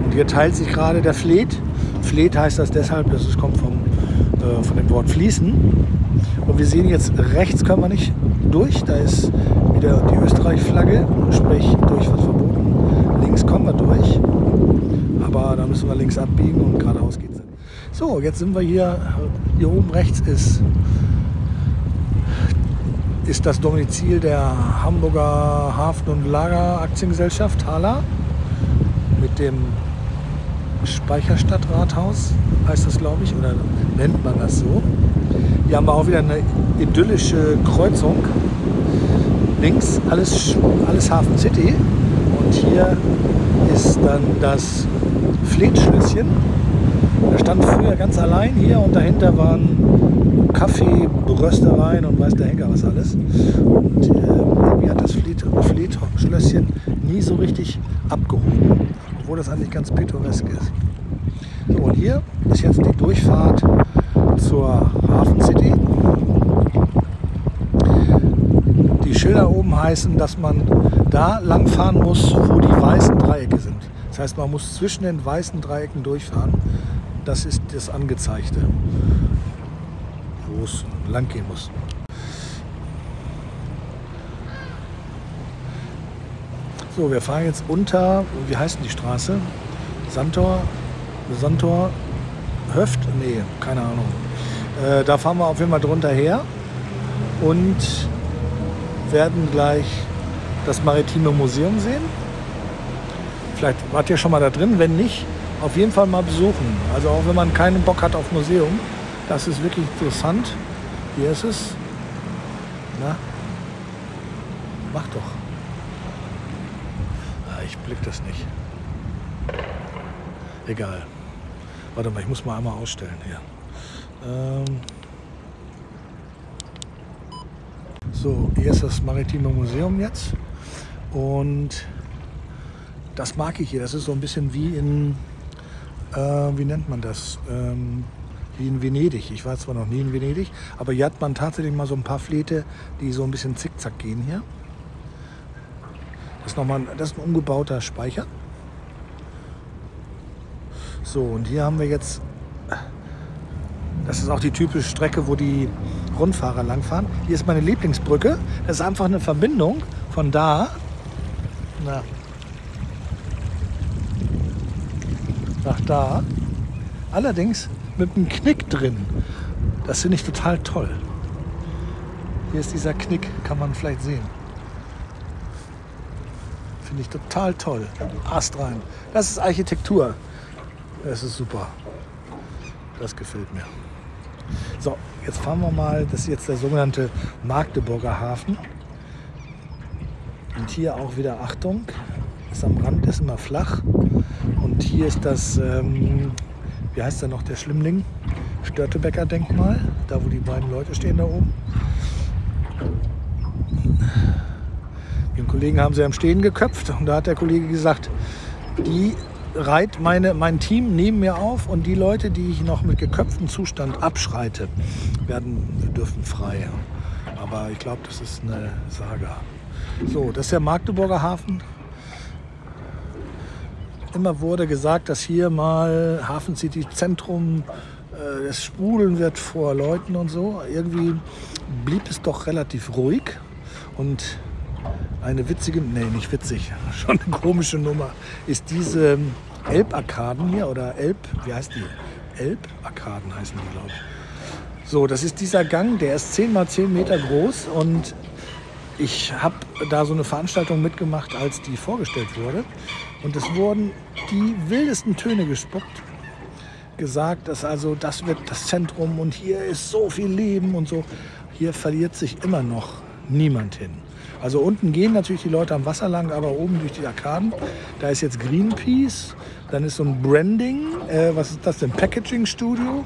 Und hier teilt sich gerade der Fleet. Fleet heißt das deshalb, dass es kommt vom, äh, von dem Wort fließen. Und wir sehen jetzt rechts können wir nicht durch, da ist wieder die Österreich-Flagge, sprich durch was verboten. Links kommen wir durch, aber da müssen wir links abbiegen und geradeaus geht's. So, jetzt sind wir hier, hier oben rechts ist, ist das Domizil der Hamburger Hafen- und Lager-Aktiengesellschaft, HALA, mit dem Speicherstadtrathaus, heißt das glaube ich, oder nennt man das so. Hier haben wir auch wieder eine idyllische Kreuzung. Links alles, alles Hafen City und hier ist dann das Fleetschlösschen. Da stand früher ganz allein hier und dahinter waren Kaffee, Röstereien und weiß der Henker was alles. Und äh, hat das Fleet, Fleet-Schlösschen nie so richtig abgehoben, obwohl das eigentlich ganz pittoresk ist. So, und hier ist jetzt die Durchfahrt zur Hafen City. Die Schilder oben heißen, dass man da lang fahren muss, wo die weißen Dreiecke sind. Das heißt, man muss zwischen den weißen Dreiecken durchfahren. Das ist das Angezeigte, wo es lang gehen muss. So, wir fahren jetzt unter, wie heißt denn die Straße? Santor, Santor, Höft? Nee, keine Ahnung. Äh, da fahren wir auf jeden Fall drunter her und werden gleich das Maritime Museum sehen. Vielleicht wart ihr schon mal da drin, wenn nicht, auf jeden Fall mal besuchen. Also auch wenn man keinen Bock hat auf Museum, das ist wirklich interessant. Hier ist es. Na? Mach doch. Ah, ich blick das nicht. Egal. Warte mal, ich muss mal einmal ausstellen hier. Ähm so, hier ist das Maritime Museum jetzt. Und das mag ich hier. Das ist so ein bisschen wie in, äh, wie nennt man das? Ähm, wie in Venedig. Ich war zwar noch nie in Venedig, aber hier hat man tatsächlich mal so ein paar Fläte, die so ein bisschen zickzack gehen hier. Das ist, noch mal, das ist ein umgebauter Speicher. So, und hier haben wir jetzt, das ist auch die typische Strecke, wo die Rundfahrer langfahren. Hier ist meine Lieblingsbrücke. Das ist einfach eine Verbindung von da na, nach da. Allerdings mit einem Knick drin. Das finde ich total toll. Hier ist dieser Knick, kann man vielleicht sehen. Finde ich total toll. Ast rein. Das ist Architektur. Das ist super. Das gefällt mir. So, jetzt fahren wir mal. Das ist jetzt der sogenannte Magdeburger Hafen. Und hier auch wieder Achtung. Ist am Rand ist immer flach. Und hier ist das, ähm, wie heißt der noch, der Schlimmling? Störtebecker Denkmal. Da, wo die beiden Leute stehen da oben. Den Kollegen haben sie am Stehen geköpft und da hat der Kollege gesagt, die reiht meine, mein Team neben mir auf und die Leute, die ich noch mit geköpftem Zustand abschreite, werden, dürfen frei. Aber ich glaube, das ist eine Saga. So, das ist der Magdeburger Hafen. Immer wurde gesagt, dass hier mal Hafen City Zentrum, äh, das Sprudeln wird vor Leuten und so. Irgendwie blieb es doch relativ ruhig und eine witzige, nee, nicht witzig, schon eine komische Nummer, ist diese Elbarkaden hier oder Elb, wie heißt die? Elbarkaden heißen die, glaube ich. So, das ist dieser Gang, der ist 10 mal 10 Meter groß und ich habe da so eine Veranstaltung mitgemacht, als die vorgestellt wurde. Und es wurden die wildesten Töne gespuckt. Gesagt, dass also das wird das Zentrum und hier ist so viel Leben und so. Hier verliert sich immer noch niemand hin. Also unten gehen natürlich die Leute am Wasser lang, aber oben durch die Arkaden, da ist jetzt Greenpeace, dann ist so ein Branding, äh, was ist das denn? Packaging Studio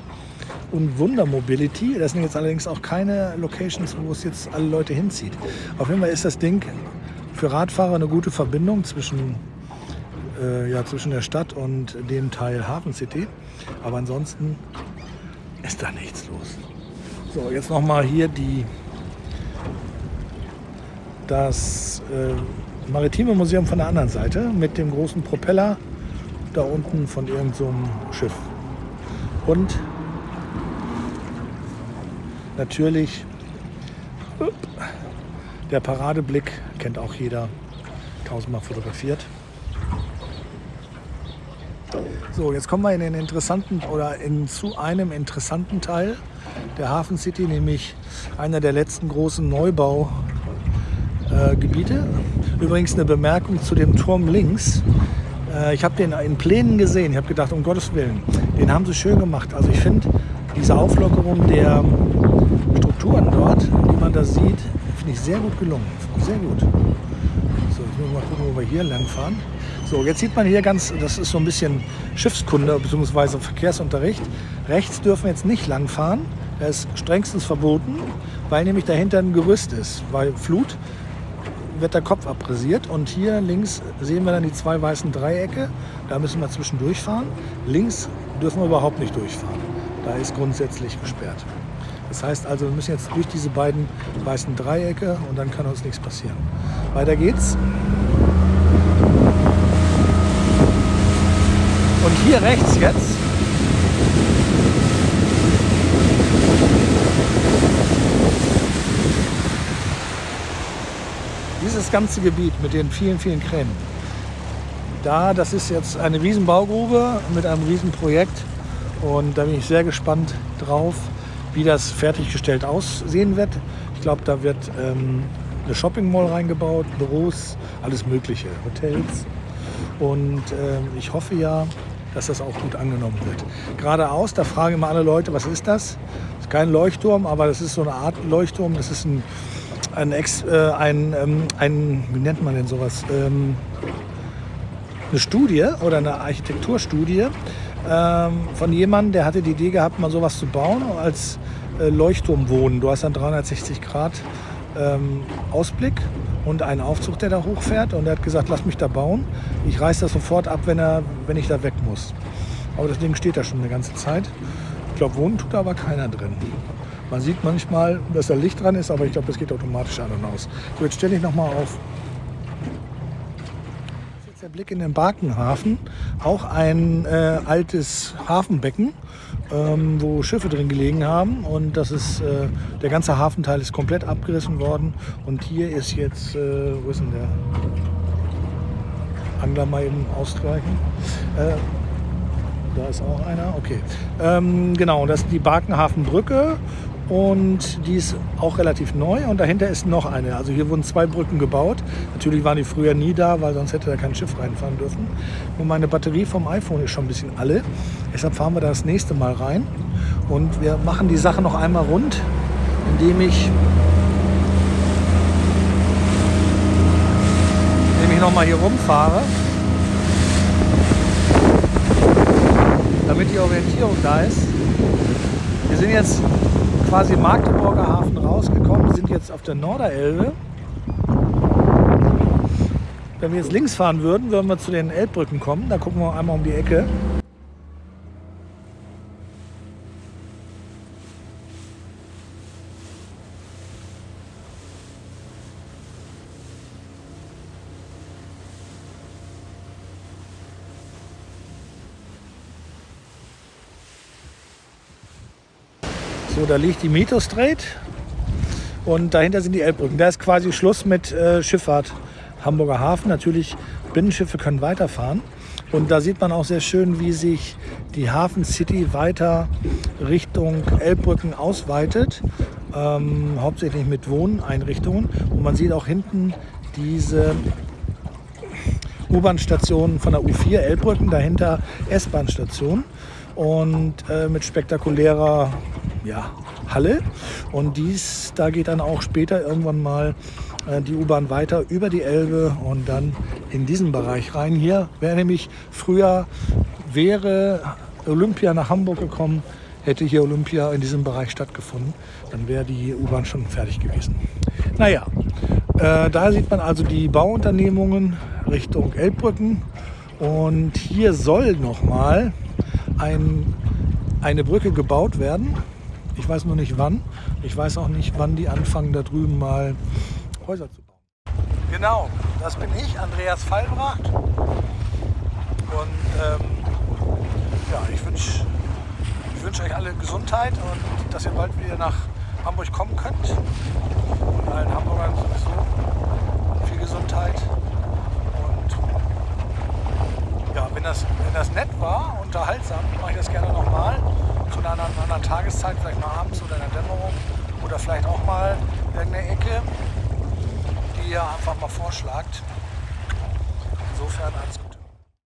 und Wunder Mobility. Das sind jetzt allerdings auch keine Locations, wo es jetzt alle Leute hinzieht. Auf jeden Fall ist das Ding für Radfahrer eine gute Verbindung zwischen, äh, ja, zwischen der Stadt und dem Teil Hafen City. Aber ansonsten ist da nichts los. So, jetzt nochmal hier die das äh, Maritime Museum von der anderen Seite mit dem großen Propeller da unten von irgendeinem so Schiff. Und natürlich der Paradeblick, kennt auch jeder, tausendmal fotografiert. So, jetzt kommen wir in den interessanten oder in, zu einem interessanten Teil der Hafen City, nämlich einer der letzten großen Neubau äh. Übrigens eine Bemerkung zu dem Turm links. Äh, ich habe den in Plänen gesehen. Ich habe gedacht, um Gottes Willen, den haben sie schön gemacht. Also ich finde diese Auflockerung der Strukturen dort, die man da sieht, finde ich sehr gut gelungen. Sehr gut. So, jetzt müssen wir mal gucken, wo wir hier lang fahren. So, jetzt sieht man hier ganz, das ist so ein bisschen Schiffskunde bzw. Verkehrsunterricht. Rechts dürfen wir jetzt nicht lang fahren. Das ist strengstens verboten, weil nämlich dahinter ein Gerüst ist. Weil Flut wird der Kopf abrasiert und hier links sehen wir dann die zwei weißen Dreiecke. Da müssen wir zwischendurch fahren. Links dürfen wir überhaupt nicht durchfahren. Da ist grundsätzlich gesperrt. Das heißt also, wir müssen jetzt durch diese beiden weißen Dreiecke und dann kann uns nichts passieren. Weiter geht's. Und hier rechts jetzt dieses ganze Gebiet mit den vielen, vielen Kränen, da, das ist jetzt eine Riesenbaugrube mit einem Riesenprojekt und da bin ich sehr gespannt drauf, wie das fertiggestellt aussehen wird. Ich glaube, da wird ähm, eine Shopping Mall reingebaut, Büros, alles Mögliche, Hotels. Und ähm, ich hoffe ja, dass das auch gut angenommen wird. Geradeaus, da fragen immer alle Leute, was ist das? Das ist kein Leuchtturm, aber das ist so eine Art Leuchtturm. Das ist ein ein, Ex, äh, ein, ähm, ein, wie nennt man denn sowas? Ähm, eine Studie oder eine Architekturstudie ähm, von jemandem, der hatte die Idee gehabt, mal sowas zu bauen als äh, Leuchtturmwohnen. Du hast dann 360 Grad ähm, Ausblick und einen Aufzug, der da hochfährt. Und er hat gesagt, lass mich da bauen. Ich reiße das sofort ab, wenn, er, wenn ich da weg muss. Aber das Ding steht da schon eine ganze Zeit. Ich glaube, wohnen tut aber keiner drin. Man sieht manchmal, dass da Licht dran ist, aber ich glaube, das geht automatisch an und aus. So, jetzt stelle ich noch mal auf. Das ist jetzt der Blick in den Barkenhafen. Auch ein äh, altes Hafenbecken, ähm, wo Schiffe drin gelegen haben. Und das ist, äh, der ganze Hafenteil ist komplett abgerissen worden. Und hier ist jetzt, äh, wo ist denn der? Angler mal eben ausstreichen. Äh, da ist auch einer, okay. Ähm, genau, das ist die Barkenhafenbrücke und die ist auch relativ neu und dahinter ist noch eine. Also hier wurden zwei Brücken gebaut. Natürlich waren die früher nie da, weil sonst hätte da kein Schiff reinfahren dürfen. Und meine Batterie vom iPhone ist schon ein bisschen alle. Deshalb fahren wir da das nächste Mal rein und wir machen die Sache noch einmal rund, indem ich indem ich noch mal hier rumfahre. Damit die Orientierung da ist. Wir sind jetzt quasi Magdeburger Hafen rausgekommen, sind jetzt auf der Norderelbe. Wenn wir jetzt links fahren würden, würden wir zu den Elbbrücken kommen. Da gucken wir einmal um die Ecke. Da liegt die Metro Strait und dahinter sind die Elbbrücken. Da ist quasi Schluss mit äh, Schifffahrt. Hamburger Hafen. Natürlich, Binnenschiffe können weiterfahren. Und da sieht man auch sehr schön, wie sich die Hafen City weiter Richtung Elbbrücken ausweitet. Ähm, hauptsächlich mit Wohneinrichtungen. Und man sieht auch hinten diese U-Bahn-Stationen von der U4 Elbbrücken, dahinter S-Bahn-Station und äh, mit spektakulärer ja, Halle. Und dies, da geht dann auch später irgendwann mal äh, die U-Bahn weiter über die Elbe und dann in diesen Bereich rein. Hier wäre nämlich früher, wäre Olympia nach Hamburg gekommen, hätte hier Olympia in diesem Bereich stattgefunden, dann wäre die U-Bahn schon fertig gewesen. Naja, äh, da sieht man also die Bauunternehmungen Richtung Elbbrücken und hier soll nochmal ein, eine Brücke gebaut werden. Ich weiß nur nicht wann. Ich weiß auch nicht, wann die anfangen, da drüben mal Häuser zu bauen. Genau, das bin ich, Andreas Fallbracht. Und ähm, ja, ich wünsche ich wünsch euch alle Gesundheit und dass ihr bald wieder nach Hamburg kommen könnt. Und allen Hamburgern sowieso viel Gesundheit. Ja, wenn das, wenn das nett war, unterhaltsam, mache ich das gerne nochmal zu einer anderen Tageszeit, vielleicht mal abends oder in der Dämmerung oder vielleicht auch mal irgendeine Ecke, die ihr einfach mal vorschlagt. Insofern alles gut.